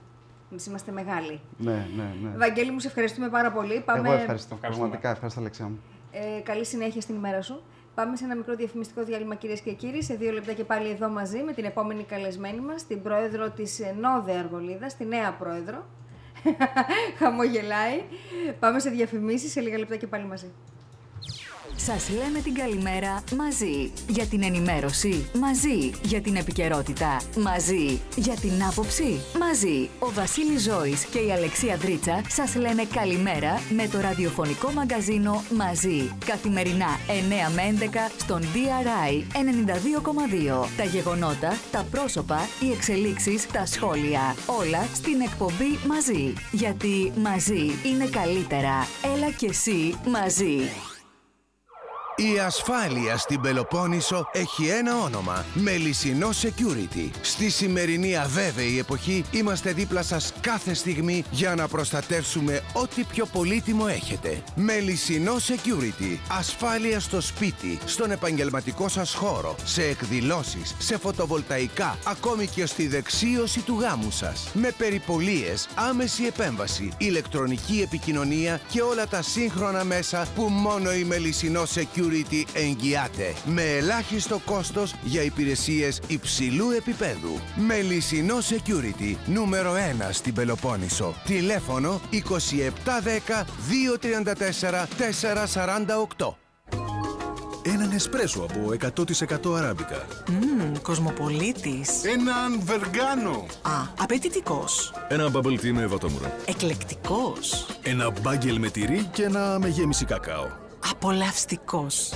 Εμείς είμαστε μεγάλοι. Ναι, ναι, ναι. Βαγγέλη μου, σε ευχαριστούμε πάρα πολύ. Πάμε... Εγώ ευχαριστώ. Πραγματικά ευχαριστώ, Αλεξία μου. Ε, καλή συνέχεια στην ημέρα σου. Πάμε σε ένα μικρό διαφημιστικό διάλειμμα, κυρίες και κύριοι. Σε δύο λεπτά και πάλι εδώ μαζί με την επόμενη καλεσμένη μας, την πρόεδρο της Νόδε Αργολίδα, τη νέα πρόεδρο. Χαμογελάει. Πάμε σε διαφημίσεις σε λίγα λεπτά και πάλι μαζί. Σας λέμε την καλημέρα μαζί. Για την ενημέρωση μαζί. Για την επικαιρότητα μαζί. Για την άποψη μαζί. Ο Βασίλης Ζώης και η Αλεξία Δρίτσα σας λένε καλημέρα με το ραδιοφωνικό μαγκαζίνο μαζί. Καθημερινά 9 με 11 στον DRI 92,2. Τα γεγονότα, τα πρόσωπα, οι εξελίξεις, τα σχόλια. Όλα στην εκπομπή μαζί. Γιατί μαζί είναι καλύτερα. Έλα και εσύ μαζί. Η ασφάλεια στην Πελοπόννησο έχει ένα όνομα. Μελισσινό Security. Στη σημερινή αβέβαιη εποχή είμαστε δίπλα σας κάθε στιγμή για να προστατεύσουμε ό,τι πιο πολύτιμο έχετε. Μελισσινό Security. Ασφάλεια στο σπίτι, στον επαγγελματικό σας χώρο, σε εκδηλώσεις, σε φωτοβολταϊκά, ακόμη και στη δεξίωση του γάμου σας. Με περιπολίες, άμεση επέμβαση, ηλεκτρονική επικοινωνία και όλα τα σύγχρονα μέσα που μόνο η Μελισσινό Security εγγυάται. Με ελάχιστο κόστος για υπηρεσίες υψηλού επίπεδου. Μελισσινό Security, νούμερο 1 στην Πελοπόννησο. Τηλέφωνο 2710 234 448. Έναν εσπρέσο από 100% αράμπικα. Μμμ, κοσμοπολίτης. Έναν βεργάνο. Α, απαιτητικός. Ένα bubble tea με βατόμουρα. Εκλεκτικός. Ένα μπάγκελ με τυρί και ένα με γέμιση κακάο. Απολαυστικός.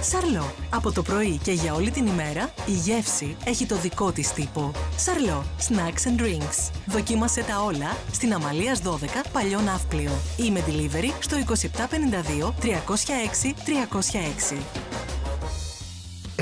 Σαρλό. Από το πρωί και για όλη την ημέρα, η γεύση έχει το δικό της τύπο. Σαρλό. Snacks and Drinks. Δοκίμασε τα όλα στην Αμαλίας 12, Παλιό Ναύπλιο. Ή με delivery στο 2752 306 306.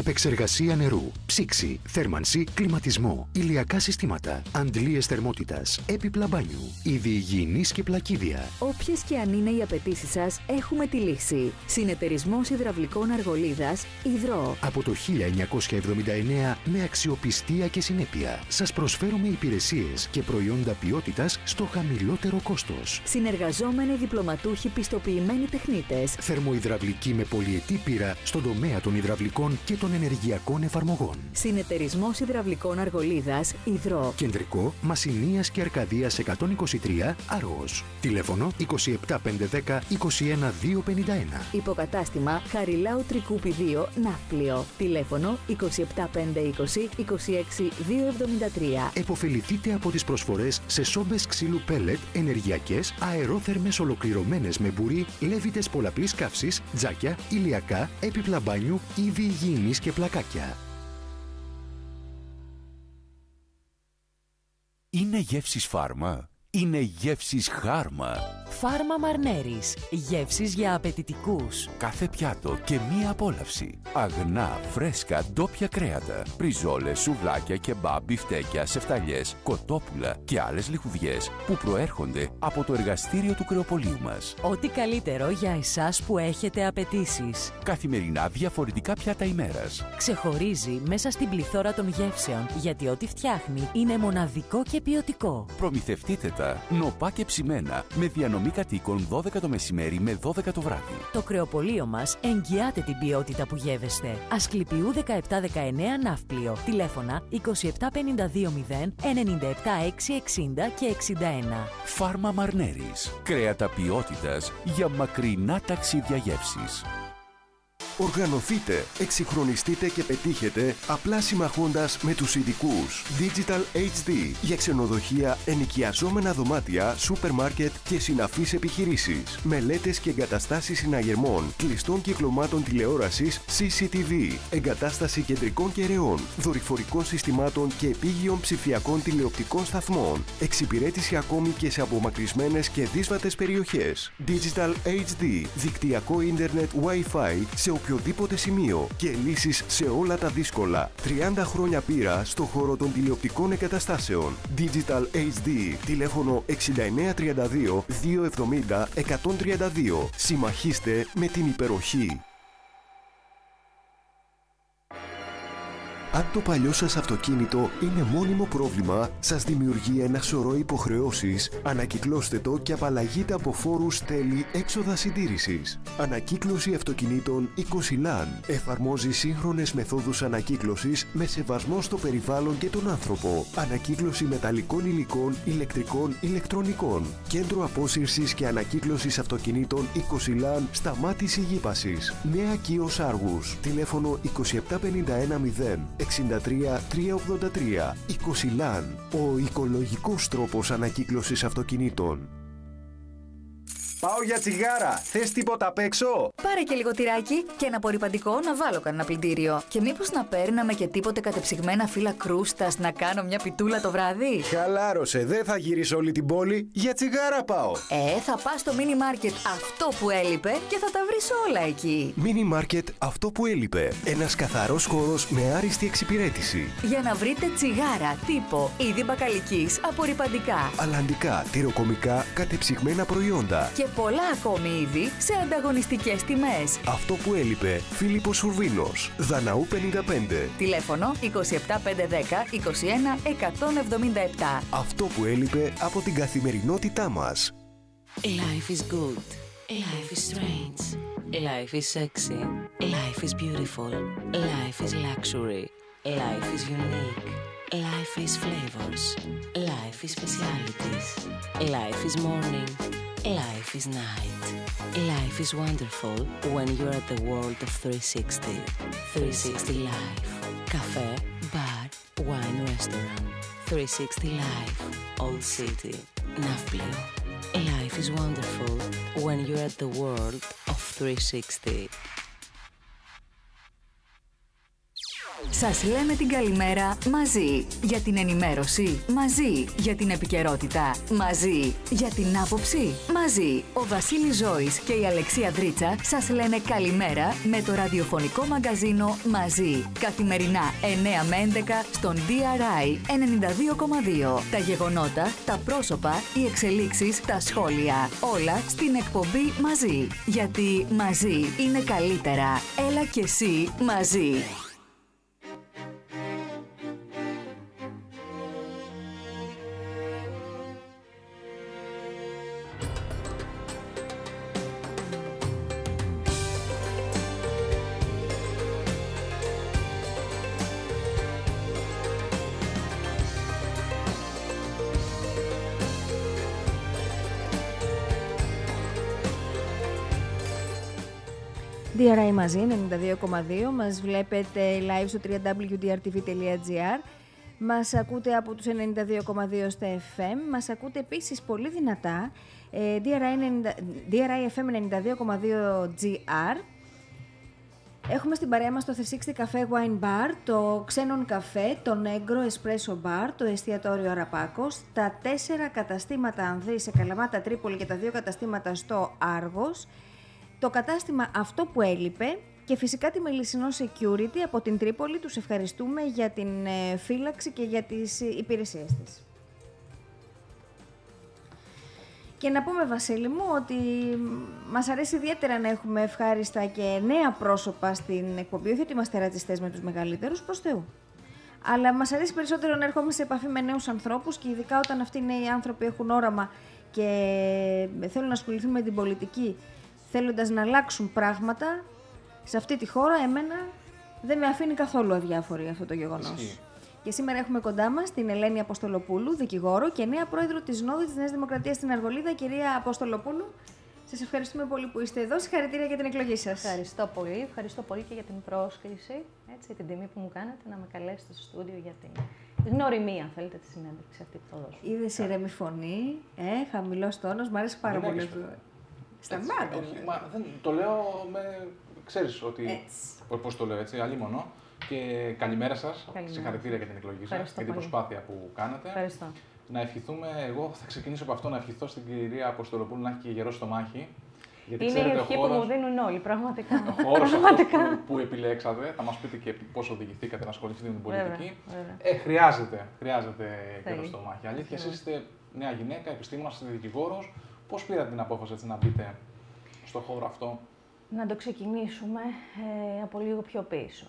Επεξεργασία νερού, ψήξη, θέρμανση, κλιματισμό, ηλιακά συστήματα, αντλίες θερμότητας, έπιπλα μπάνιου, είδη υγιεινής και πλακίδια. Όποιες και αν είναι οι απαιτήσεις σας, έχουμε τη λύση. Συνεταιρισμός Ιδραυλικών Αργολίδας Ιδρό. Από το 1979 με αξιοπιστία και συνέπεια σας προσφέρουμε υπηρεσίες και προϊόντα ποιότητας στο χαμηλότερο κόστος. Συνεργαζόμενοι διπλωματούχοι πιστοποιημένοι τεχνίτες. Θερμοϊδραυλική με πολυετή πείρα στον τομέα των υδραυλικών και των ενεργειακών εφαρμογών. Συνεταιρισμός Ιδραυλικών Αργολίδας Ιδρό. Κεντρικό Μασινίας και Αρκαδίας 123 Άργος. Τηλέφωνο 27510 21251. Υποκατάστημα Χαριλάου Τρικούπι 2 Ναύπλιο. Τηλέφωνο 27520 26273. Εποφεληθείτε από τις προσφορές σε σόμπες ξύλου πέλετ, ενεργειακές, αερόθερμες ολοκληρωμένες με μπουρί, λέβητες πολλαπλής καύσης, τζάκια, ηλιακά, έπιπλα μπάνιου, είδη υγιεινής και πλακάκια. Είναι γεύσεις φάρμα; Είναι γεύσεις χάρμα. Φάρμα Μαρνέρης. Γεύσεις για απαιτητικούς. Κάθε πιάτο και μία απόλαυση. Αγνά, φρέσκα, ντόπια κρέατα. Πριζόλες, σουβλάκια, κεμπάμπ, μπιφτέκια, σεφταλιές, κοτόπουλα και άλλες λιχουδιές που προέρχονται από το εργαστήριο του κρεοπολίου μας. Ό,τι καλύτερο για εσάς που έχετε απαιτήσεις. Καθημερινά διαφορετικά πιάτα ημέρας. Ξεχωρίζει μέσα στην πληθώρα των γεύσεων, γιατί ό,τι φτιάχνει είναι μοναδικό και ποιοτικό. Προμηθευτείτε τα νοπά και ψημένα με διανομή κατοίκων 12 το μεσημέρι με 12 το βράδυ. Το κρεοπολείο μας εγγυάται την ποιότητα που γεύεστε. Ασκληπιού 1719 Ναύπλιο. Τηλέφωνα 27520 97660 και 61. Φάρμα Μαρνέρης. Κρέατα ποιότητας για μακρινά ταξίδια γεύσης. Οργανωθείτε, εξυγχρονιστείτε και πετύχετε απλά συμμαχώντας με τους ειδικούς. Digital HD για ξενοδοχεία, ενοικιαζόμενα δωμάτια, σούπερ μάρκετ και συναφείς επιχειρήσεις. Μελέτες και εγκαταστάσεις συναγερμών, κλειστών κυκλωμάτων τηλεόρασης CCTV, εγκατάσταση κεντρικών κεραιών, δορυφορικών συστημάτων και επίγειων ψηφιακών τηλεοπτικών σταθμών. Εξυπηρέτηση ακόμη και σε απομακρυσμένες και δύσβατες περιοχές. Digital HD, δικτυακό ίντερνετ Wi-Fi σε οποιοδήποτε σημείο και λύσεις σε όλα τα δύσκολα. 30 χρόνια πείρα στο χώρο των τηλεοπτικών εγκαταστάσεων. Digital HD, τηλέφωνο 6932 270 132. Συμμαχίστε με την υπεροχή. Αν το παλιό σας αυτοκίνητο είναι μόνιμο πρόβλημα, σας δημιουργεί ένα σωρό υποχρεώσεις, ανακυκλώστε το και απαλλαγείτε από φόρους, τέλη, έξοδα συντήρησης. Ανακύκλωση αυτοκινήτων Ecosilán εφαρμόζει σύγχρονες μεθόδους ανακύκλωσης με σεβασμό στο περιβάλλον και τον άνθρωπο. Ανακύκλωση μεταλλικών υλικών, ηλεκτρικών, ηλεκτρονικών. Κέντρο απόσυρσης και ανακύκλωσης αυτοκινήτων Ecosilán σταμάτηση γύπασης. Νέα Κίος Άργους. Τηλέφωνο 27510 63 383. Οικοσιλάν. Ο οικολογικός τρόπος ανακύκλωσης αυτοκινήτων. Πάω για τσιγάρα. Θες τίποτα απ' έξω; Πάρε και λίγο τυράκι και ένα απορριπαντικό να βάλω κανένα πλυντήριο. Και μήπως να παίρναμε και τίποτε κατεψυγμένα φύλλα κρούστας να κάνω μια πιτούλα το βράδυ; Χαλάρωσε, δεν θα γυρίσω όλη την πόλη. Για τσιγάρα πάω. Ε, θα πας στο μίνι μάρκετ αυτό που έλειπε και θα τα βρεις όλα εκεί. Μίνι μάρκετ αυτό που έλειπε. Ένας καθαρός χώρος με άριστη εξυπηρέτηση. Για να βρείτε τσιγάρα, τύπο, είδη μπακαλική, απορριπαντικά. Αλλαντικά, τυροκομικά, κατεψυγμένα προϊόντα. Και πολλά ακόμη είδη σε ανταγωνιστικές τιμές. Αυτό που έλειπε, Φίλιππος Σουρβίνος, Δαναού 55. Τηλέφωνο 27510 21 177. Αυτό που έλειπε από την καθημερινότητά μας. Life is good. Life is strange. Life is sexy. Life is beautiful. Life is luxury. Life is unique. Life is flavors. Life is specialities. Life is morning. Life is night. Life is wonderful when you're at the world of 360. 360 Life. Cafe, bar, wine restaurant. 360 Life. Old City. Nafplio. Life is wonderful when you're at the world of 360. Σας λέμε την καλημέρα μαζί. Για την ενημέρωση μαζί. Για την επικαιρότητα μαζί. Για την άποψη μαζί. Ο Βασίλης Ζώης και η Αλεξία Δρίτσα σας λένε καλημέρα με το ραδιοφωνικό μαγκαζίνο μαζί. Καθημερινά 9 με 11 στον DRI 92,2. Τα γεγονότα, τα πρόσωπα, οι εξελίξεις, τα σχόλια. Όλα στην εκπομπή μαζί. Γιατί μαζί είναι καλύτερα. Έλα και εσύ μαζί. DRI μαζί, 92,2. Μας βλέπετε live στο www.drtv.gr. Μας ακούτε από τους 92,2 στα FM. Μας ακούτε επίσης πολύ δυνατά. ε, DRI, 90, DRI FM 92,2 GR. Έχουμε στην παρέα μας το 360 Cafe Wine Bar, το Xenon Cafe, το Negro Espresso Bar, το εστιατόριο Αραπάκος, τα τέσσερα καταστήματα Ανδρή σε Καλαμάτα Τρίπολη και τα δύο καταστήματα στο Άργος, το κατάστημα αυτό που έλειπε και φυσικά τη Μελισσινό Security από την Τρίπολη. Τους ευχαριστούμε για την ε, φύλαξη και για τις ε, υπηρεσίες της. Και να πούμε, Βασίλη μου, ότι μας αρέσει ιδιαίτερα να έχουμε ευχάριστα και νέα πρόσωπα στην εκπομπή, όχι ότι είμαστε ρατσιστές με τους μεγαλύτερους, προς Θεού. Αλλά μας αρέσει περισσότερο να ερχόμαστε σε επαφή με νέους ανθρώπους και ειδικά όταν αυτοί οι νέοι άνθρωποι έχουν όραμα και θέλουν να ασχοληθούν με την πολιτική, θέλοντας να αλλάξουν πράγματα, σε αυτή τη χώρα εμένα δεν με αφήνει καθόλου αδιάφορη αυτό το γεγονός. Ισχύει. Και σήμερα έχουμε κοντά μας την Ελένη Αποστολοπούλου, δικηγόρο και νέα πρόεδρο της Νόδου της Νέας Δημοκρατίας στην Αργολίδα, κυρία Αποστολοπούλου. Σας ευχαριστούμε πολύ που είστε εδώ. Συγχαρητήρια για την εκλογή σας. Ευχαριστώ πολύ. Ευχαριστώ πολύ και για την πρόσκληση, έτσι, την τιμή που μου κάνετε να με καλέσετε στο στούντιο για την γνωριμία, θέλετε, τη συνέντευξη αυτή που θα δώσω. Είδες ηρεμή φωνή, ε, χαμηλός τόνος, μου αρέσει πάρα Δεν πολύ. Έχεις, αυτό. ε. Σταμάτα. Όχι, ρε. μα δεν, το λέω με. Ξέρεις ότι. Έτσι. Πώς το λέω έτσι, αλίμονο. Και καλημέρα σας. Καλημέρα. Συγχαρητήρια για την εκλογή σας Ευχαριστώ και την πολύ. προσπάθεια που κάνετε. Ευχαριστώ. Να ευχηθούμε, εγώ θα ξεκινήσω από αυτό, να ευχηθώ στην κυρία Αποστολοπούλου να έχει και γερό στο μάχη. Γιατί Είναι η ξέρετε, ο ευχή που χώρος- μου δίνουν όλοι, πραγματικά. Ο χώρος αυτός Πραγματικά. που, που επιλέξατε, θα μας πείτε και πώς οδηγηθήκατε να ασχοληθείτε με την Βέβαια, πολιτική. βέβαια. Ε, χρειάζεται, χρειάζεται Θέλει. καιρό στο μάχη. Αλήθεια, εσείς Ακριβώς. είστε νέα γυναίκα, επιστήμονα, είστε δικηγόρος. Πώς πήρατε την απόφαση έτσι, να μπείτε στο χώρο αυτό; Να το ξεκινήσουμε ε, από λίγο πιο πίσω.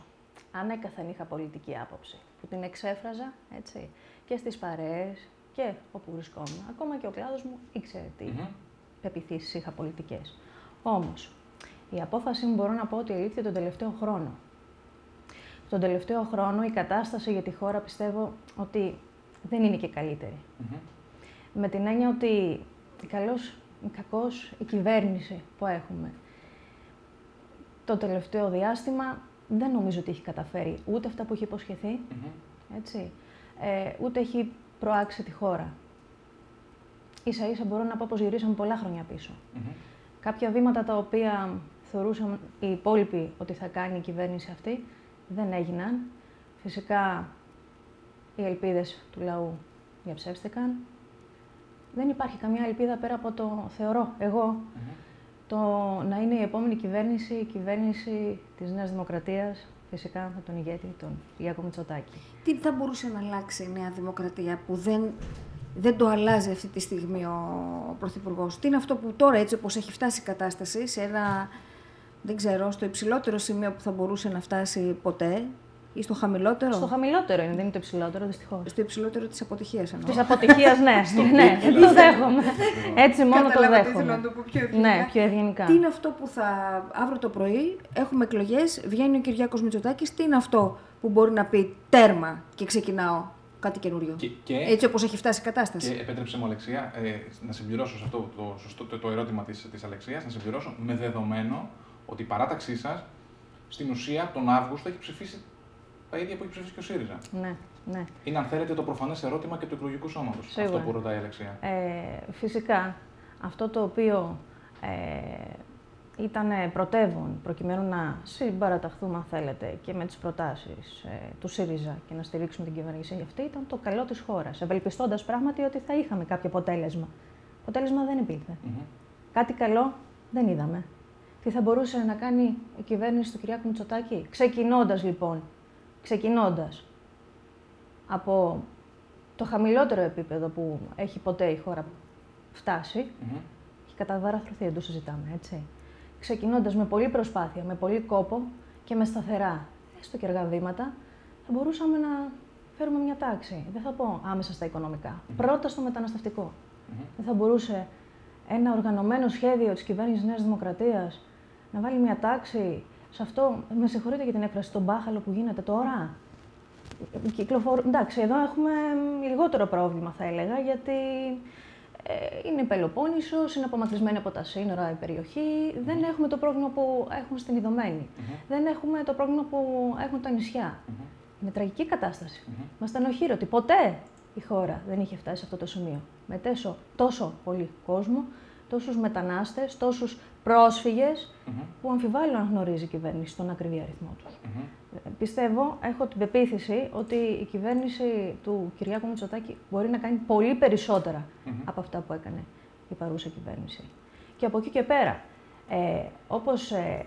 Ανέκαθεν είχα πολιτική άποψη, που την εξέφραζα, έτσι, και στις παρέες και όπου βρισκόμουν. Ακόμα και ο κλάδος μου ήξερε τι Μμμ. πεπιθήσεις είχα πολιτικές. Όμως, η απόφαση μου μπορώ να πω ότι ελήφθη τον τελευταίο χρόνο. Τον τελευταίο χρόνο η κατάσταση για τη χώρα πιστεύω ότι δεν είναι και καλύτερη. Με την έννοια ότι καλώς ή κακώς η κυβέρνηση που έχουμε το τελευταίο διάστημα δεν νομίζω ότι έχει καταφέρει ούτε αυτά που έχει υποσχεθεί, έτσι, ε, ούτε έχει προάξει τη χώρα. ίσα ίσα μπορώ να πω πως γυρίσαμε πολλά χρόνια πίσω. Κάποια βήματα τα οποία θεωρούσαν οι υπόλοιποι ότι θα κάνει η κυβέρνηση αυτή, δεν έγιναν. Φυσικά οι ελπίδες του λαού διαψεύστηκαν. Δεν υπάρχει καμιά ελπίδα πέρα από το θεωρώ εγώ το να είναι η επόμενη κυβέρνηση, η κυβέρνηση της Νέας Δημοκρατίας, φυσικά με τον ηγέτη, τον Κυριάκο Μητσοτάκη. Τι θα μπορούσε να αλλάξει η Νέα Δημοκρατία που δεν, δεν το αλλάζει αυτή τη στιγμή ο Πρωθυπουργός; Τι είναι αυτό που τώρα έτσι όπως έχει φτάσει η κατάσταση σε ένα, δεν ξέρω, στο υψηλότερο σημείο που θα μπορούσε να φτάσει ποτέ; Ή στο χαμηλότερο; Στο χαμηλότερο είναι, δεν είναι το υψηλότερο, δυστυχώς. Στο υψηλότερο της αποτυχίας εννοώ. Της αποτυχίας, ναι. Στο ναι, peak, το δηλαδή. δέχομαι. Έτσι μόνο το Καταλάβατε τι δέχομαι. θέλω να το πω πιο ευγενικά. Ναι, πιο ευγενικά. Τι είναι αυτό που θα. Αύριο το πρωί έχουμε εκλογές, βγαίνει ο Κυριάκος Μητσοτάκης. Τι είναι αυτό που μπορεί να πει τέρμα και ξεκινάω κάτι καινούριο; Και- και- Έτσι όπως έχει φτάσει η κατάσταση. Και επέτρεψε μου, Αλεξία, ε, να συμπληρώσω σε αυτό το, σωστό, το, το ερώτημα της, της Αλεξίας, να συμπληρώσω με δεδομένο ότι η παράταξή σας στην ουσία τον Αύγουστο έχει ψηφίσει τα ίδια που έχει ψηφίσει και ο ΣΥΡΙΖΑ. Ναι, ναι. Είναι, αν θέλετε, το προφανές ερώτημα και του εκλογικού σώματος. Σίγουρα. Αυτό που ρωτάει η Αλεξία. Ε, φυσικά, αυτό το οποίο ε, ήταν πρωτεύον προκειμένου να συμπαραταχθούμε, αν θέλετε, και με τις προτάσεις ε, του ΣΥΡΙΖΑ και να στηρίξουμε την κυβέρνηση αυτή, ήταν το καλό της χώρας, ευελπιστώντας πράγματι ότι θα είχαμε κάποιο αποτέλεσμα. Αποτέλεσμα δεν υπήρχε. Κάτι καλό δεν είδαμε. Τι θα μπορούσε να κάνει η κυβέρνηση του Κυριάκου Μητσοτάκη; Ξεκινώντας λοιπόν, ξεκινώντας από το χαμηλότερο επίπεδο που έχει ποτέ η χώρα φτάσει, έχει καταβαραθρωθεί, δεν το συζητάμε, έτσι. Ξεκινώντας με πολλή προσπάθεια, με πολύ κόπο και με σταθερά, έστω και αργά βήματα, θα μπορούσαμε να φέρουμε μια τάξη. Δεν θα πω άμεσα στα οικονομικά. Πρώτα στο μεταναστευτικό. Δεν θα μπορούσε ένα οργανωμένο σχέδιο της κυβέρνησης Νέας Δημοκρατίας να βάλει μια τάξη σε αυτό, με συγχωρείτε για την έκφραση, τον μπάχαλο που γίνεται τώρα; Κυκλοφορ... Εντάξει, εδώ έχουμε μ, λιγότερο πρόβλημα θα έλεγα, γιατί ε, είναι η Πελοπόννησος, είναι απομακρυσμένη από τα σύνορα η περιοχή, δεν έχουμε το πρόβλημα που έχουν στην Ιδωμένη, δεν έχουμε το πρόβλημα που έχουν τα νησιά. Είναι τραγική κατάσταση. Μας στενοχύρω ποτέ η χώρα δεν είχε φτάσει σε αυτό το σημείο. Με τέσο, τόσο πολύ κόσμο, τόσους μετανάστες, τόσους πρόσφυγες, που αμφιβάλλω αν γνωρίζει η κυβέρνηση τον ακριβή αριθμό τους. Ε, Πιστεύω, έχω την πεποίθηση ότι η κυβέρνηση του Κυριάκου Μητσοτάκη μπορεί να κάνει πολύ περισσότερα από αυτά που έκανε η παρούσα κυβέρνηση. Και από εκεί και πέρα, ε, όπως ε,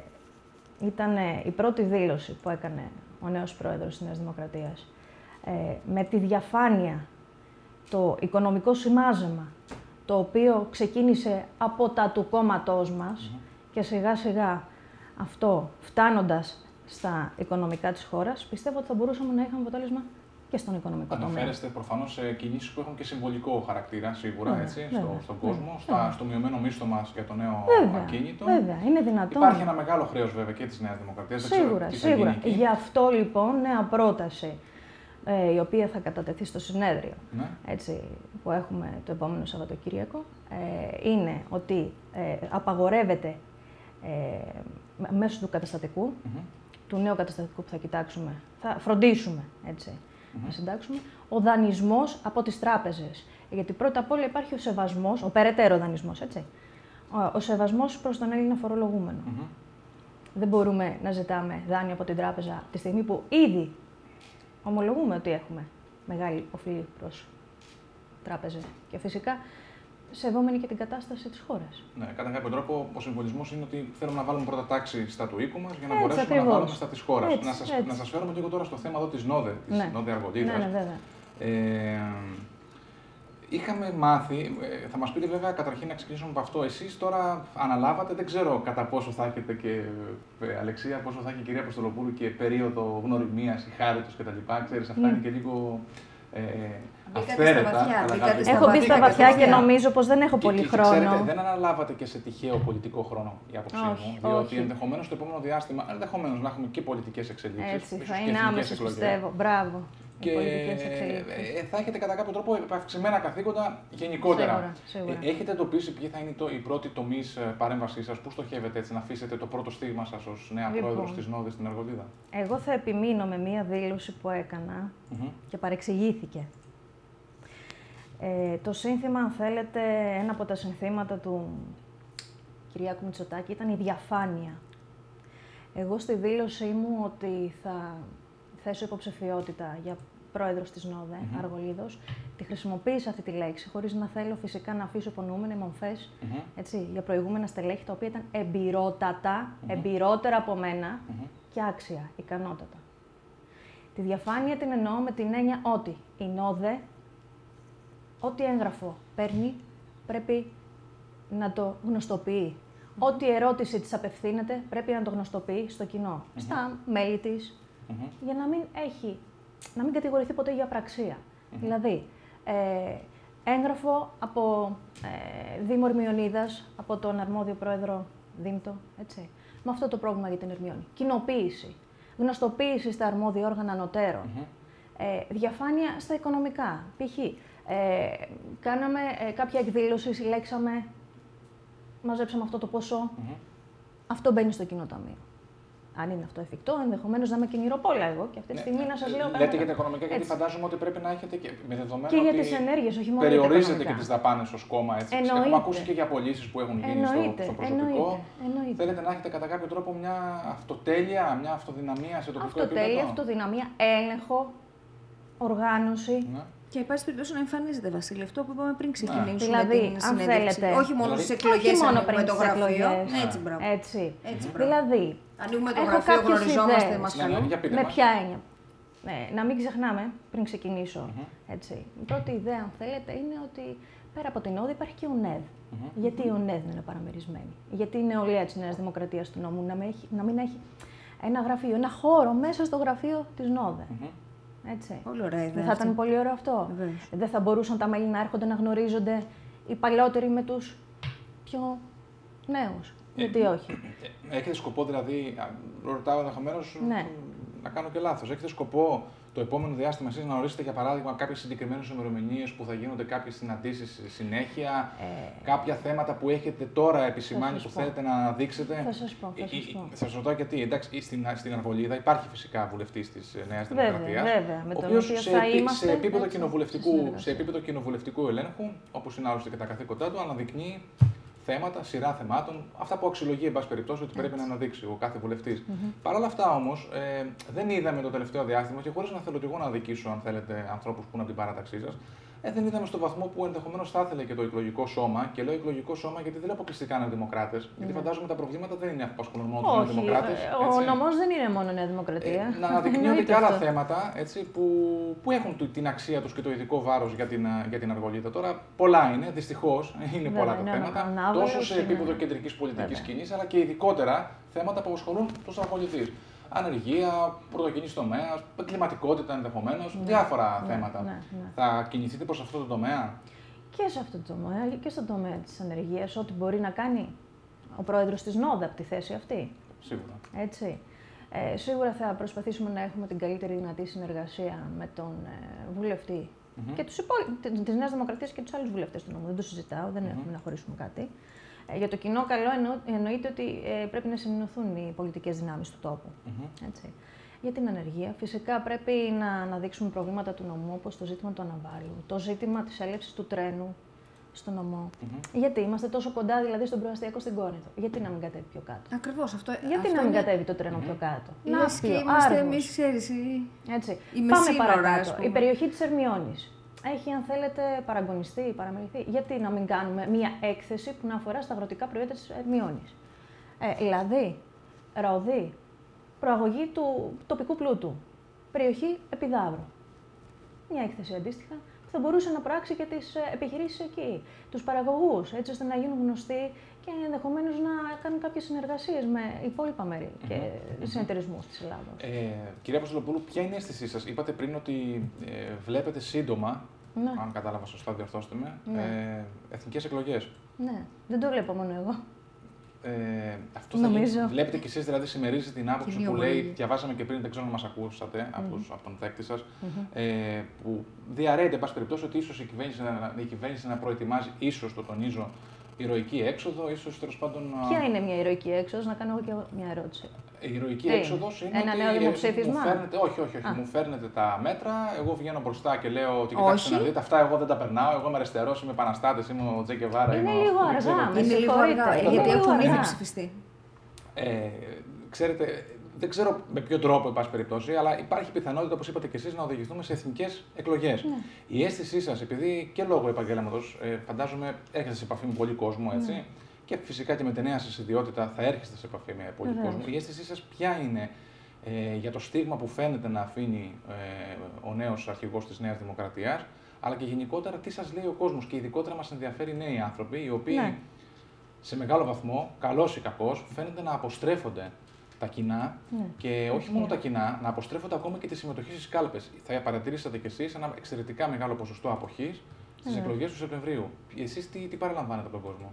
ήταν ε, η πρώτη δήλωση που έκανε ο νέος πρόεδρος της Νέας Δημοκρατίας, ε, με τη διαφάνεια, το οικονομικό σημάζεμα, το οποίο ξεκίνησε από τα του κόμματός μας και σιγά σιγά αυτό φτάνοντας στα οικονομικά της χώρας, πιστεύω ότι θα μπορούσαμε να είχαμε αποτέλεσμα και στον οικονομικό τομέα. Αναφέρεστε προφανώς σε κινήσεις που έχουν και συμβολικό χαρακτήρα, σίγουρα Βέβαια, έτσι, βέβαια, στο, στον βέβαια, κόσμο, στα, βέβαια. στο μειωμένο μίσθο μας για το νέο Βέβαια, ακίνητο. βέβαια, είναι δυνατόν. Υπάρχει ένα μεγάλο χρέος βέβαια και της Νέας Δημοκρατίας. Σίγουρα, τι θα σίγουρα. γίνει εκεί. Γι' αυτό λοιπόν νέα πρόταση ε, η οποία θα κατατεθεί στο συνέδριο Ναι. έτσι, που έχουμε το επόμενο Σαββατοκύριακο ε, είναι ότι ε, απαγορεύεται ε, μ- μέσω του καταστατικου του νέου καταστατικού που θα κοιτάξουμε, θα φροντίσουμε έτσι, να συντάξουμε, ο δανεισμός από τις τράπεζες. Γιατί πρώτα απ' όλα υπάρχει ο σεβασμός, ο περαιτέρω δανεισμός, έτσι. Ο, ο σεβασμός προς τον Έλληνα φορολογούμενο. Δεν μπορούμε να ζητάμε δάνειο από την τράπεζα τη στιγμή που ήδη ομολογούμε ότι έχουμε μεγάλη οφειλή προς τράπεζες. Και φυσικά σεβόμενοι και την κατάσταση της χώρας. Ναι, κατά κάποιο τρόπο ο συμβολισμός είναι ότι θέλουμε να βάλουμε πρώτα τάξη στα του οίκου μας για να Έτσι, μπορέσουμε ακριβώς. να βάλουμε στα της χώρας. Έτσι, Να σα έτσι. να σας φέρουμε λίγο τώρα στο θέμα εδώ της ΝΟΔΕ, της Ναι. ΝΟΔΕ Αργοντίδας. Ναι, ναι, βέβαια. Ε, είχαμε μάθει, ε, θα μας πείτε βέβαια καταρχήν να ξεκινήσουμε από αυτό. Εσείς τώρα αναλάβατε, δεν ξέρω κατά πόσο θα έχετε και ε, Αλεξία, πόσο θα έχει η κυρία Αποστολοπούλου και περίοδο γνωριμίας, η χάρη τους κτλ. Ξέρεις, αυτά Ναι. είναι και λίγο ε, Μπήκατε αυθαίρετα. στα βαθιά, αλλά μπήκατε κάποιοι- στα Έχω μπει στα βαθιά και βαθιά. νομίζω πως δεν έχω και- πολύ και- και χρόνο. Ξέρετε, δεν αναλάβατε και σε τυχαίο πολιτικό χρόνο η άποψή Όχι, μου. Διότι όχι. ενδεχομένως στο επόμενο διάστημα, ενδεχομένως να έχουμε και πολιτικές εξελίξεις. Έτσι, θα είναι άμεσε πιστεύω. Μπράβο. Οι Και πολιτικές εξελίξεις. ε, θα έχετε κατά κάποιο τρόπο αυξημένα καθήκοντα γενικότερα. Σίγουρα, σίγουρα. Ε, έχετε εντοπίσει ποιοι θα είναι το, οι πρώτοι τομείς παρέμβασής σας, πού στοχεύετε έτσι να αφήσετε το πρώτο στίγμα σας ως νέα Λοιπόν. πρόεδρος της ΝΟΔΕ στην Αργοντίδα. Εγώ θα επιμείνω με μία δήλωση που έκανα Μμμ. και παρεξηγήθηκε. Ε, το σύνθημα, αν θέλετε, ένα από τα συνθήματα του Κυριάκου Μητσοτάκη ήταν η διαφάνεια. Εγώ στη δήλωσή μου ότι θα θέσω υποψηφιότητα για πρόεδρος της ΝΟΔΕ, Μμμ. Αργολίδος, τη χρησιμοποίησα αυτή τη λέξη, χωρίς να θέλω φυσικά να αφήσω υπονοούμενοι μομφές Μμμ. έτσι, για προηγούμενα στελέχη, τα οποία ήταν εμπειρότατα, Μμμ. εμπειρότερα από μένα Μμμ. και άξια, ικανότατα. Τη διαφάνεια την εννοώ με την έννοια ότι η ΝΟΔΕ, ό,τι έγγραφο παίρνει, πρέπει να το γνωστοποιεί. Ό,τι ερώτηση της απευθύνεται, πρέπει να το γνωστοποιεί στο κοινό, στα μέλη της, Μμμ. για να μην έχει, να μην κατηγορηθεί ποτέ για πραξία. Δηλαδή, ε, έγγραφο από ε, Δήμο Ερμιονίδας, από τον αρμόδιο πρόεδρο Δήμτο, έτσι, με αυτό το πρόβλημα για την Ερμιόνη. Κοινοποίηση, γνωστοποίηση στα αρμόδια όργανα ανωτέρων, ε, διαφάνεια στα οικονομικά. Π.χ. Ε, κάναμε ε, κάποια εκδήλωση, συλλέξαμε, μαζέψαμε αυτό το ποσό, αυτό μπαίνει στο κοινό ταμείο. Αν είναι αυτό εφικτό, ενδεχομένως να είμαι κυνηροπόλα εγώ και αυτή τη στιγμή να σας λέω. Ναι, Λέτε για τα οικονομικά, γιατί Έτσι. φαντάζομαι ότι πρέπει να έχετε και με δεδομένο Και για ότι τις ενέργειες, όχι μόνο για τα περιορίζετε οικονομικά. και τις δαπάνες ως κόμμα. Έτσι. Εννοείται. Έχουμε ακούσει και για απολύσεις που έχουν γίνει στο, Εννοείται, στο προσωπικό. εννοείται, εννοείται. Θέλετε να έχετε κατά κάποιο τρόπο μια αυτοτέλεια, μια αυτοδυναμία σε τοπικό Αυτοτέλεια, επίπεδο. αυτοδυναμία, έλεγχο, οργάνωση. Ναι. Και εν πάση περιπτώσει να εμφανίζεται, Βασίλη, αυτό που είπαμε πριν ξεκινήσουμε Δηλαδή, την αν συνέντευξη. θέλετε. Όχι μόνο Δηλαδή, στις εκλογές, όχι μόνο ανοίγουμε πριν το τις γραφείο. εκλογές. Έτσι, μπράβο. Έτσι. Έτσι, μπράβο. Δηλαδή, Ανοίγουμε το έχω γραφείο, κάποιες γνωριζόμαστε, ιδέες. μας Ναι, ναι, καλούν. για πείτε Με μας. ποια έννοια. Ναι, να μην ξεχνάμε, πριν ξεκινήσω, έτσι, η πρώτη ιδέα, αν θέλετε, είναι ότι πέρα από την όδη υπάρχει και ο ΝΕΔ. Γιατί ο ΝΕΔ δεν είναι παραμερισμένη. Γιατί η νεολαία της Νέας Δημοκρατίας του νόμου να μην, έχει, να μην έχει ένα γραφείο, ένα χώρο μέσα στο γραφείο της ΝΟΔΕ. Έτσι. Πολύ ωραία ιδέα Δεν θα ήταν αυτή. πολύ ωραίο αυτό. Βεβαίως. Δεν θα μπορούσαν τα μέλη να έρχονται να γνωρίζονται οι παλιότεροι με τους πιο νέους. Γιατί όχι. Έχετε σκοπό δηλαδή, α, ρωτάω ενδεχομένως Ναι. να κάνω και λάθος. Έχετε σκοπό το επόμενο διάστημα εσείς να ορίσετε για παράδειγμα κάποιες συγκεκριμένες ημερομηνίες που θα γίνονται κάποιες συναντήσεις συνέχεια, κάποια θέματα που έχετε τώρα επισημάνει σας που πω. θέλετε να αναδείξετε. Θα σας πω, θα Ε, σας ε, πω. Σας ρωτάω γιατί. Εντάξει, στην, στην Αρβολίδα υπάρχει φυσικά βουλευτής της Νέας Βέβαια, Δημοκρατίας. βέβαια, με ο τον οποίος οποίο σε, θα επί- είμαστε, σε επίπεδο, έτσι, κοινοβουλευτικού, συνεργασία. σε επίπεδο κοινοβουλευτικού ελέγχου, όπως είναι άλλωστε και τα καθήκοντά του, αναδεικνύει θέματα, σειρά θεμάτων, αυτά που αξιολογεί, εν πάση περιπτώσει, ότι πρέπει να αναδείξει ο κάθε βουλευτής. Παρ' όλα αυτά όμως, ε, δεν είδαμε το τελευταίο διάστημα και χωρίς να θέλω και εγώ να δικήσω, αν θέλετε, ανθρώπους που είναι από την παράταξή σας, ε, δεν είδαμε στο βαθμό που ενδεχομένως θα ήθελε και το εκλογικό σώμα. Και λέω εκλογικό σώμα γιατί δεν λέω αποκλειστικά νεοδημοκράτε. Γιατί Ναι. φαντάζομαι τα προβλήματα δεν είναι που απασχολούν μόνο του Όχι, νεοδημοκράτε. ε, ο νομός δεν είναι μόνο Νέα Δημοκρατία. Ε, να αναδεικνύονται Εννοείται και άλλα αυτό. θέματα έτσι, που, που έχουν του- την αξία τους και το ειδικό βάρος για την, α, για την αργολίδα. Τώρα, πολλά είναι, δυστυχώς είναι Βέβαια, πολλά τα είναι θέματα. ανάβολος, Τόσο σε είναι- επίπεδο κεντρικής πολιτικής Βέβαια. σκηνής, αλλά και ειδικότερα θέματα που απασχολούν τους αργολητής. Ανεργία, πρωτογενής τομέας, κλιματικότητα ενδεχομένως, Ναι, διάφορα ναι, θέματα. ναι, ναι. Θα κινηθείτε προς αυτό το τομέα; Και σε αυτό το τομέα και στον τομέα της ανεργίας, ό,τι μπορεί να κάνει ο πρόεδρος της ΝΟΔΑ από τη θέση αυτή. Σίγουρα. Έτσι. Ε, σίγουρα θα προσπαθήσουμε να έχουμε την καλύτερη δυνατή συνεργασία με τον ε, βουλευτή Μμμ. και τους υπόλοιπους της Νέας Δημοκρατίας και τους άλλους βουλευτές του νόμου. Δεν το συζητάω, δεν Μμμ. έχουμε να χωρίσουμε κάτι. Ε, για το κοινό καλό εννο, εννοείται ότι ε, πρέπει να συνενωθούν οι πολιτικές δυνάμεις του τόπου. Μμμ. Έτσι. Για την ανεργία, φυσικά πρέπει να αναδείξουμε προβλήματα του νομού, όπως το ζήτημα του αναβάλου, το ζήτημα της έλευσης του τρένου στο νομό. Γιατί είμαστε τόσο κοντά δηλαδή στον προαστιακό στην Κόρινθο. Γιατί να μην κατέβει πιο κάτω; Ακριβώς αυτό. Γιατί αυτό να μην είναι- κατέβει το τρένο πιο κάτω; Λες και Ναύπλιο, είμαστε Άργος. εμείς, ξέρεις. η- Έτσι. η Πάμε μεσήνορα, ας παρακάτω. πούμε. Η περιοχή της Ερμιώνης έχει, αν θέλετε, παραγωνιστεί, παραμεληθεί. Γιατί να μην κάνουμε μία έκθεση που να αφορά στα αγροτικά προϊόντα της Ερμιώνης. Ε, λαδί, ροδί, προαγωγή του τοπικού πλούτου, περιοχή Επιδαύρου. Μια έκθεση αντίστοιχα που θα μπορούσε να προάξει και τις ε, επιχειρήσεις εκεί, τους παραγωγούς, έτσι ώστε να γίνουν γνωστοί και ενδεχομένως να κάνουν κάποιες συνεργασίες με υπόλοιπα μέρη και συνεταιρισμούς της Ελλάδας. Ε, κυρία Αποστολοπούλου, ποια είναι η αίσθησή σας, Είπατε πριν ότι ε, βλέπετε σύντομα, Ναι. αν κατάλαβα σωστά, διορθώστε με, Ναι. ε, εθνικές εκλογές. Ναι, δεν το βλέπω μόνο εγώ. Ε, αυτό θα Νομίζω. γίνει- βλέπετε κι εσείς, δηλαδή, συμμερίζετε την άποψη Κοινή που λέει, ομολογία. διαβάσαμε και πριν, δεν ξέρω αν μας ακούσατε από, Μμμ. τους- από τον δέκτη σας, Μμμ. ε, που διαρρέεται, εν πάση περιπτώσει, ότι ίσως η κυβέρνηση, να- η κυβέρνηση να προετοιμάζει, ίσως το τονίζω, ηρωική έξοδο, ίσως τέλος πάντων. α, Ποια είναι μια ηρωική έξοδος, να κάνω εγώ και εγώ μια ερώτηση. Η ηρωική Τι, έξοδος είναι. ένα ότι νέο ε, δημοψήφισμα; Μου φέρνετε, όχι, όχι, όχι. Α. Μου φέρνετε τα μέτρα, εγώ βγαίνω μπροστά και λέω ότι κοιτάξτε Όχι. να δείτε, αυτά εγώ δεν τα περνάω. Εγώ είμαι αριστερός, είμαι επαναστάτης, είμαι ο Τζέκε Βάρα. Είναι είμαι ο- λίγο δεν αργά, ξέρω με τι. Είναι λίγο συγχωρείτε. αργά, Είναι γιατί λίγο έχουν ήδη αργά. ψηφιστεί. Ε, ξέρετε, δεν ξέρω με ποιο τρόπο, εν πάση περιπτώσει, αλλά υπάρχει πιθανότητα, όπως είπατε και εσείς, να οδηγηθούμε σε εθνικές εκλογές. Ναι. Η αίσθησή σας, επειδή και λόγω επαγγέλματος, ε, φαντάζομαι έρχεστε σε επαφή με πολύ κόσμο, έτσι. Ναι. Και φυσικά και με τη νέα σας ιδιότητα θα έρχεστε σε επαφή με πολύ Βεβαίως. κόσμο. Η αίσθησή σας ποια είναι ε, για το στίγμα που φαίνεται να αφήνει ε, ο νέος αρχηγός της Νέας Δημοκρατίας, αλλά και γενικότερα τι σας λέει ο κόσμος. Και ειδικότερα μας ενδιαφέρει οι νέοι άνθρωποι, οι οποίοι Ναι. σε μεγάλο βαθμό, καλός ή κακός, φαίνεται να αποστρέφονται τα κοινά Ναι. και όχι Ισχύει. μόνο τα κοινά, να αποστρέφονται ακόμα και τη συμμετοχή στις κάλπες. Θα παρατηρήσατε κι εσείς ένα εξαιρετικά μεγάλο ποσοστό αποχής στις Ναι. εκλογές του Σεπτεμβρίου. Εσείς τι, τι παραλαμβάνετε από τον κόσμο;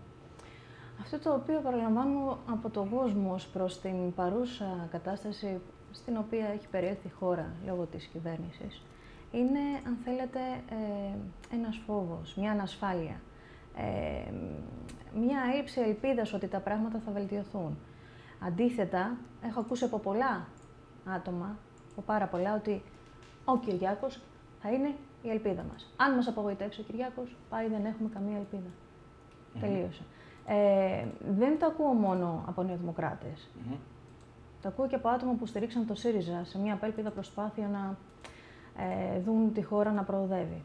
Αυτό το οποίο παραλαμβάνω από τον κόσμο ως προς την παρούσα κατάσταση στην οποία έχει περιέλθει η χώρα λόγω της κυβέρνησης, είναι, αν θέλετε, ε, ένας φόβος, μια ανασφάλεια, ε, μια έλλειψη ελπίδας ότι τα πράγματα θα βελτιωθούν. Αντίθετα, έχω ακούσει από πολλά άτομα, από πάρα πολλά, ότι ο Κυριάκος θα είναι η ελπίδα μας. Αν μας απογοητεύσει ο Κυριάκος, πάει δεν έχουμε καμία ελπίδα. Τελείωσε. Ε, δεν το ακούω μόνο από νεοδημοκράτες. Το ακούω και από άτομα που στηρίξαν το ΣΥΡΙΖΑ σε μια απέλπιδα προσπάθεια να ε, δουν τη χώρα να προοδεύει.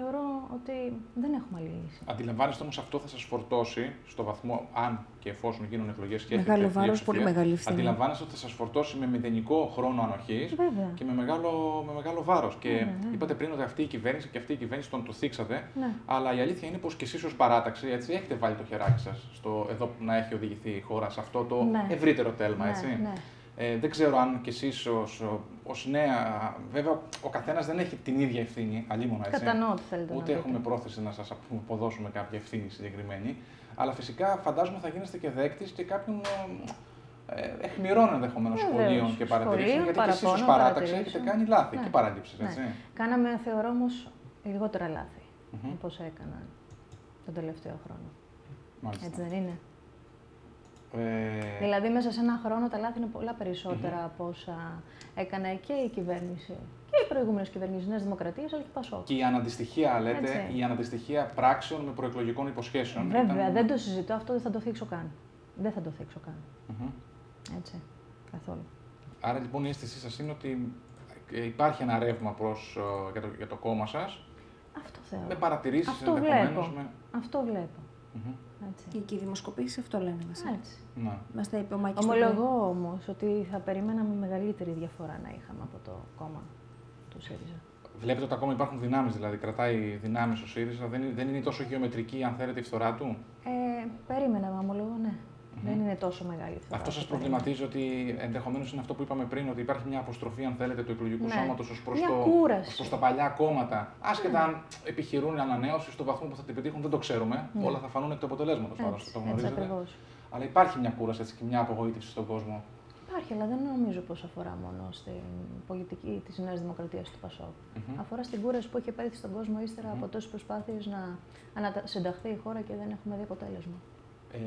Θεωρώ ότι δεν έχουμε άλλη λύση. Αντιλαμβάνεστε όμως αυτό θα σας φορτώσει στο βαθμό, αν και εφόσον γίνουν εκλογές και Μεγάλο έχετε βάρος, πλειοψηφία, πολύ μεγάλη ευθύνη. Αντιλαμβάνεστε ότι θα σας φορτώσει με μηδενικό χρόνο ανοχής Βέβαια. και με μεγάλο, με μεγάλο βάρος. Και Ναι, ναι. είπατε πριν ότι αυτή η κυβέρνηση και αυτή η κυβέρνηση τον το θίξατε. Ναι. Αλλά η αλήθεια είναι πως και εσείς ως παράταξη έτσι, έχετε βάλει το χεράκι σας στο εδώ που να έχει οδηγηθεί η χώρα σε αυτό το Ναι. ευρύτερο τέλμα. Ναι, έτσι. ναι. Ε, δεν ξέρω αν κι εσείς ως, ως νέα, βέβαια ο καθένας δεν έχει την ίδια ευθύνη, αλλήμωνα έτσι. Κατανοώ τι θέλετε να Ούτε πείτε. έχουμε πρόθεση να σας αποδώσουμε κάποια ευθύνη συγκεκριμένη. Αλλά φυσικά φαντάζομαι θα γίνεστε και δέκτης και κάποιων ε, εχμηρών ενδεχομένως Βεβαίως. σχολείων και παρατηρήσεων. Σχολείων, Γιατί και εσείς ως παραπώνων, παράταξη έχετε παρατηρήσεων. κάνει λάθη Ναι. και παραλήψεις, Ναι. έτσι. Κάναμε, θεωρώ όμως, λιγότερα λάθη Μμμ. όπως έκαναν τον τελευταίο χρόνο. Μάλιστα. Έτσι δεν είναι; Ε, Δηλαδή, μέσα σε ένα χρόνο τα λάθη είναι πολλά περισσότερα από όσα έκανε και η κυβέρνηση και οι προηγούμενες κυβερνήσεις Νέα Δημοκρατία, αλλά και Πασόκ. και η αναντιστοιχεία, λέτε, Έτσι. η αναντιστοιχεία πράξεων με προεκλογικών υποσχέσεων. Βέβαια, ήταν- δεν το συζητώ αυτό, δεν θα το θίξω καν. Δεν θα το θίξω καν. Μμμ. Έτσι. Καθόλου. Άρα λοιπόν η αίσθησή σας είναι ότι ε, υπάρχει ένα ρεύμα προς, ε, για, το, για το κόμμα σας. Αυτό θεωρώ. Με παρατηρήσεις Αυτό ενδεχομένως. βλέπω. Με... Αυτό βλέπω. Μμμ. Έτσι. Και οι δημοσκοπήσεις αυτό λένε βασικά. Έτσι. Ναι. Μας τα είπε ο Μάκης το Ομολογώ όμως ότι θα περιμέναμε μεγαλύτερη διαφορά να είχαμε από το κόμμα του ΣΥΡΙΖΑ. Βλέπετε ότι ακόμα υπάρχουν δυνάμεις, δηλαδή κρατάει δυνάμεις ο ΣΥΡΙΖΑ. Δεν, είναι- δεν είναι τόσο γεωμετρική, αν θέλετε, η φθορά του; Ε, περίμενα, ομολογώ, ναι. Δεν είναι τόσο μεγάλη η διαφορά. Αυτό σας όσο προβληματίζει ότι ενδεχομένως είναι αυτό που είπαμε πριν, ότι υπάρχει μια αποστροφή, αν θέλετε, του εκλογικού Ναι. σώματος ως προς Μια το, κούραση. ως προς τα παλιά κόμματα. Άσχετα αν επιχειρούν ανανέωση στο βαθμό που θα την πετύχουν, δεν το ξέρουμε. Ναι. Όλα θα φανούν εκ του αποτελέσματος, Έτσι, πάντω, το έτσι γνωρίζετε. ακριβώς. Αλλά υπάρχει μια κούραση έτσι, και μια απογοήτευση στον κόσμο. Υπάρχει, αλλά δεν νομίζω πως αφορά μόνο στην πολιτική της Νέας Δημοκρατίας του ΠΑΣΟΚ. Μμμ. Αφορά στην κούραση που έχει επέλθει στον κόσμο ύστερα από τόσες προσπάθειες να ανασυνταχθεί η χώρα και δεν έχουμε δει αποτέλεσμα. Ε,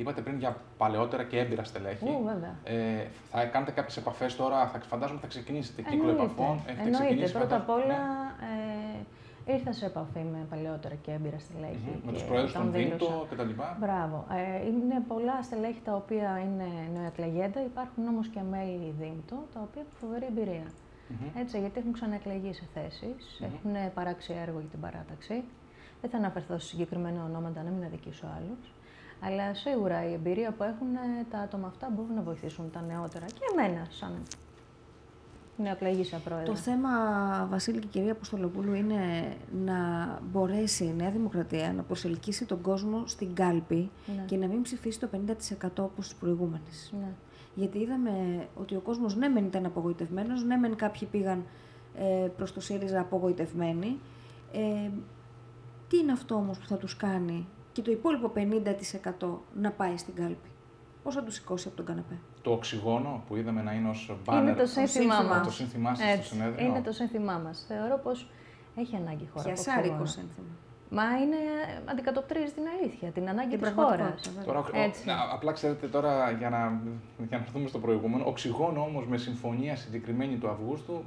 είπατε πριν για παλαιότερα και έμπειρα στελέχη. Ου, βέβαια. Ε, θα κάνετε κάποιες επαφές τώρα, θα, φαντάζομαι θα ξεκινήσετε κύκλο Εννοείται. επαφών. Έχετε Εννοείται. ξεκινήσει, Πρώτα απ' φαντάζομαι, όλα ναι. ε, ήρθα σε επαφή με παλαιότερα και έμπειρα στελέχη. Μμμ. Με και τους προέδρους όταν των δήλωσα- ΔΙΜΤΟ κτλ. Μπράβο. Ε, είναι πολλά στελέχη τα οποία είναι νεοεκλεγέντα. Υπάρχουν όμως και μέλη ΔΙΜΤΟ τα οποία έχουν φοβερή εμπειρία. Μμμ. Έτσι, γιατί έχουν ξαναεκλεγεί σε θέσεις, Μμμ. έχουν παράξει έργο για την παράταξη. Δεν θα αναφερθώ σε συγκεκριμένα ονόματα, να μην αδικήσω άλλους. Αλλά σίγουρα η εμπειρία που έχουν ε, τα άτομα αυτά μπορούν να βοηθήσουν τα νεότερα και εμένα, σαν νεοεκλεγήσα πρόεδρο. Το θέμα, Βασίλη και κυρία Αποστολοπούλου, είναι να μπορέσει η Νέα Δημοκρατία να προσελκύσει τον κόσμο στην κάλπη Ναι. και να μην ψηφίσει το 50% όπως τις προηγούμενες. Ναι. Γιατί είδαμε ότι ο κόσμος ναι μεν ήταν απογοητευμένος, ναι μεν κάποιοι πήγαν ε, προς το ΣΥΡΙΖΑ απογοητευμένοι. Ε, τι είναι αυτό όμως που θα τους κάνει και το υπόλοιπο 50% να πάει στην κάλπη. Πώς θα τους σηκώσει από τον καναπέ; Το οξυγόνο που είδαμε να είναι ως μπάνερ. Είναι το σύνθημά σύνθημα. μας. Το σύνθημά σας στο Έτσι, συνέδριο. Είναι το σύνθημά μας. Θεωρώ πως έχει ανάγκη η χώρα. από Πιασάρικο οξυγόνο. σύνθημα. Μα είναι, αντικατοπτρίζει την αλήθεια, την ανάγκη Την της χώρας. πραγματικότητα, Τώρα, ο- Έτσι. να, απλά ξέρετε τώρα, για να, για να έρθουμε στο προηγούμενο, οξυγόνο όμως με συμφωνία συγκεκριμένη του Αυγούστου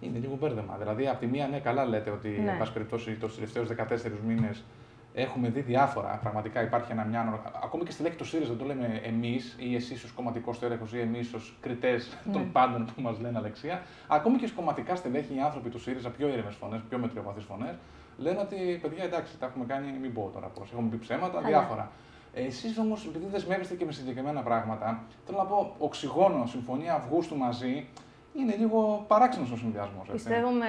είναι λίγο μπέρδεμα. Δηλαδή, από τη μία, ναι, καλά λέτε ότι, Ναι. εν πάση περιπτώσει, τους τελευταίους 14 μήνες έχουμε δει διάφορα. Πραγματικά υπάρχει ένα μια. Ακόμη και στη λέξη του ΣΥΡΙΖΑ, δεν το λέμε εμείς ή εσείς ως κομματικός στέλεχο ή εμείς ως κριτές Ναι. των πάντων που μας λένε Αλεξία. Ακόμη και κομματικά στελέχη οι άνθρωποι του ΣΥΡΙΖΑ, πιο ήρεμες φωνές, πιο μετριοβαθεί φωνές, λένε ότι παιδιά εντάξει, τα έχουμε κάνει, μην πω τώρα πώς. Έχουμε πει ψέματα, Αλλά- διάφορα. Εσείς όμως, επειδή δεσμεύεστε και με συγκεκριμένα πράγματα, θέλω να πω, οξυγόνο, συμφωνία Αυγούστου μαζί, είναι λίγο παράξενος ο συνδυασμός. Πιστεύουμε,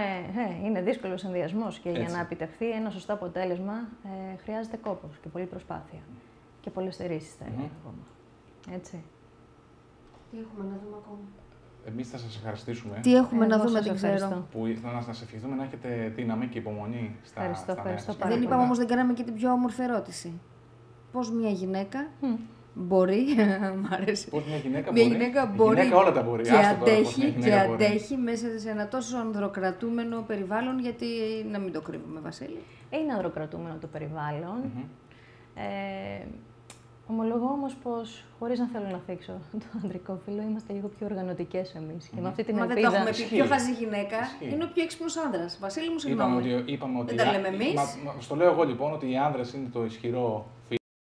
ε, είναι δύσκολος συνδυασμός και για Έτσι. να επιτευχθεί ένα σωστό αποτέλεσμα ε, χρειάζεται κόπος και πολλή προσπάθεια. Και πολλές στερήσεις, θα έλεγα ακόμα. Έτσι. Τι έχουμε να δούμε ακόμα; Εμείς θα σας ευχαριστήσουμε. Τι έχουμε να Εγώ δούμε, σας δεν ξέρω. ευχαριστώ. Που ήθελα να σας ευχηθούμε να έχετε δύναμη και υπομονή στα, Ευχαριστώ, στα νέα ευχαριστώ σας. πάρα Δεν είπαμε όμως, δεν κάναμε και την πιο όμορφη ερώτηση. Πώς μια γυναίκα μπορεί. Μ' αρέσει. Πώς μια γυναίκα Μια μπορεί; γυναίκα Η μπορεί. γυναίκα όλα τα μπορεί. Και Άστο τώρα πώς αντέχει, μια και γυναίκα μπορεί. αντέχει μέσα σε ένα τόσο ανδροκρατούμενο περιβάλλον, γιατί να μην το κρύβουμε, Βασίλη. Είναι ανδροκρατούμενο το περιβαλλον Ε, ομολογώ όμως πως, χωρίς να θέλω να θίξω το ανδρικό φύλλο, είμαστε λίγο πιο οργανωτικές εμείς. Και με αυτή την Μα δεν ελπίδα. το έχουμε πει. Ισχύει. Πιο χαζή γυναίκα; Ισχύει. είναι ο πιο έξυπνος άνδρας. Βασίλη μου, Είπαμε συγγνώμη. ότι, είπαμε ότι Δεν τα λέμε εμείς. Μα, μα, στο λέω εγώ λοιπόν ότι οι άνδρες είναι το ισχυρό